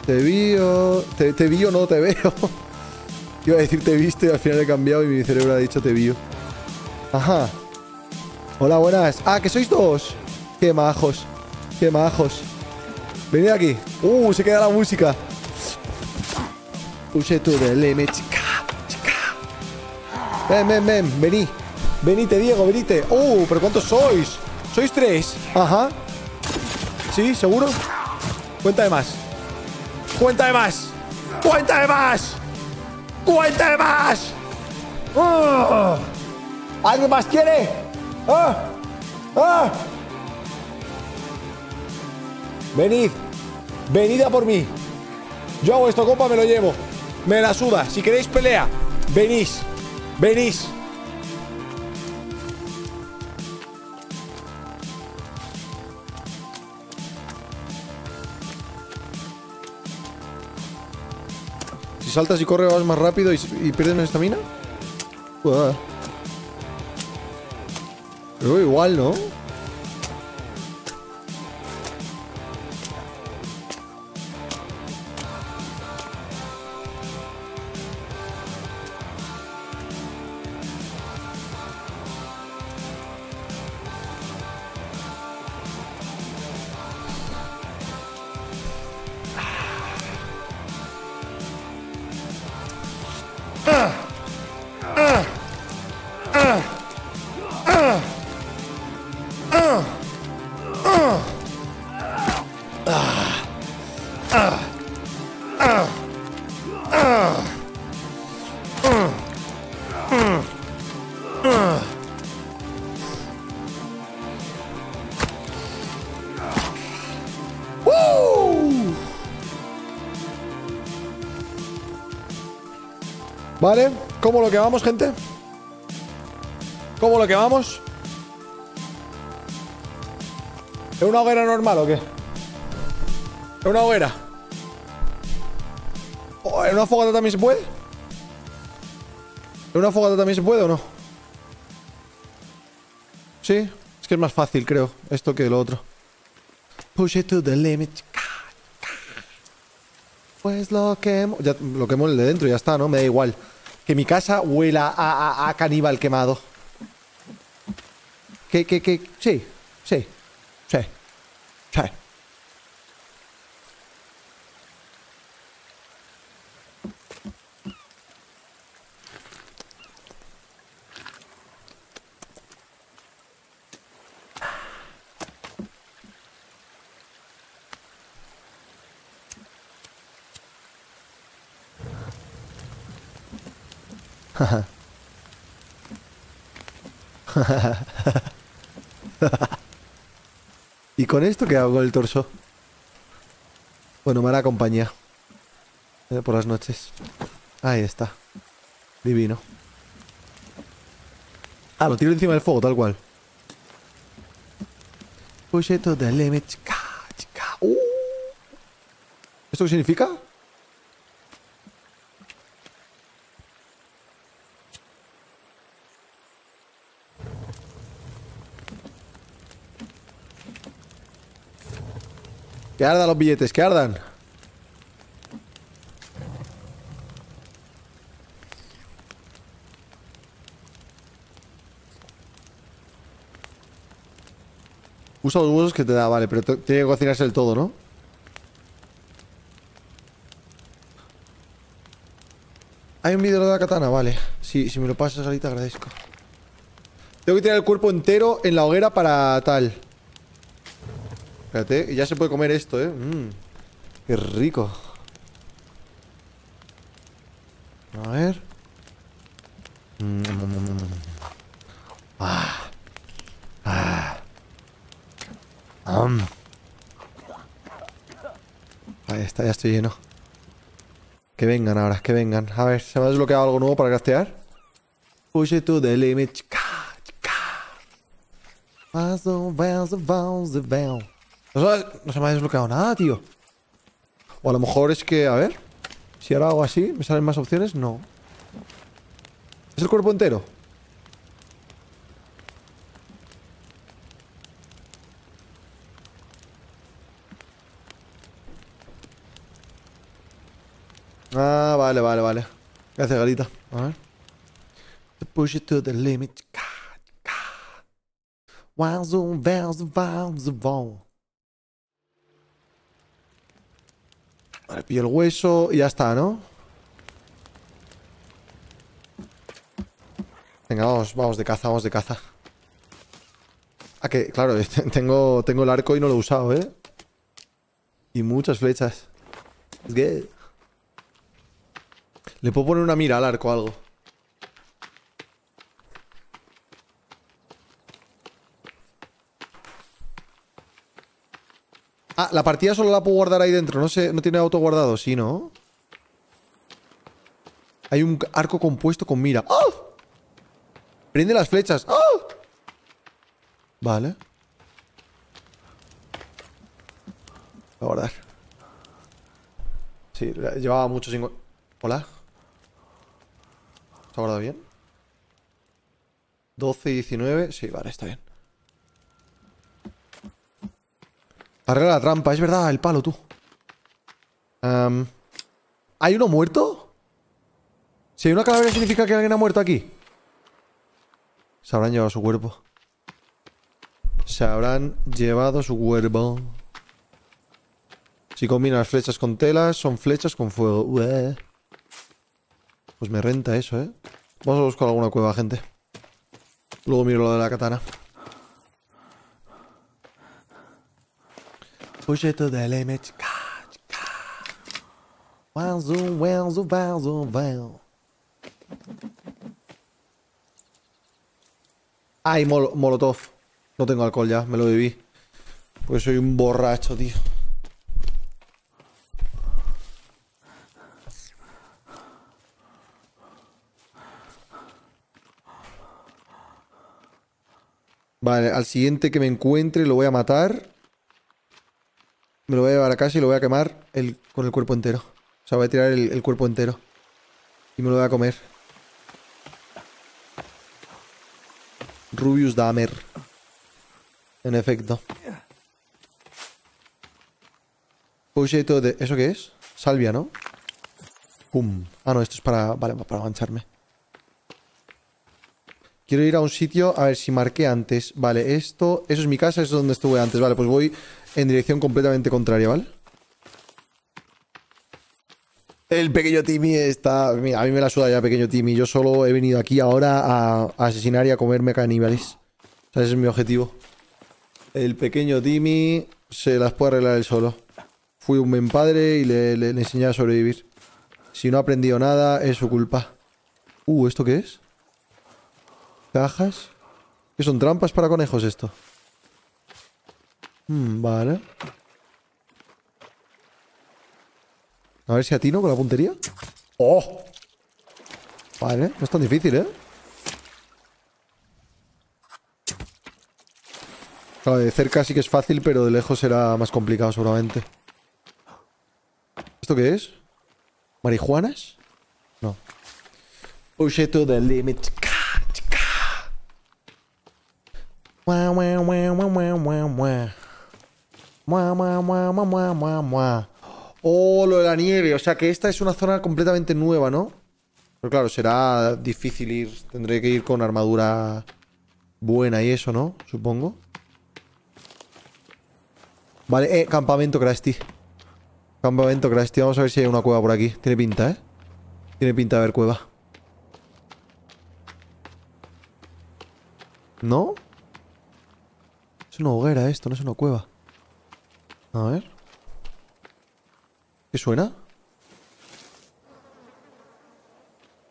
Te vio. Te, te vi o no te veo. (laughs) Iba a decir te viste y al final he cambiado y mi cerebro ha dicho te vio. Ajá. Hola, buenas. Ah, que sois dos. Qué majos. Qué majos. Venid aquí. Uh, se queda la música. Puse to the limit, chica. Chica. Ven, ven, ven. Vení. Venite, Diego, venite. Uh, pero ¿cuántos sois? Sois tres. Ajá. ¿Sí? ¿Seguro? Cuéntame más. Cuéntame más. Cuéntame más. Cuéntame más. ¡Oh! ¿Alguien más quiere? ¡Ah! ¡Ah! Venid. Venid a por mí. Yo hago esto, copa, me lo llevo. Me la suda. Si queréis pelea, venís. Venís. Si saltas y corres vas más rápido y, y pierdes menos estamina. Pero igual, ¿no? ¿Cómo lo quemamos, gente? ¿Cómo lo quemamos? ¿Es una hoguera normal o qué? ¿Es una hoguera? ¿En una fogata también se puede? ¿En una fogata también se puede o no? Sí, es que es más fácil, creo, esto que lo otro. Push it to the limit. Pues lo quemo. Ya, lo quemo el de dentro, ya está, ¿no? Me da igual. Que mi casa huela a, a caníbal quemado. Que, que, que. Sí, sí, sí, sí. (laughs) ¿Y con esto qué hago el torso? Bueno, me hará compañía. Eh, por las noches. Ahí está. Divino. Ah, lo tiro encima del fuego, tal cual. Push it to. ¿Esto qué significa? Que ardan los billetes, que ardan. Usa los huesos que te da, vale, pero tiene que cocinarse el todo, ¿no? Hay un vídeo de la katana, vale. Si me lo pasas ahorita agradezco. Tengo que tirar el cuerpo entero en la hoguera para tal. Espérate, ya se puede comer esto, ¿eh? Mmm, qué rico. A ver. Mm, ah. Ah. Ahí está, ya estoy lleno. Que vengan ahora, que vengan. A ver, ¿se me ha desbloqueado algo nuevo para castear? Push it to the limit. No, se me ha desbloqueado nada, tío. O a lo mejor es que, a ver. Si ahora hago así, ¿me salen más opciones? No. ¿Es el cuerpo entero? Ah, vale, vale, vale. Gracias, Galita. A ver. Push it to the limit. Vale, el hueso y ya está, ¿no? Venga, vamos, vamos de caza, vamos de caza. Ah, que, claro, (laughs) tengo, tengo el arco y no lo he usado, ¿eh? Y muchas flechas. Le puedo poner una mira al arco o algo. La partida solo la puedo guardar ahí dentro. No sé, no tiene auto guardado, sí, ¿no? Hay un arco compuesto con mira. ¡Oh! Prende las flechas. ¡Oh! Vale. Voy a guardar. Sí, llevaba mucho sin... Hola. ¿Se ha guardado bien? 12 y 19. Sí, vale, está bien. Arregla la trampa, es verdad, el palo, tú. ¿Hay uno muerto? Si hay una calavera significa que alguien ha muerto aquí. Se habrán llevado su cuerpo. Se habrán llevado su cuerpo. Si combinan las flechas con telas, son flechas con fuego. Pues me renta eso, ¿eh? Vamos a buscar alguna cueva, gente. Luego miro lo de la katana. Push it to the limit. Wazo, wazo, wazo, wazo. Ay, molotov. No tengo alcohol ya, me lo bebí. Porque soy un borracho, tío. Vale, al siguiente que me encuentre lo voy a matar. Me lo voy a llevar a casa y lo voy a quemar con el cuerpo entero. O sea, voy a tirar el, cuerpo entero. Y me lo voy a comer. Rubius Damer. En efecto. de... ¿Eso qué es? Salvia, ¿no? Pum. Ah, no, esto es para... Vale, para mancharme. Quiero ir a un sitio, a ver si marqué antes. Vale, esto, eso es mi casa, eso es donde estuve antes. Vale, pues voy en dirección completamente contraria, ¿vale? El pequeño Timmy está... A mí me la suda ya, pequeño Timmy. Yo solo he venido aquí ahora a, asesinar y a comerme caníbales. Ese es mi objetivo. El pequeño Timmy se las puede arreglar él solo. Fui un buen padre y le, le enseñé a sobrevivir. Si no ha aprendido nada, es su culpa. Uh, ¿esto qué es? Cajas. ¿Qué son trampas para conejos esto? Hmm, vale. A ver si atino con la puntería. ¡Oh! Vale, no es tan difícil, ¿eh? Claro, de cerca sí que es fácil, pero de lejos será más complicado seguramente. ¿Esto qué es? ¿Marihuanas? No. Push to the limit. Oh, lo de la nieve. O sea que esta es una zona completamente nueva, ¿no? Pero claro, será difícil ir. Tendré que ir con armadura buena y eso, ¿no? Supongo. Vale, eh, campamento Krusty. Campamento Krusty. Vamos a ver si hay una cueva por aquí. Tiene pinta, ¿eh? Tiene pinta de haber cueva. ¿No? Es una hoguera esto, no es una cueva. A ver. ¿Qué suena?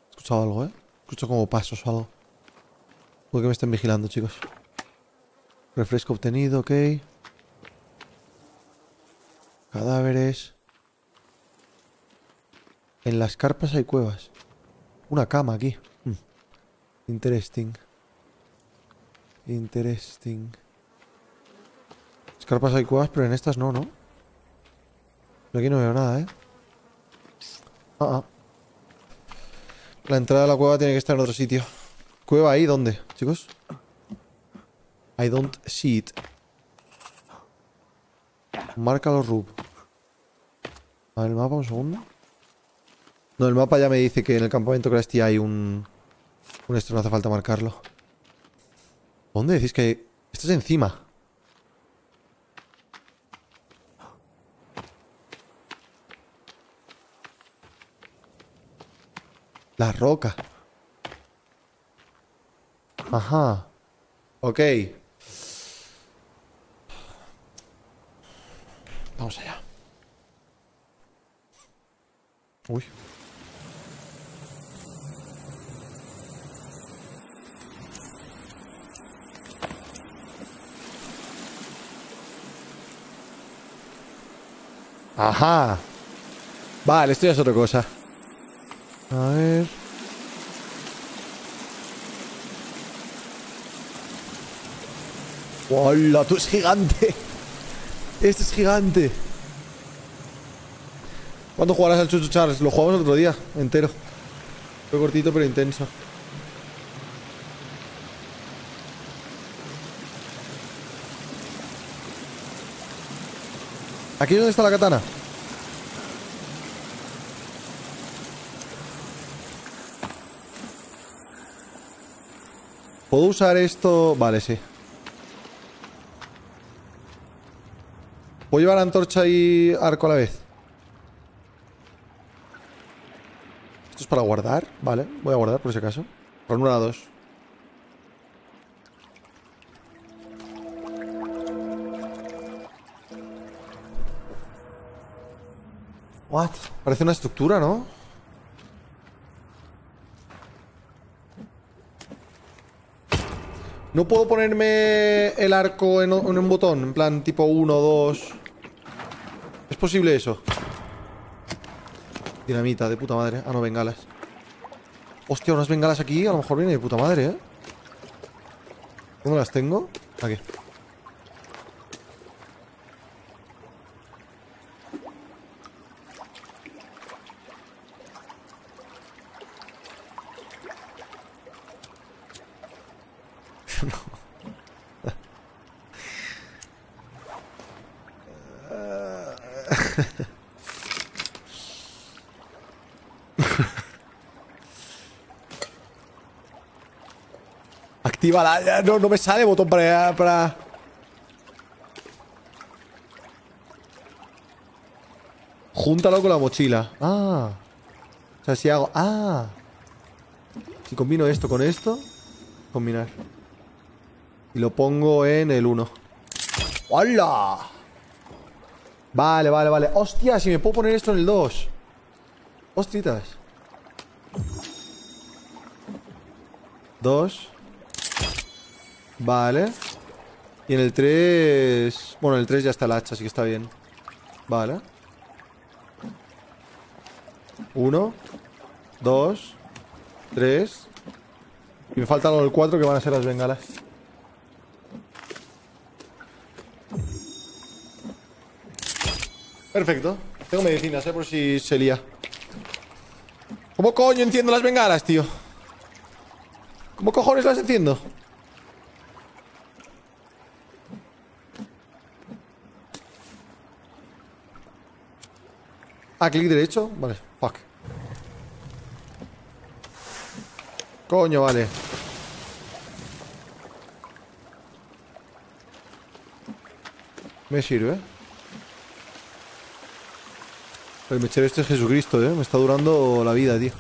He escuchado algo, ¿eh? Escucho como pasos o algo. Puede que me estén vigilando, chicos. Refresco obtenido, ok. Cadáveres. En las carpas hay cuevas. Una cama aquí. Hmm. Interesting. Interesting. Carpas hay cuevas, pero en estas no, ¿no? aquí no veo nada, ¿eh? Ah, ah. La entrada de la cueva tiene que estar en otro sitio. ¿Cueva ahí? ¿Dónde, chicos? I don't see it. Márcalo, Rub. A ver el mapa, un segundo. No, el mapa ya me dice que en el campamento Krusty hay un... Un esto, no hace falta marcarlo. ¿Dónde decís que? Esto es encima. La roca. Ajá. Ok. Vamos allá. Uy. Ajá. Vale, esto ya es otra cosa. A ver. ¡Hola! ¡Tú es gigante! Este es gigante. ¿Cuándo jugarás al Chuchu Charles? Lo jugamos el otro día, entero. Fue cortito pero intenso. ¿Aquí dónde está la katana? ¿Puedo usar esto? Vale, sí. ¿Puedo llevar antorcha y arco a la vez? ¿Esto es para guardar? Vale, voy a guardar por si acaso. una 2. What? Parece una estructura, ¿no? No puedo ponerme el arco en, un botón, en plan tipo 1, 2. ¿Es posible eso? Dinamita, de puta madre. Ah, no, bengalas. Hostia, unas bengalas aquí, a lo mejor viene de puta madre, ¿eh? ¿Dónde las tengo? Aquí. No, no me sale botón para... para... Júntalo con la mochila. Ah. O sea, si hago... Ah. Si combino esto con esto... Combinar. Y lo pongo en el 1. ¡Hola! Vale, vale, vale. ¡Hostia! Si me puedo poner esto en el 2. ¡Hostitas! Dos. Vale. Y en el 3... Bueno, en el 3 ya está el hacha, así que está bien. Vale. Uno. Dos. Tres. Y me falta lo del 4 que van a ser las bengalas. Perfecto. Tengo medicinas, eh, por si se lía. ¿Cómo coño enciendo las bengalas, tío? ¿Cómo cojones las enciendo? Ah, clic derecho. Vale, fuck. Coño, vale. Me sirve. El mechero este es Jesucristo, ¿eh? Me está durando la vida, tío.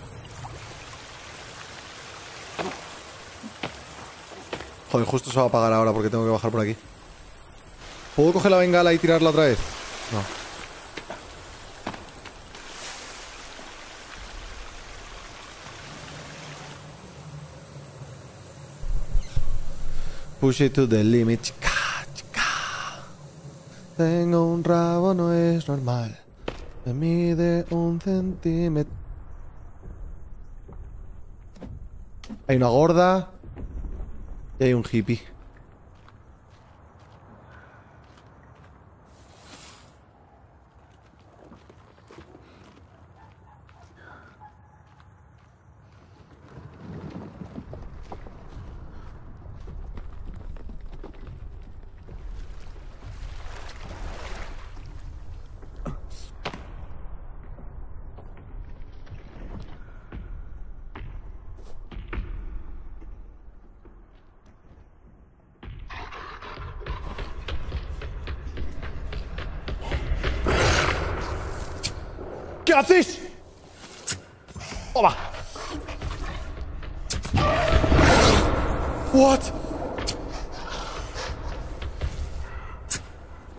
Joder, justo se va a apagar ahora porque tengo que bajar por aquí. ¿Puedo coger la bengala y tirarla otra vez? No. Push it to the limit. Tengo un rabo, no es normal. Me mide un centímetro. Hay una gorda. Y hay un hippie. ¿Qué haces? ¡Hola! What?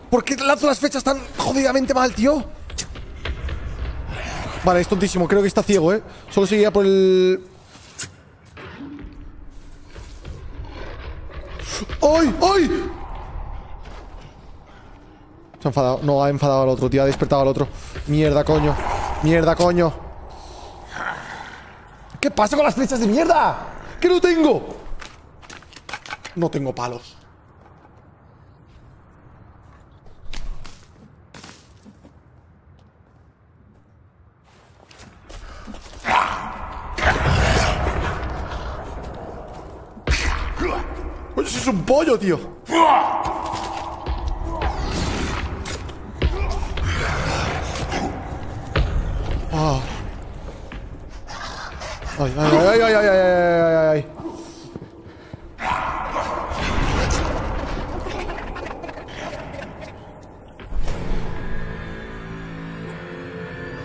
¿Por qué lanzo las fechas tan mal, tío? Vale, es tontísimo. Creo que está ciego, ¿eh? Solo seguía por el... ¡Ay! ¡Ay! Se ha enfadado. No, ha enfadado al otro, tío. Ha despertado al otro. Mierda, coño. Mierda, coño. ¿Qué pasa con las flechas de mierda? ¿Qué no tengo? No tengo palos. Oye, eso es un pollo, tío. Ay, ay, ay, ay, ay, ay, ay, ay,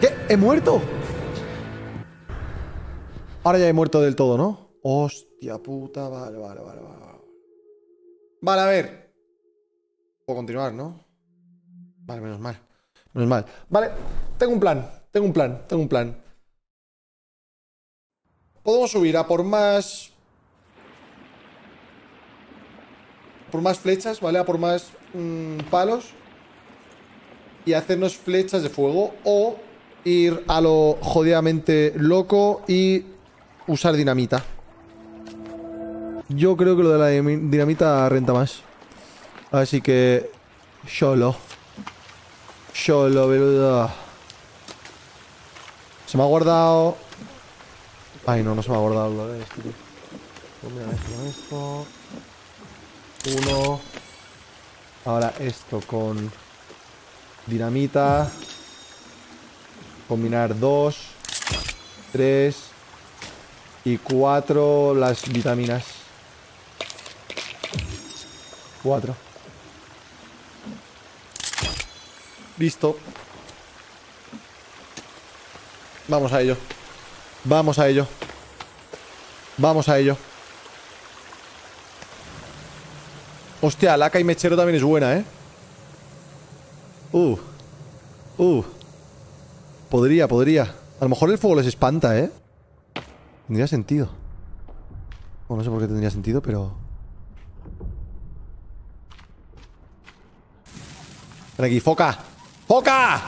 ¿Qué? ¿He muerto? Ahora ya he muerto del todo, ¿no? Hostia puta, vale, vale, vale, vale. Vale, a ver. Puedo continuar, ¿no? Vale, menos mal. Menos mal. Vale, tengo un plan, tengo un plan, tengo un plan. Podemos subir a por más... Por más flechas, ¿vale? A por más mm, palos. Y hacernos flechas de fuego. O ir a lo jodidamente loco y usar dinamita. Yo creo que lo de la dinamita renta más. Así que... Solo. Solo, boludo. Se me ha guardado... Ay, no, no se me ha guardado lo de tío. Esto. Uno. Ahora esto con... Dinamita. Combinar dos. Tres. Y cuatro las vitaminas. Cuatro. Listo. Vamos a ello. Vamos a ello. Vamos a ello. Hostia, laca y también es buena, ¿eh? Uh. Uh. Podría, podría. A lo mejor el fuego les espanta, ¿eh? Tendría sentido. Bueno, no sé por qué tendría sentido, pero... aquí, foca. ¡Foca!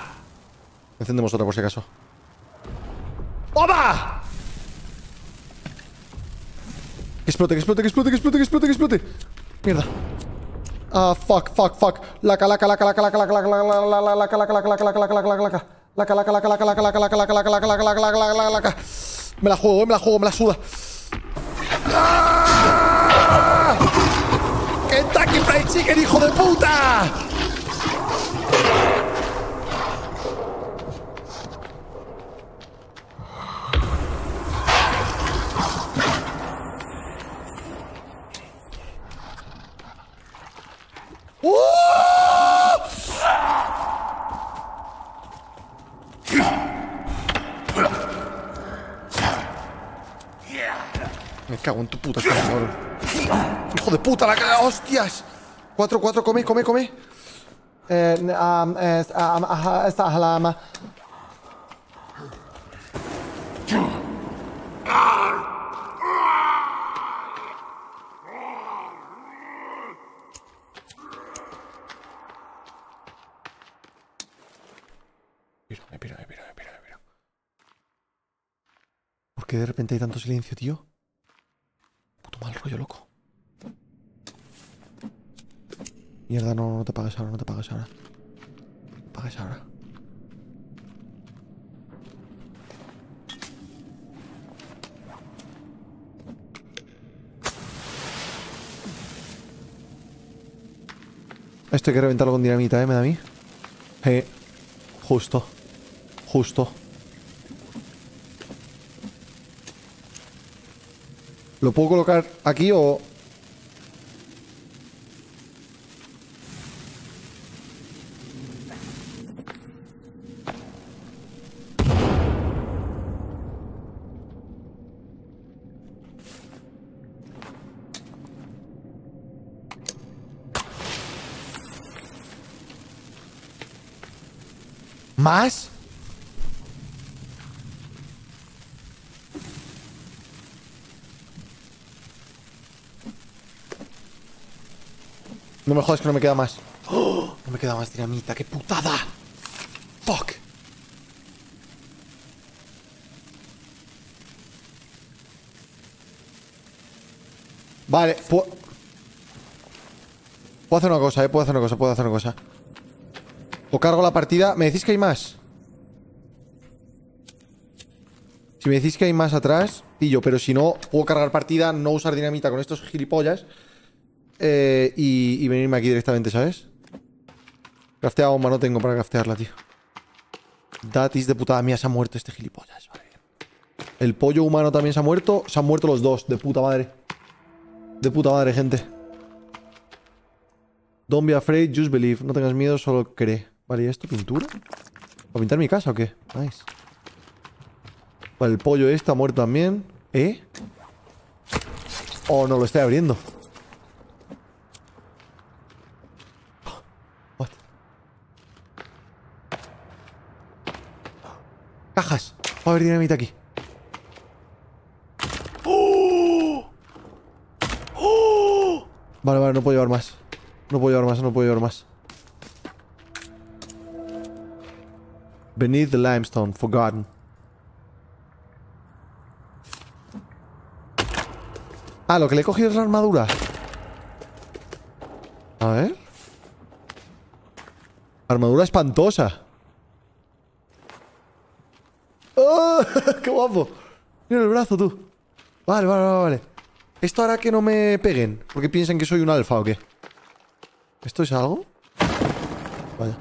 Encendemos otra por si acaso. Que explote, que explote, que explote, que explote, que explote, que explote. Mierda. Ah, fuck, fuck, fuck. Laca, laca, laca, laca, laca, laca, laca, laca, laca, laca, laca, laca, laca, laca, laca, laca, laca. Laca, laca, laca, laca, laca. Me la juego, me la juego, me la suda. ¡Kentucky hijo de puta! Me cago en tu puta cabrón. ¡Hijo de puta! ¡La cara! ¡Hostias! Cuatro, cuatro, come, come, come. Eh, um, um, ajá. Mira, mira, mira, mira, mira. ¿Por qué de repente hay tanto silencio, tío? Puto mal rollo, loco. Mierda, no, no te pagues ahora, no te pagues ahora. No te pagues ahora. Esto hay que reventarlo con dinamita, ¿eh? Me da a mí. Eh, justo. Justo. ¿Lo puedo colocar aquí o...? ¿Más? No me jodas que no me queda más. No me queda más dinamita. ¡Qué putada! ¡Fuck! Vale, puedo... Puedo hacer una cosa, eh. Puedo hacer una cosa, puedo hacer una cosa. O cargo la partida. ¿Me decís que hay más? Si me decís que hay más atrás, pillo. Pero si no, puedo cargar partida, no usar dinamita con estos gilipollas. Eh, y, venirme aquí directamente, ¿sabes? Craftea bomba no tengo para craftearla, tío. Datis de putada mía, se ha muerto este gilipollas. El pollo humano también se ha muerto. Se han muerto los dos, de puta madre. De puta madre, gente. Don't be afraid, just believe. No tengas miedo, solo cree. Vale, ¿y esto pintura? ¿Para pintar mi casa o qué? Nice. Vale, el pollo este ha muerto también. ¿Eh? Oh, no, lo estoy abriendo. Cajas. A haber dinamita aquí. ¡Oh! ¡Oh! Vale, vale, no puedo llevar más. No puedo llevar más, no puedo llevar más. Beneath the limestone, forgotten. Ah, lo que le he cogido es la armadura. A ver. Armadura espantosa. ¡Oh! ¡Qué guapo! Mira el brazo, tú. Vale, vale, vale, vale. ¿Esto hará que no me peguen? Porque piensan que soy un alfa o qué. ¿Esto es algo? Vaya.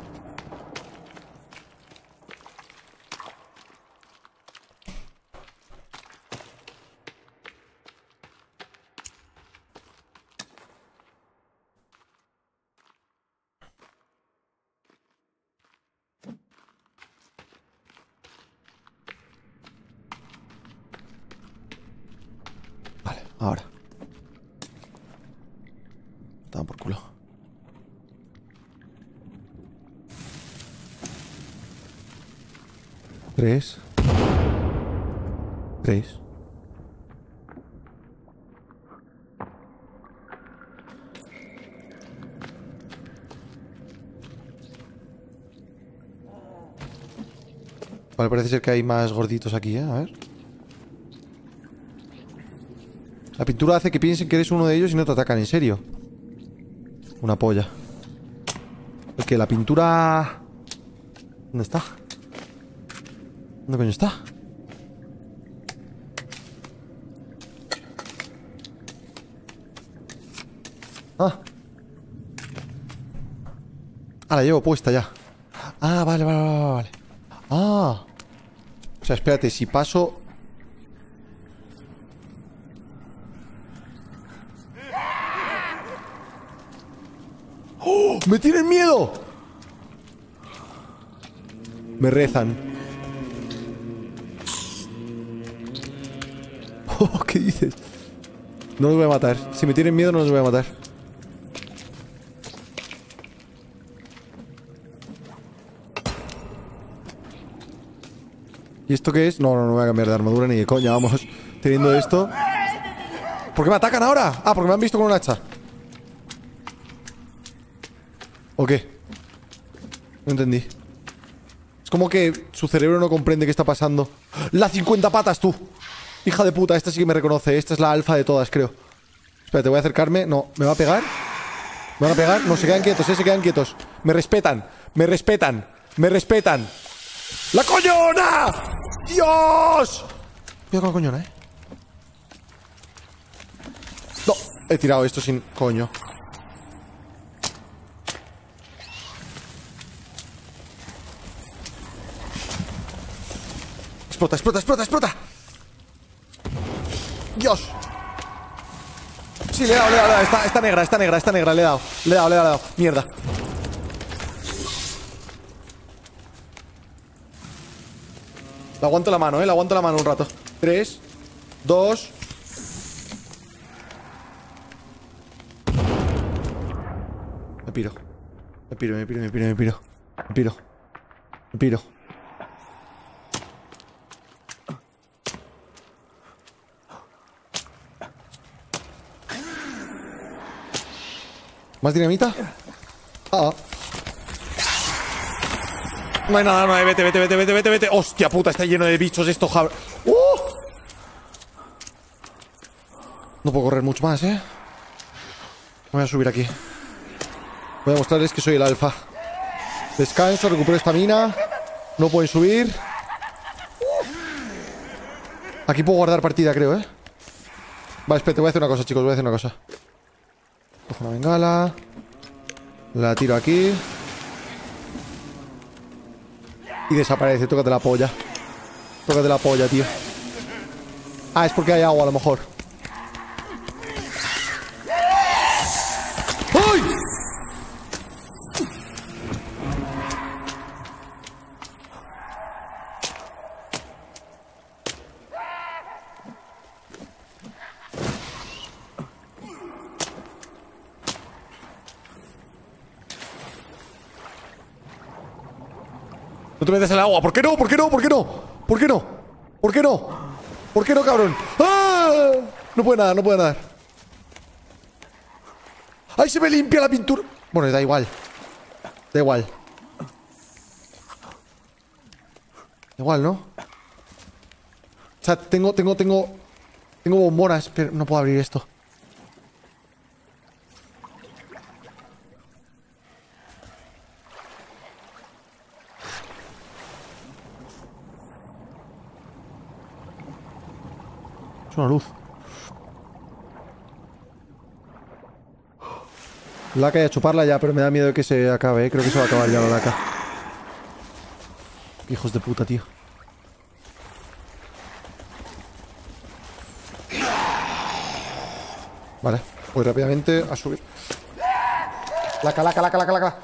Ahora. Estaba por culo. Tres. Tres. Vale, parece ser que hay más gorditos aquí, ¿eh? A ver. La pintura hace que piensen que eres uno de ellos y no te atacan, en serio. Una polla. Es que la pintura... ¿Dónde está? ¿Dónde coño está? Ah. Ah, la llevo puesta ya. Ah, vale, vale, vale, vale. Ah. O sea, espérate, si paso ¡Me tienen miedo! Me rezan. (laughs) Oh, ¿Qué dices? No los voy a matar. Si me tienen miedo, no los voy a matar. ¿Y esto qué es? No, no, no voy a cambiar de armadura ni de coña. Vamos teniendo esto. ¿Por qué me atacan ahora? Ah, porque me han visto con un hacha. ¿O qué? No entendí. Es como que su cerebro no comprende qué está pasando. ¡La 50 patas, tú! Hija de puta, esta sí que me reconoce. Esta es la alfa de todas, creo. Espérate, voy a acercarme. No, ¿me va a pegar? ¿Me van a pegar? No, se quedan quietos, eh, se quedan quietos. Me respetan, me respetan, me respetan. ¡La coñona! ¡Dios! Cuidado con la coñona, eh. No, he tirado esto sin coño. Explota, explota, explota, explota. Dios. Sí, le he dado, le he dado, Está, está negra, está negra, está negra. Le he dado, le he dado, le he dado. Mierda. Le aguanto la mano, eh. Le aguanto la mano un rato. Tres, dos. Me piro. Me piro, me piro, me piro, me piro. Me piro. Me piro. ¿Más dinamita? Ah. No hay nada, no hay. Vete, vete, vete, vete, vete, vete. Hostia puta, está lleno de bichos esto, jab... ¡Uh! No puedo correr mucho más, ¿eh? Voy a subir aquí. Voy a mostrarles que soy el alfa. Descanso, recupero esta mina. No pueden subir. Aquí puedo guardar partida, creo, ¿eh? Vale, espérate, voy a hacer una cosa, chicos. Voy a hacer una cosa. Cojo una bengala. La tiro aquí. Y desaparece. Tócate la polla. Tócate la polla, tío. Ah, es porque hay agua a lo mejor. Metes el agua. ¿Por qué no? ¿Por qué no? ¿Por qué no? ¿Por qué no? ¿Por qué no? ¿Por qué no, cabrón? ¡Ah! No puede nadar, no puede nadar. ¡Ay, se me limpia la pintura! Bueno, da igual. Da igual. Da igual, ¿no? Sea, tengo, tengo, tengo... Tengo bombonas, pero no puedo abrir esto. Es una luz. La que a chuparla ya, pero me da miedo de que se acabe, ¿eh? Creo que se va a acabar ya la laca. Hijos de puta, tío. Vale, voy rápidamente a subir. Laca, laca, laca, laca, laca.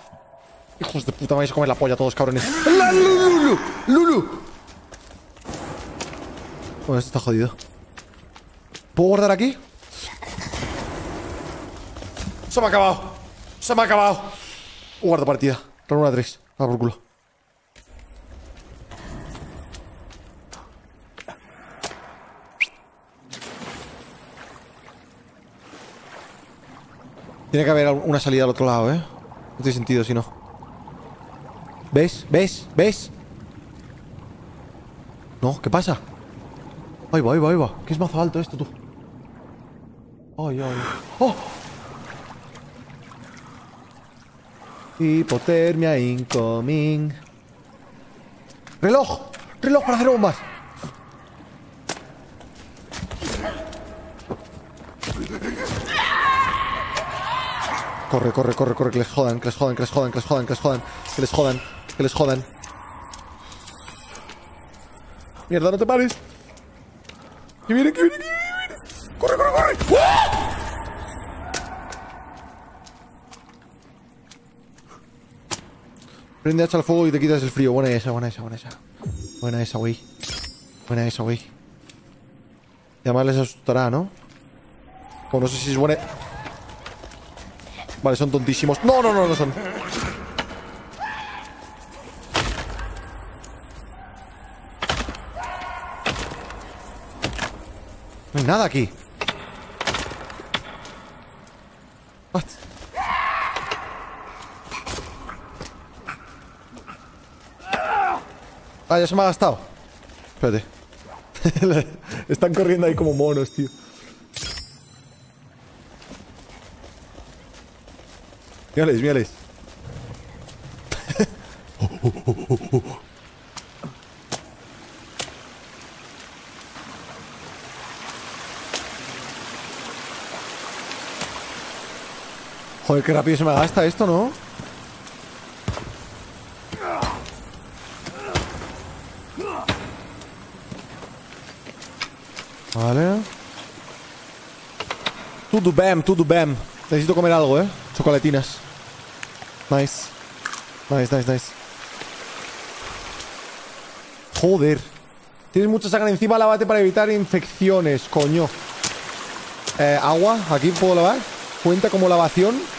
Hijos de puta, me vais a comer la polla todos, cabrones. ¡La, Lulu! ¡Lulu! Bueno, esto está jodido. ¿Puedo guardar aquí? Se me ha acabado. Se me ha acabado. Guardo partida. Run una 3. Va por culo. Tiene que haber una salida al otro lado, ¿eh? No tiene sentido si no. ¿Ves? ¿Ves? ¿Ves? No, ¿qué pasa? Ahí va, ahí va, ahí va. ¿Qué es mazo alto esto, tú? Ay, ay. ¡Oh! Hipotermia incoming. ¡Reloj! ¡Reloj para hacer bombas! Corre, corre, corre, corre, que les jodan, que les jodan, que les jodan, que les jodan, que les jodan, que les jodan, que les jodan. Mierda, no te pares. Que viene, que viene, que viene. Corre, corre, corre. Prende hacha al fuego y te quitas el frío. Buena esa, buena esa, buena esa. Buena esa, güey. Buena esa, güey. Y además les asustará, ¿no? Como no sé si es buena... Vale, son tontísimos. No, no, no, no son. No hay nada aquí. What? Ah, ya se me ha gastado. Espérate. (laughs) Están corriendo ahí como monos, tío. Mírales, mírales. (laughs) Joder, qué rápido se me gasta esto, ¿no? Vale. Tudo bem, tudo bem. Necesito comer algo, ¿eh? Chocolatinas. Nice. Nice, nice, nice. Joder. Tienes mucha sangre encima, lávate para evitar infecciones, coño. Eh, agua, aquí puedo lavar. Cuenta como lavación.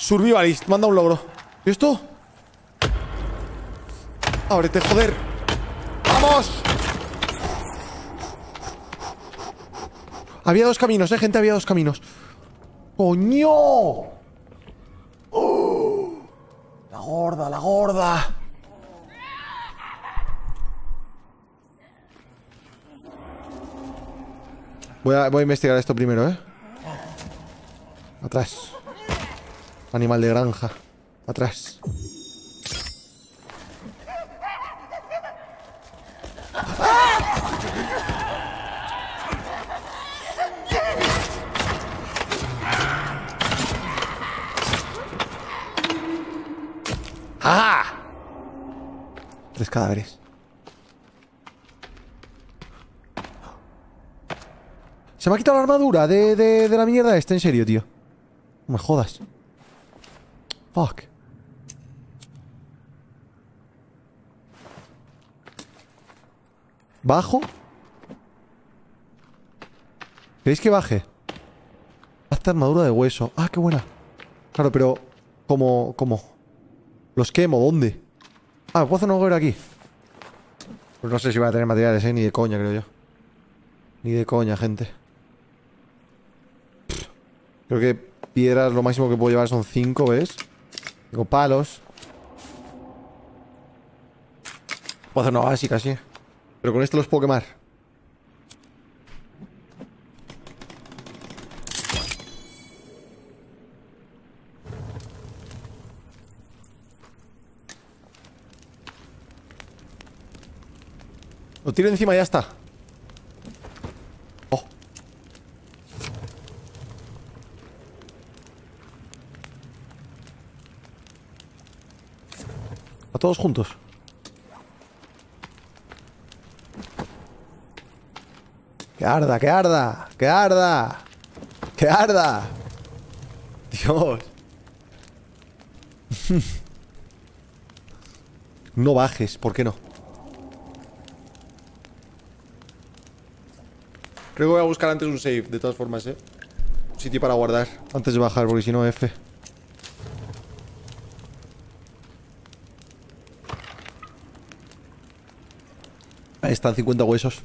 Survivalist, manda un logro. ¿Y esto? Ábrete, joder. ¡Vamos! Había dos caminos, eh, gente, había dos caminos. ¡Coño! La gorda, la gorda. Voy a, voy a investigar esto primero, ¿eh? Atrás. Animal de granja. Atrás. ¡Ah! Tres cadáveres. Se me ha quitado la armadura de, de, de la mierda esta, en serio, tío. No me jodas. Fuck. ¿Bajo? ¿Queréis que baje? Esta armadura de hueso. Ah, qué buena. Claro, pero... ¿Cómo? ¿Cómo? Los quemo, ¿dónde? Ah, ¿puedo hacer un hoguera aquí? Pues no sé si va a tener materiales, ¿eh? Ni de coña, creo yo. Ni de coña, gente. Creo que piedras lo máximo que puedo llevar son 5, ¿ves? Tengo palos. Puedo hacer una básica, sí. Pero con esto los puedo quemar. Lo tiro encima y ya está. Todos juntos. Que arda, que arda, que arda. Que arda. Dios. (laughs) no bajes, ¿por qué no? Creo que voy a buscar antes un save, de todas formas, ¿eh? Un sitio para guardar antes de bajar, porque si no, F. Están 50 huesos.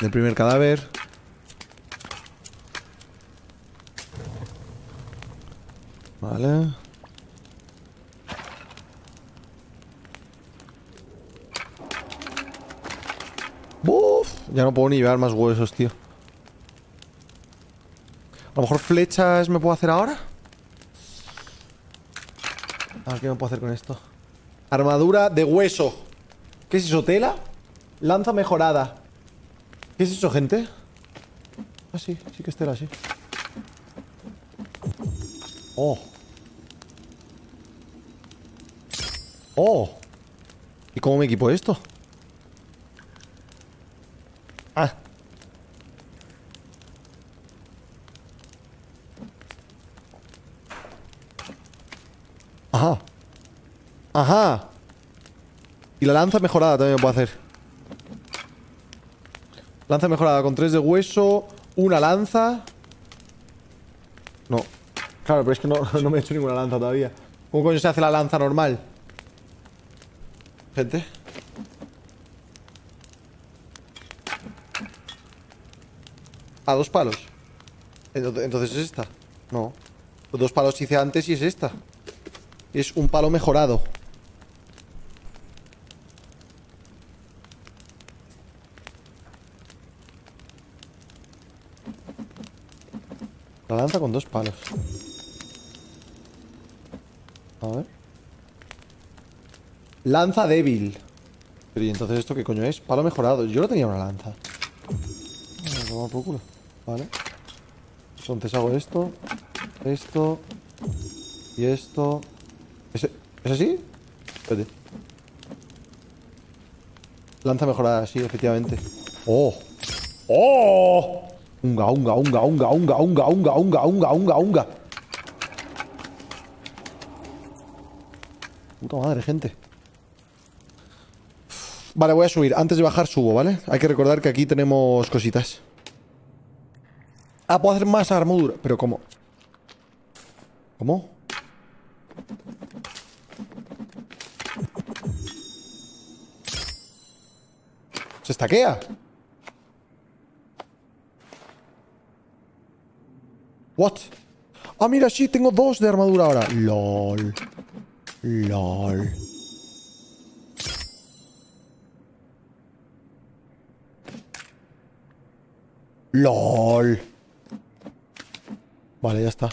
Del primer cadáver. Vale. Ya no puedo ni llevar más huesos, tío. A lo mejor flechas me puedo hacer ahora. A qué me puedo hacer con esto. Armadura de hueso. ¿Qué es eso? ¿Tela? Lanza mejorada. ¿Qué es eso, gente? Ah, sí, sí que es tela, sí. Oh. Oh. ¿Y cómo me equipo esto? Ah. Ajá. Ajá. Y la lanza mejorada también me puedo hacer. Lanza mejorada con tres de hueso. Una lanza. No. Claro, pero es que no, (laughs) no me he hecho ninguna lanza todavía. ¿Cómo coño se hace la lanza normal? Gente. A dos palos. Entonces es esta. No. Dos palos hice antes y es esta. Es un palo mejorado. Lanza con dos palos. A ver. Lanza débil. Pero ¿y entonces esto qué coño es? Palo mejorado. Yo no tenía una lanza. Vale. Entonces hago esto, esto y esto. ¿Es, ¿es así? Espérate. Lanza mejorada, sí, efectivamente. ¡Oh! ¡Oh! Unga, unga, unga, unga, unga, unga, unga, unga, unga, unga, unga. Puta madre, gente. Vale, voy a subir. Antes de bajar subo, ¿vale? Hay que recordar que aquí tenemos cositas. Ah, puedo hacer más armadura. Pero ¿cómo? ¿Cómo? Se estaquea. What? Ah, mira, sí, tengo dos de armadura ahora. LOL. LOL. LOL. Vale, ya está.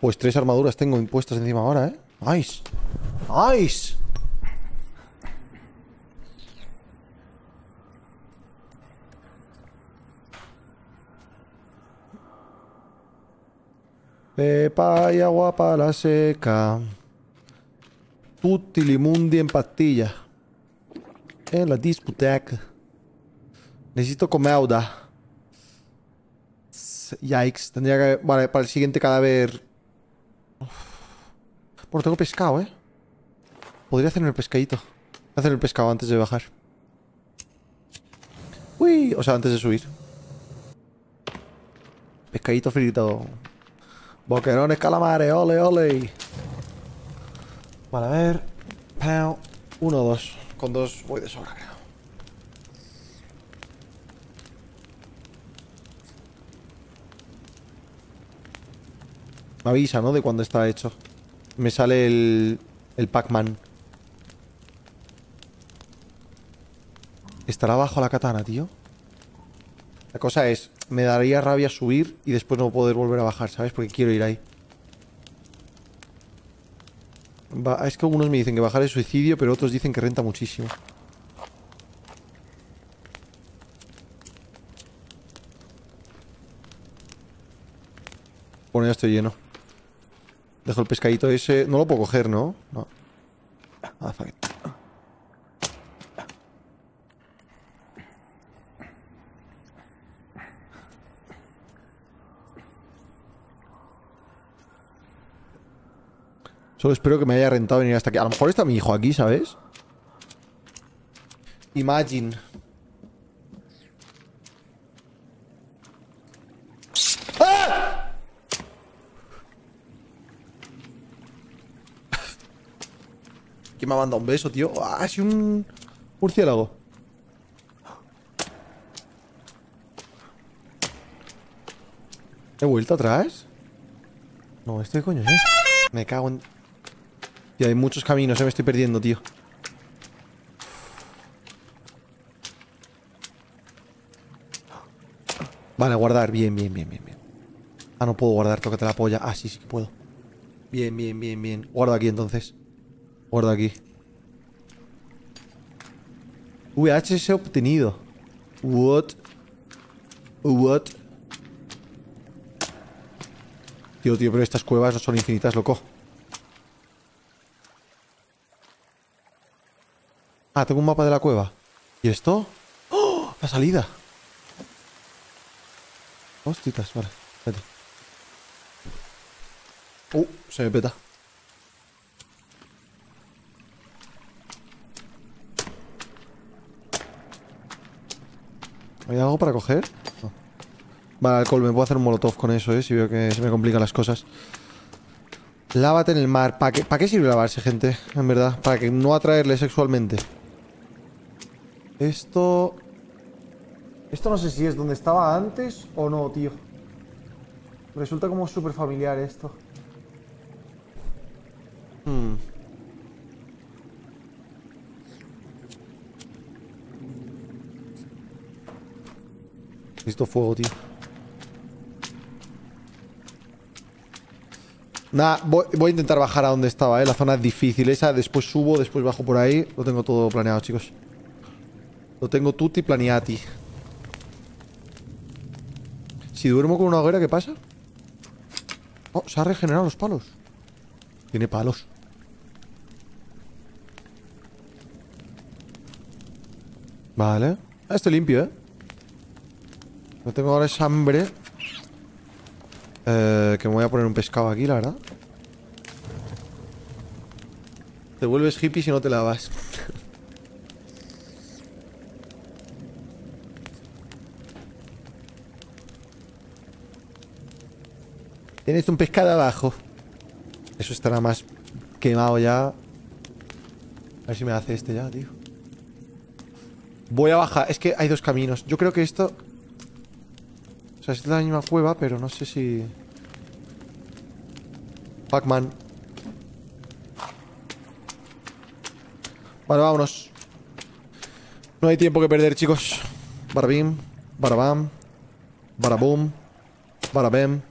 Pues tres armaduras tengo impuestas encima ahora, ¿eh? ¡Nice! ¡Nice! Pepa y agua para la seca. Tutti limundi en pastilla. En la discoteca. Necesito comeuda. Yikes. Tendría que... Vale, para el siguiente cadáver... Bueno, tengo pescado, ¿eh? Podría hacerme el pescadito. Hacer el pescado antes de bajar. Uy, o sea, antes de subir. Pescadito frito. Boquerones calamares, ole, ole. Vale, a ver. Uno o dos. Con dos voy de sobra, creo. Me avisa, ¿no? De cuando está hecho. Me sale el, el Pac-Man. Estará abajo la katana, tío. La cosa es, me daría rabia subir y después no poder volver a bajar, ¿sabes? Porque quiero ir ahí. es que algunos me dicen que bajar es suicidio, pero otros dicen que renta muchísimo. Bueno, ya estoy lleno. Dejo el pescadito ese. No lo puedo coger, ¿no? No. Ah, Solo espero que me haya rentado venir hasta aquí. A lo mejor está mi hijo aquí, ¿sabes? Imagine. ¡Ah! ¿Quién me ha mandado un beso, tío? ¡Ah, es un murciélago! ¿He vuelto atrás? No, ¿este coño es? Me cago en... Y hay muchos caminos, se me estoy perdiendo, tío. Vale, guardar. Bien, bien, bien, bien, bien. Ah, no puedo guardar, tócate la polla. Ah, sí, sí que puedo. Bien, bien, bien, bien. Guardo aquí entonces. Guardo aquí. VHS obtenido. What? What? Tío, tío, pero estas cuevas no son infinitas, loco. Ah, tengo un mapa de la cueva. ¿Y esto? ¡Oh! La salida. Hostitas, vale. Vete. Uh, se me peta. ¿Hay algo para coger? Vale, alcohol, me puedo hacer un molotov con eso, ¿eh? Si veo que se me complican las cosas. Lávate en el mar. ¿Para qué, ¿Para qué sirve lavarse, gente? En verdad. Para que no atraerle sexualmente. Esto... Esto no sé si es donde estaba antes o no, tío. Resulta como súper familiar esto. Hmm. Fuego, tío. Nada, voy, voy, a intentar bajar a donde estaba, ¿eh? La zona es difícil esa. Después subo, después bajo por ahí. Lo tengo todo planeado, chicos. Lo tengo tutti planeati. Si duermo con una hoguera, ¿qué pasa? Oh, se ha regenerado los palos. Tiene palos. Vale. Ah, estoy limpio, ¿eh? No tengo ahora esa hambre. Eh, que me voy a poner un pescado aquí, la verdad. Te vuelves hippie si no te lavas. (laughs) Tienes un pescado abajo. Eso estará más quemado ya. A ver si me hace este ya, tío. Voy a bajar. Es que hay dos caminos. Yo creo que esto... O sea, es la misma cueva, pero no sé si... Pac-Man. Vale, vámonos. No hay tiempo que perder, chicos. Barabim, barabam, barabum, barabem.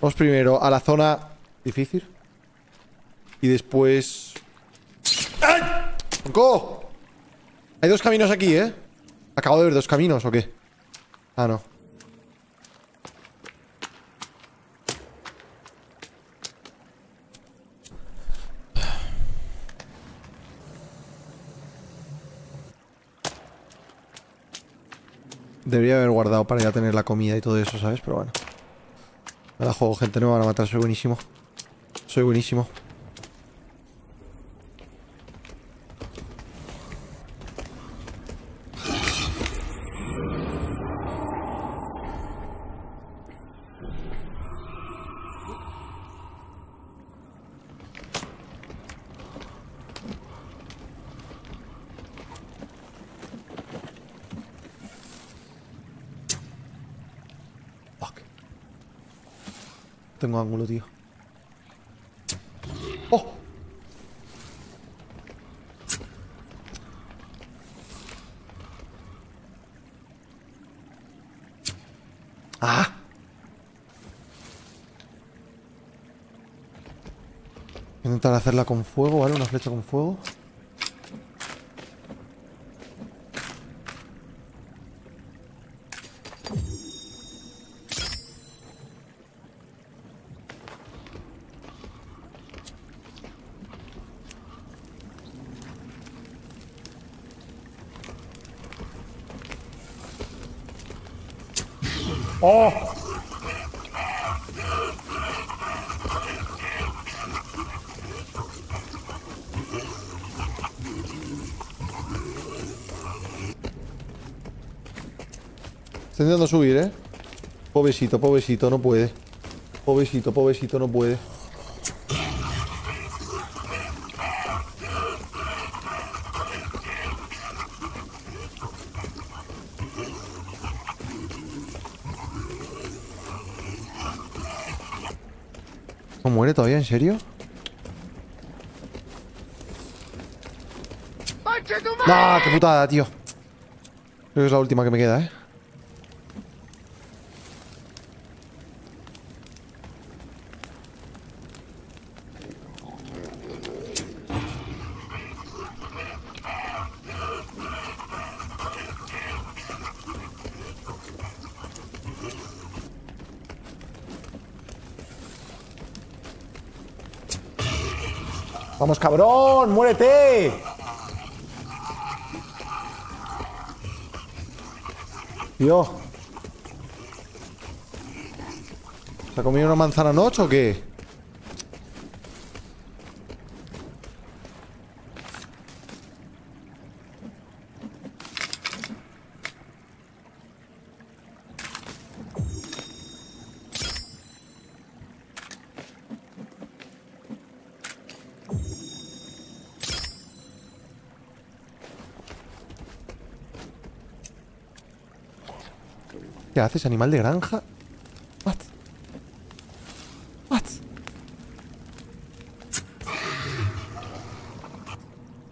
Vamos primero a la zona difícil. Y después... ¡Ay! Hay dos caminos aquí, ¿eh? Acabo de ver dos caminos, ¿o qué? Ah, no. Debería haber guardado para ya tener la comida y todo eso, ¿sabes? Pero bueno. La juego, gente, me van a matar, soy buenísimo. Soy buenísimo. Tengo ángulo, tío. ¡Oh! ¡Ah! Voy a intentar hacerla con fuego, ¿vale? Una flecha con fuego. Intentando subir, ¿eh? Pobrecito, pobrecito, no puede. Pobrecito, pobrecito, no puede. ¿No muere todavía? ¿En serio? ¡Ah! ¡Qué putada, tío! Creo que es la última que me queda, ¿eh? ¡Vamos, cabrón! ¡Muérete! Tío. ¿Se ha comido una manzana noche o qué? Haces, animal de granja? What? What?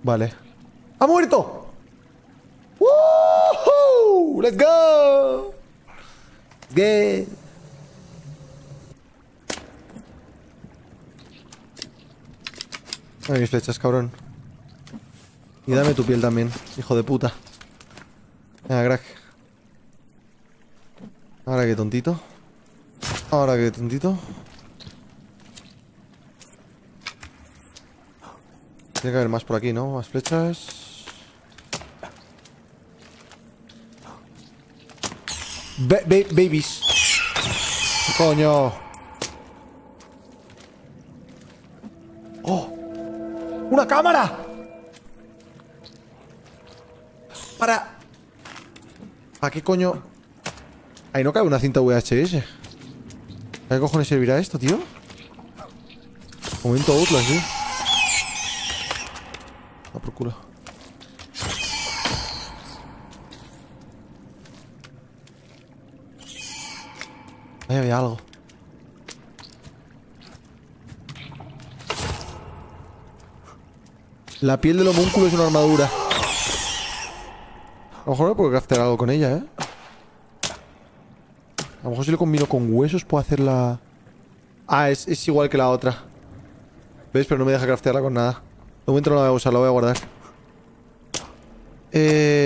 Vale. ¡Ha muerto! ¡Woohoo! ¡Let's go! ¡Get! Dame mis flechas, cabrón. Y dame tu piel también, hijo de puta. Venga, crack. Ahora que tontito. Ahora que tontito. Tiene que haber más por aquí, ¿no? Más flechas. babies. Coño. ¡Oh! ¡Una cámara! Para... ¿Para qué coño? Ahí no cabe una cinta VHS. ¿A qué cojones servirá esto, tío? Momento Outlast, tío. Va por culo. Ahí había algo. La piel del homúnculo es una armadura. A lo mejor me puedo craftear algo con ella, ¿eh? A lo mejor si lo combino con huesos puedo hacerla... Ah, es, igual que la otra. ¿Ves? Pero no me deja craftearla con nada. De momento no la voy a usar, la voy a guardar. Eh...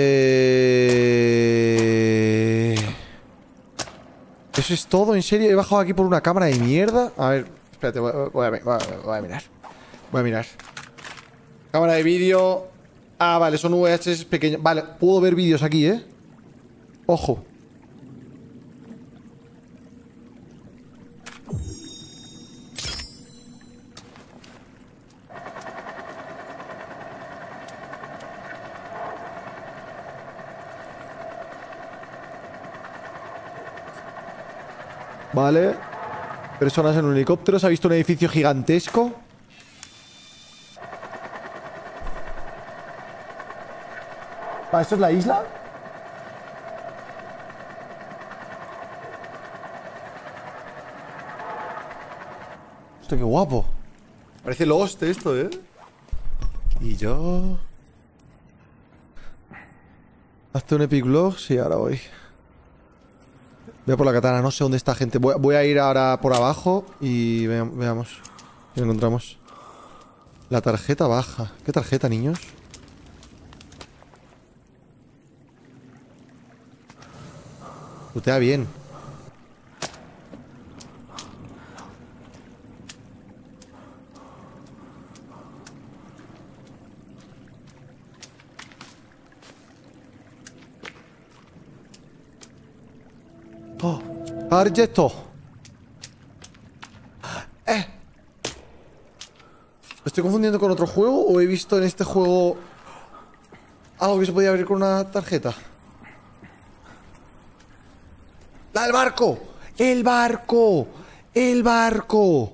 Eso es todo, en serio. He bajado aquí por una cámara de mierda. A ver, espérate, voy, a, mirar. Voy a mirar. Cámara de vídeo. Ah, vale, son VHS pequeños. Vale, puedo ver vídeos aquí, ¿eh? Ojo. Vale. Personas en un helicóptero. ¿Se ha visto un edificio gigantesco? ¿esto es la isla? Hostia, qué guapo. Parece Lost esto, ¿eh? Y yo... Hazte un epic vlog. Sí, ahora voy. Voy a por la katana. No sé dónde está gente. Voy, a ir ahora por abajo y veamos. Encontramos. La tarjeta baja. ¿Qué tarjeta, niños? Lutea bien. ¡Oh! ¡Argeto! ¡Eh! estoy confundiendo con otro juego o he visto en este juego algo que se podía abrir con una tarjeta? ¡La del barco! ¡El barco! ¡El barco!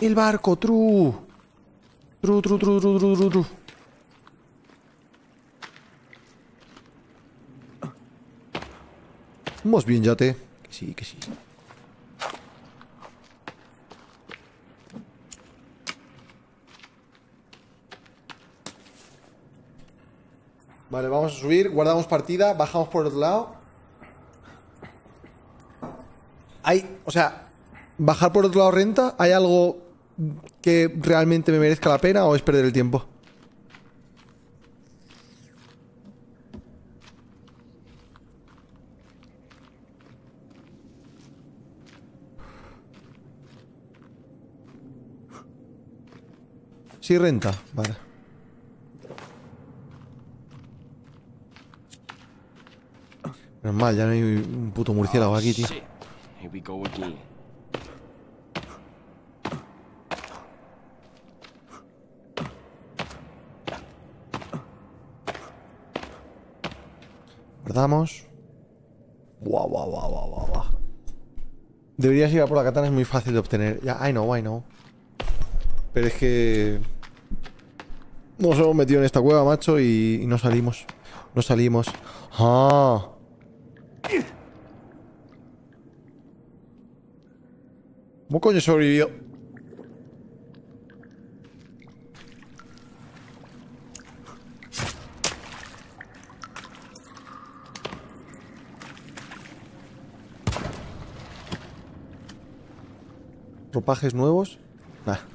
¡El barco! ¡True! True, true, true, true, true, true. Vamos bien, yate. Sí, que sí. Vale, vamos a subir, guardamos partida, bajamos por otro lado. Hay, o sea, bajar por otro lado renta, ¿hay algo que realmente me merezca la pena o es perder el tiempo? Sí, renta. Vale. Normal, ya no hay un puto murciélago aquí, tío. Guardamos. Guau, guau, guau, guau, guau. Deberías ir a por la katana, es muy fácil de obtener. Ya, I know, I know. Pero es que... Nos hemos metido en esta cueva, macho, y, no salimos. No salimos. ¡Ah! ¿Cómo coño sobrevivió? Ropajes nuevos. Nah.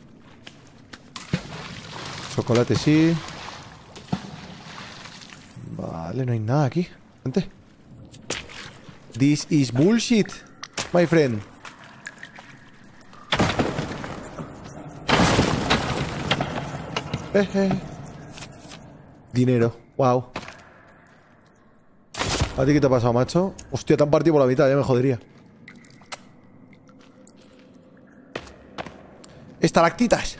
Chocolate sí. Vale, no hay nada aquí. Gente. This is bullshit, my friend. Eh, eh. Dinero. Wow. ¿A ti qué te ha pasado, macho? Hostia, te han partido por la mitad, ya me jodería. Estalactitas.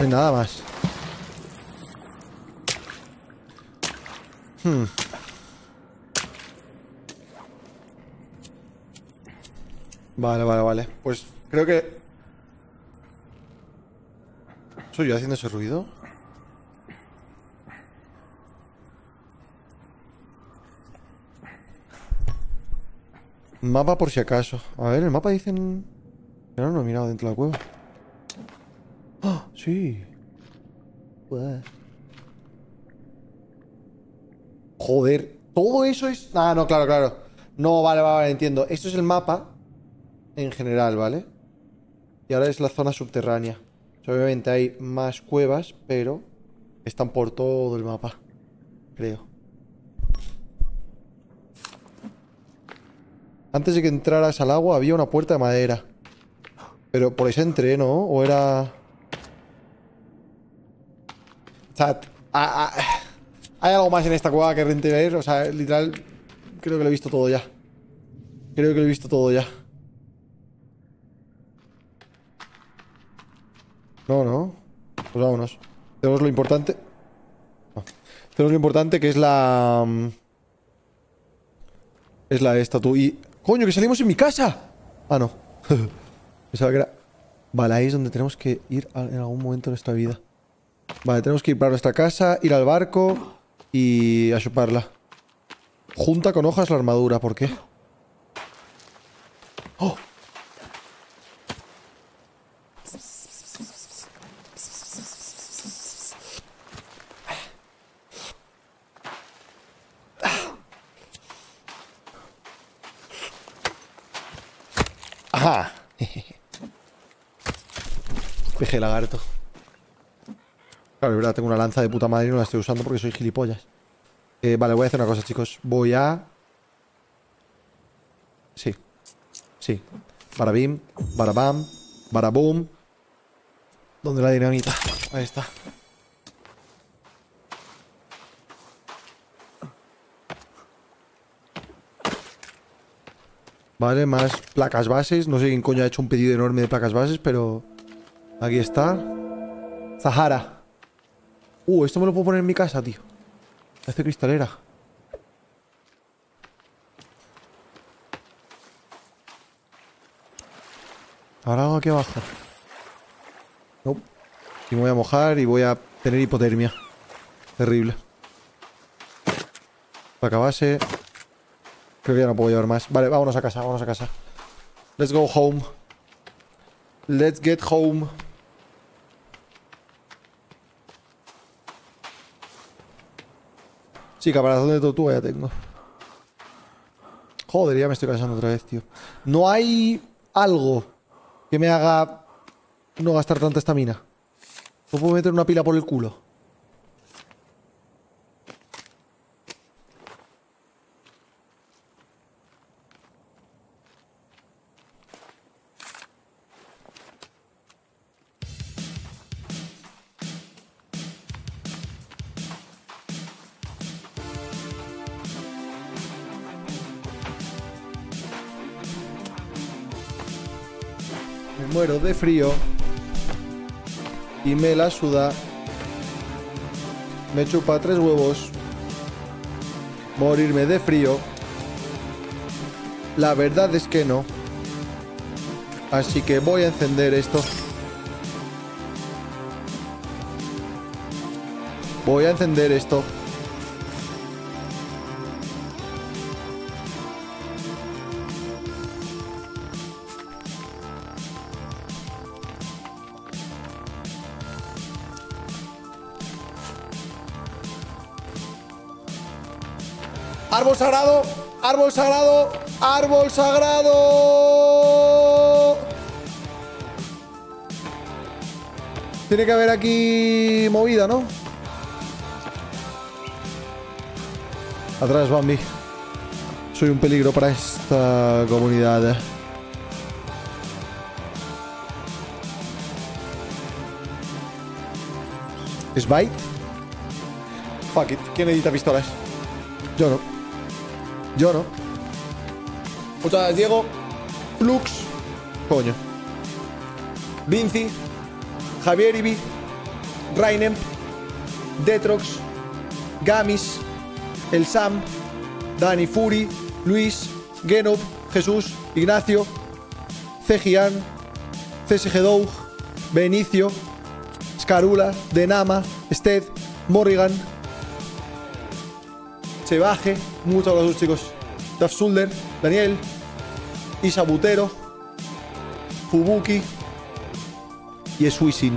No hay nada más. Hmm. Vale, vale, vale. Pues creo que... ¿Soy yo haciendo ese ruido? Mapa por si acaso. A ver, el mapa dicen... no, no he mirado dentro de la cueva. Sí. Joder. Todo eso es... Ah, no, claro, claro. No, vale, vale, vale, entiendo. Esto es el mapa en general, ¿vale? Y ahora es la zona subterránea. obviamente hay más cuevas, pero están por todo el mapa. Creo. Antes de que entraras al agua había una puerta de madera. Pero por ese entré, ¿no? ¿O era...? O sea, hay algo más en esta cueva que rente ver. O sea, literal, creo que lo he visto todo ya. Creo que lo he visto todo ya. No, no. Pues vámonos. Tenemos lo importante. Tenemos lo importante que es la... Mm, es la esta, tú. Y... ¡Coño, que salimos en mi casa! Ah, no. (laughs) Pensaba que era... Vale, ahí es donde tenemos que ir en algún momento de nuestra vida. Vale, tenemos que ir para nuestra casa, ir al barco y a chuparla. Junta con hojas la armadura, ¿por qué? ¡Oh! Ajá. (laughs) Peje lagarto. Claro, es verdad, tengo una lanza de puta madre y no la estoy usando porque soy gilipollas. Eh, vale, voy a hacer una cosa, chicos. Voy a... Sí. Sí. Barabim, barabam, baraboom. ¿Dónde la dinamita? Ahí está. Vale, más placas bases. No sé quién coño ha hecho un pedido enorme de placas bases, pero... Aquí está. Zahara. Uh, esto me lo puedo poner en mi casa, tío. Este cristalera. Ahora algo aquí abajo. No. Y me voy a mojar y voy a tener hipotermia. Terrible. Placa base. Creo que ya no puedo llevar más. Vale, vámonos a casa, vámonos a casa. Let's go home. Let's get home. Sí, caparazón de tortuga ya tengo. Joder, ya me estoy cansando otra vez, tío. No hay algo que me haga no gastar tanta estamina. No puedo meter una pila por el culo. Frío y me la suda. Me chupa tres huevos. Morirme de frío. La verdad es que no. Así que voy a encender esto. Voy a encender esto. Sagrado, árbol sagrado, árbol sagrado. Tiene que haber aquí movida, ¿no? Atrás, Bambi. Soy un peligro para esta comunidad. ¿Smite? Fuck it. ¿Quién edita pistolas? Yo no. Yo no. Muchas gracias, Diego. Flux. Coño. Vinci. Javier Ibi. Rainem. Detrox. Gamis. El Sam. Dani Furi. Luis. Genov. Jesús. Ignacio. Cegian. CSG Doug. Benicio. Scarula. Denama. Sted. Morrigan. Sebaje, muchos gracias chicos. Daf Sulder, Daniel, Isa Butero, Fubuki y Swisin.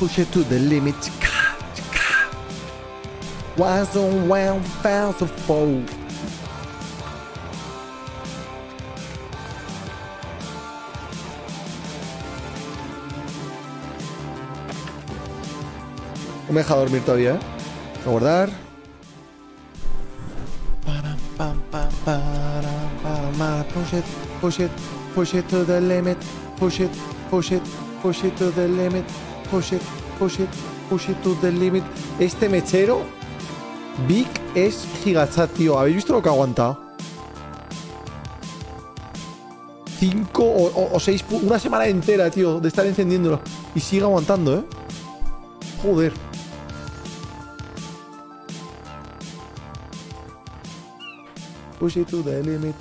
Push it to the limit. Was on one thousand four. No me deja dormir todavía, ¿eh? a guardar. Push it, push it, push it to the limit. Push it, push it, push it to the limit. Push it, push it, push it to the limit. Este mechero, Big, es gigachat, tío. ¿Habéis visto lo que ha aguantado? Cinco o, o seis, una semana entera, tío, de estar encendiéndolo. Y sigue aguantando, ¿eh? Joder. Push it to the limit.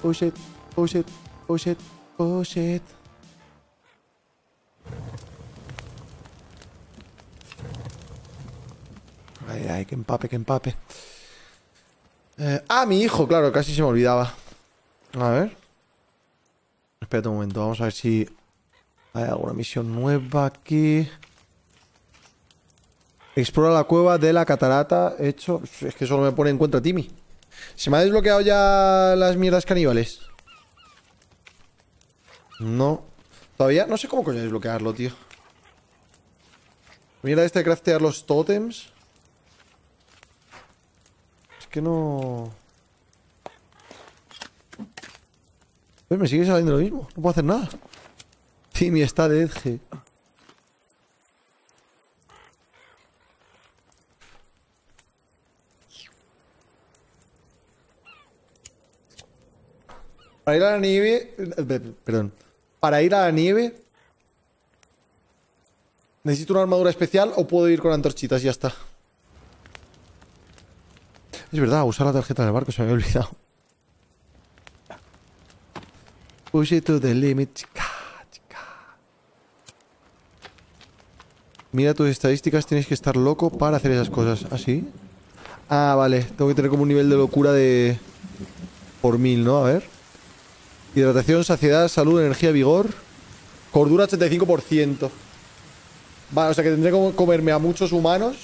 Push it, push it, push it, push it. Ay, ay, que empape, que empape. Eh, ah, mi hijo, claro, casi se me olvidaba. A ver. Espera un momento, vamos a ver si hay alguna misión nueva aquí. Explora la cueva de la catarata. Hecho. Es que solo me pone en cuenta Timmy. ¿Se me ha desbloqueado ya las mierdas caníbales? No. Todavía no sé cómo coño desbloquearlo, tío. Mira este de craftear los tótems. Es que no... Pues me sigue saliendo lo mismo. No puedo hacer nada. Timmy está de Edge. Para ir a la nieve... Eh, perdón. Para ir a la nieve... ¿Necesito una armadura especial o puedo ir con antorchitas y ya está? Es verdad, usar la tarjeta del barco se me había olvidado. Push it to limit, chica, chica. Mira tus estadísticas, tienes que estar loco para hacer esas cosas. ¿Ah, sí? Ah, vale. Tengo que tener como un nivel de locura de... Por mil, ¿no? A ver. Hidratación, saciedad, salud, energía, vigor. Cordura 85%. Vale, o sea que tendré que comerme a muchos humanos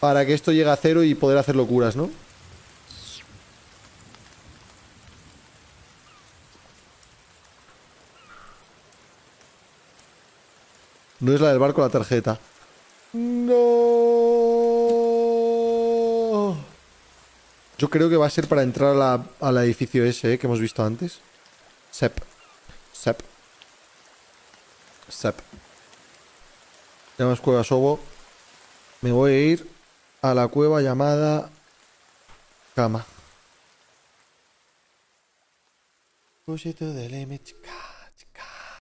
para que esto llegue a cero y poder hacer locuras, ¿no? No es la del barco la tarjeta. No. Yo creo que va a ser para entrar al edificio ese ¿eh? que hemos visto antes. Sep. Sep. Sep. Tenemos cueva Sobo. Me voy a ir a la cueva llamada Cama. Push it to the.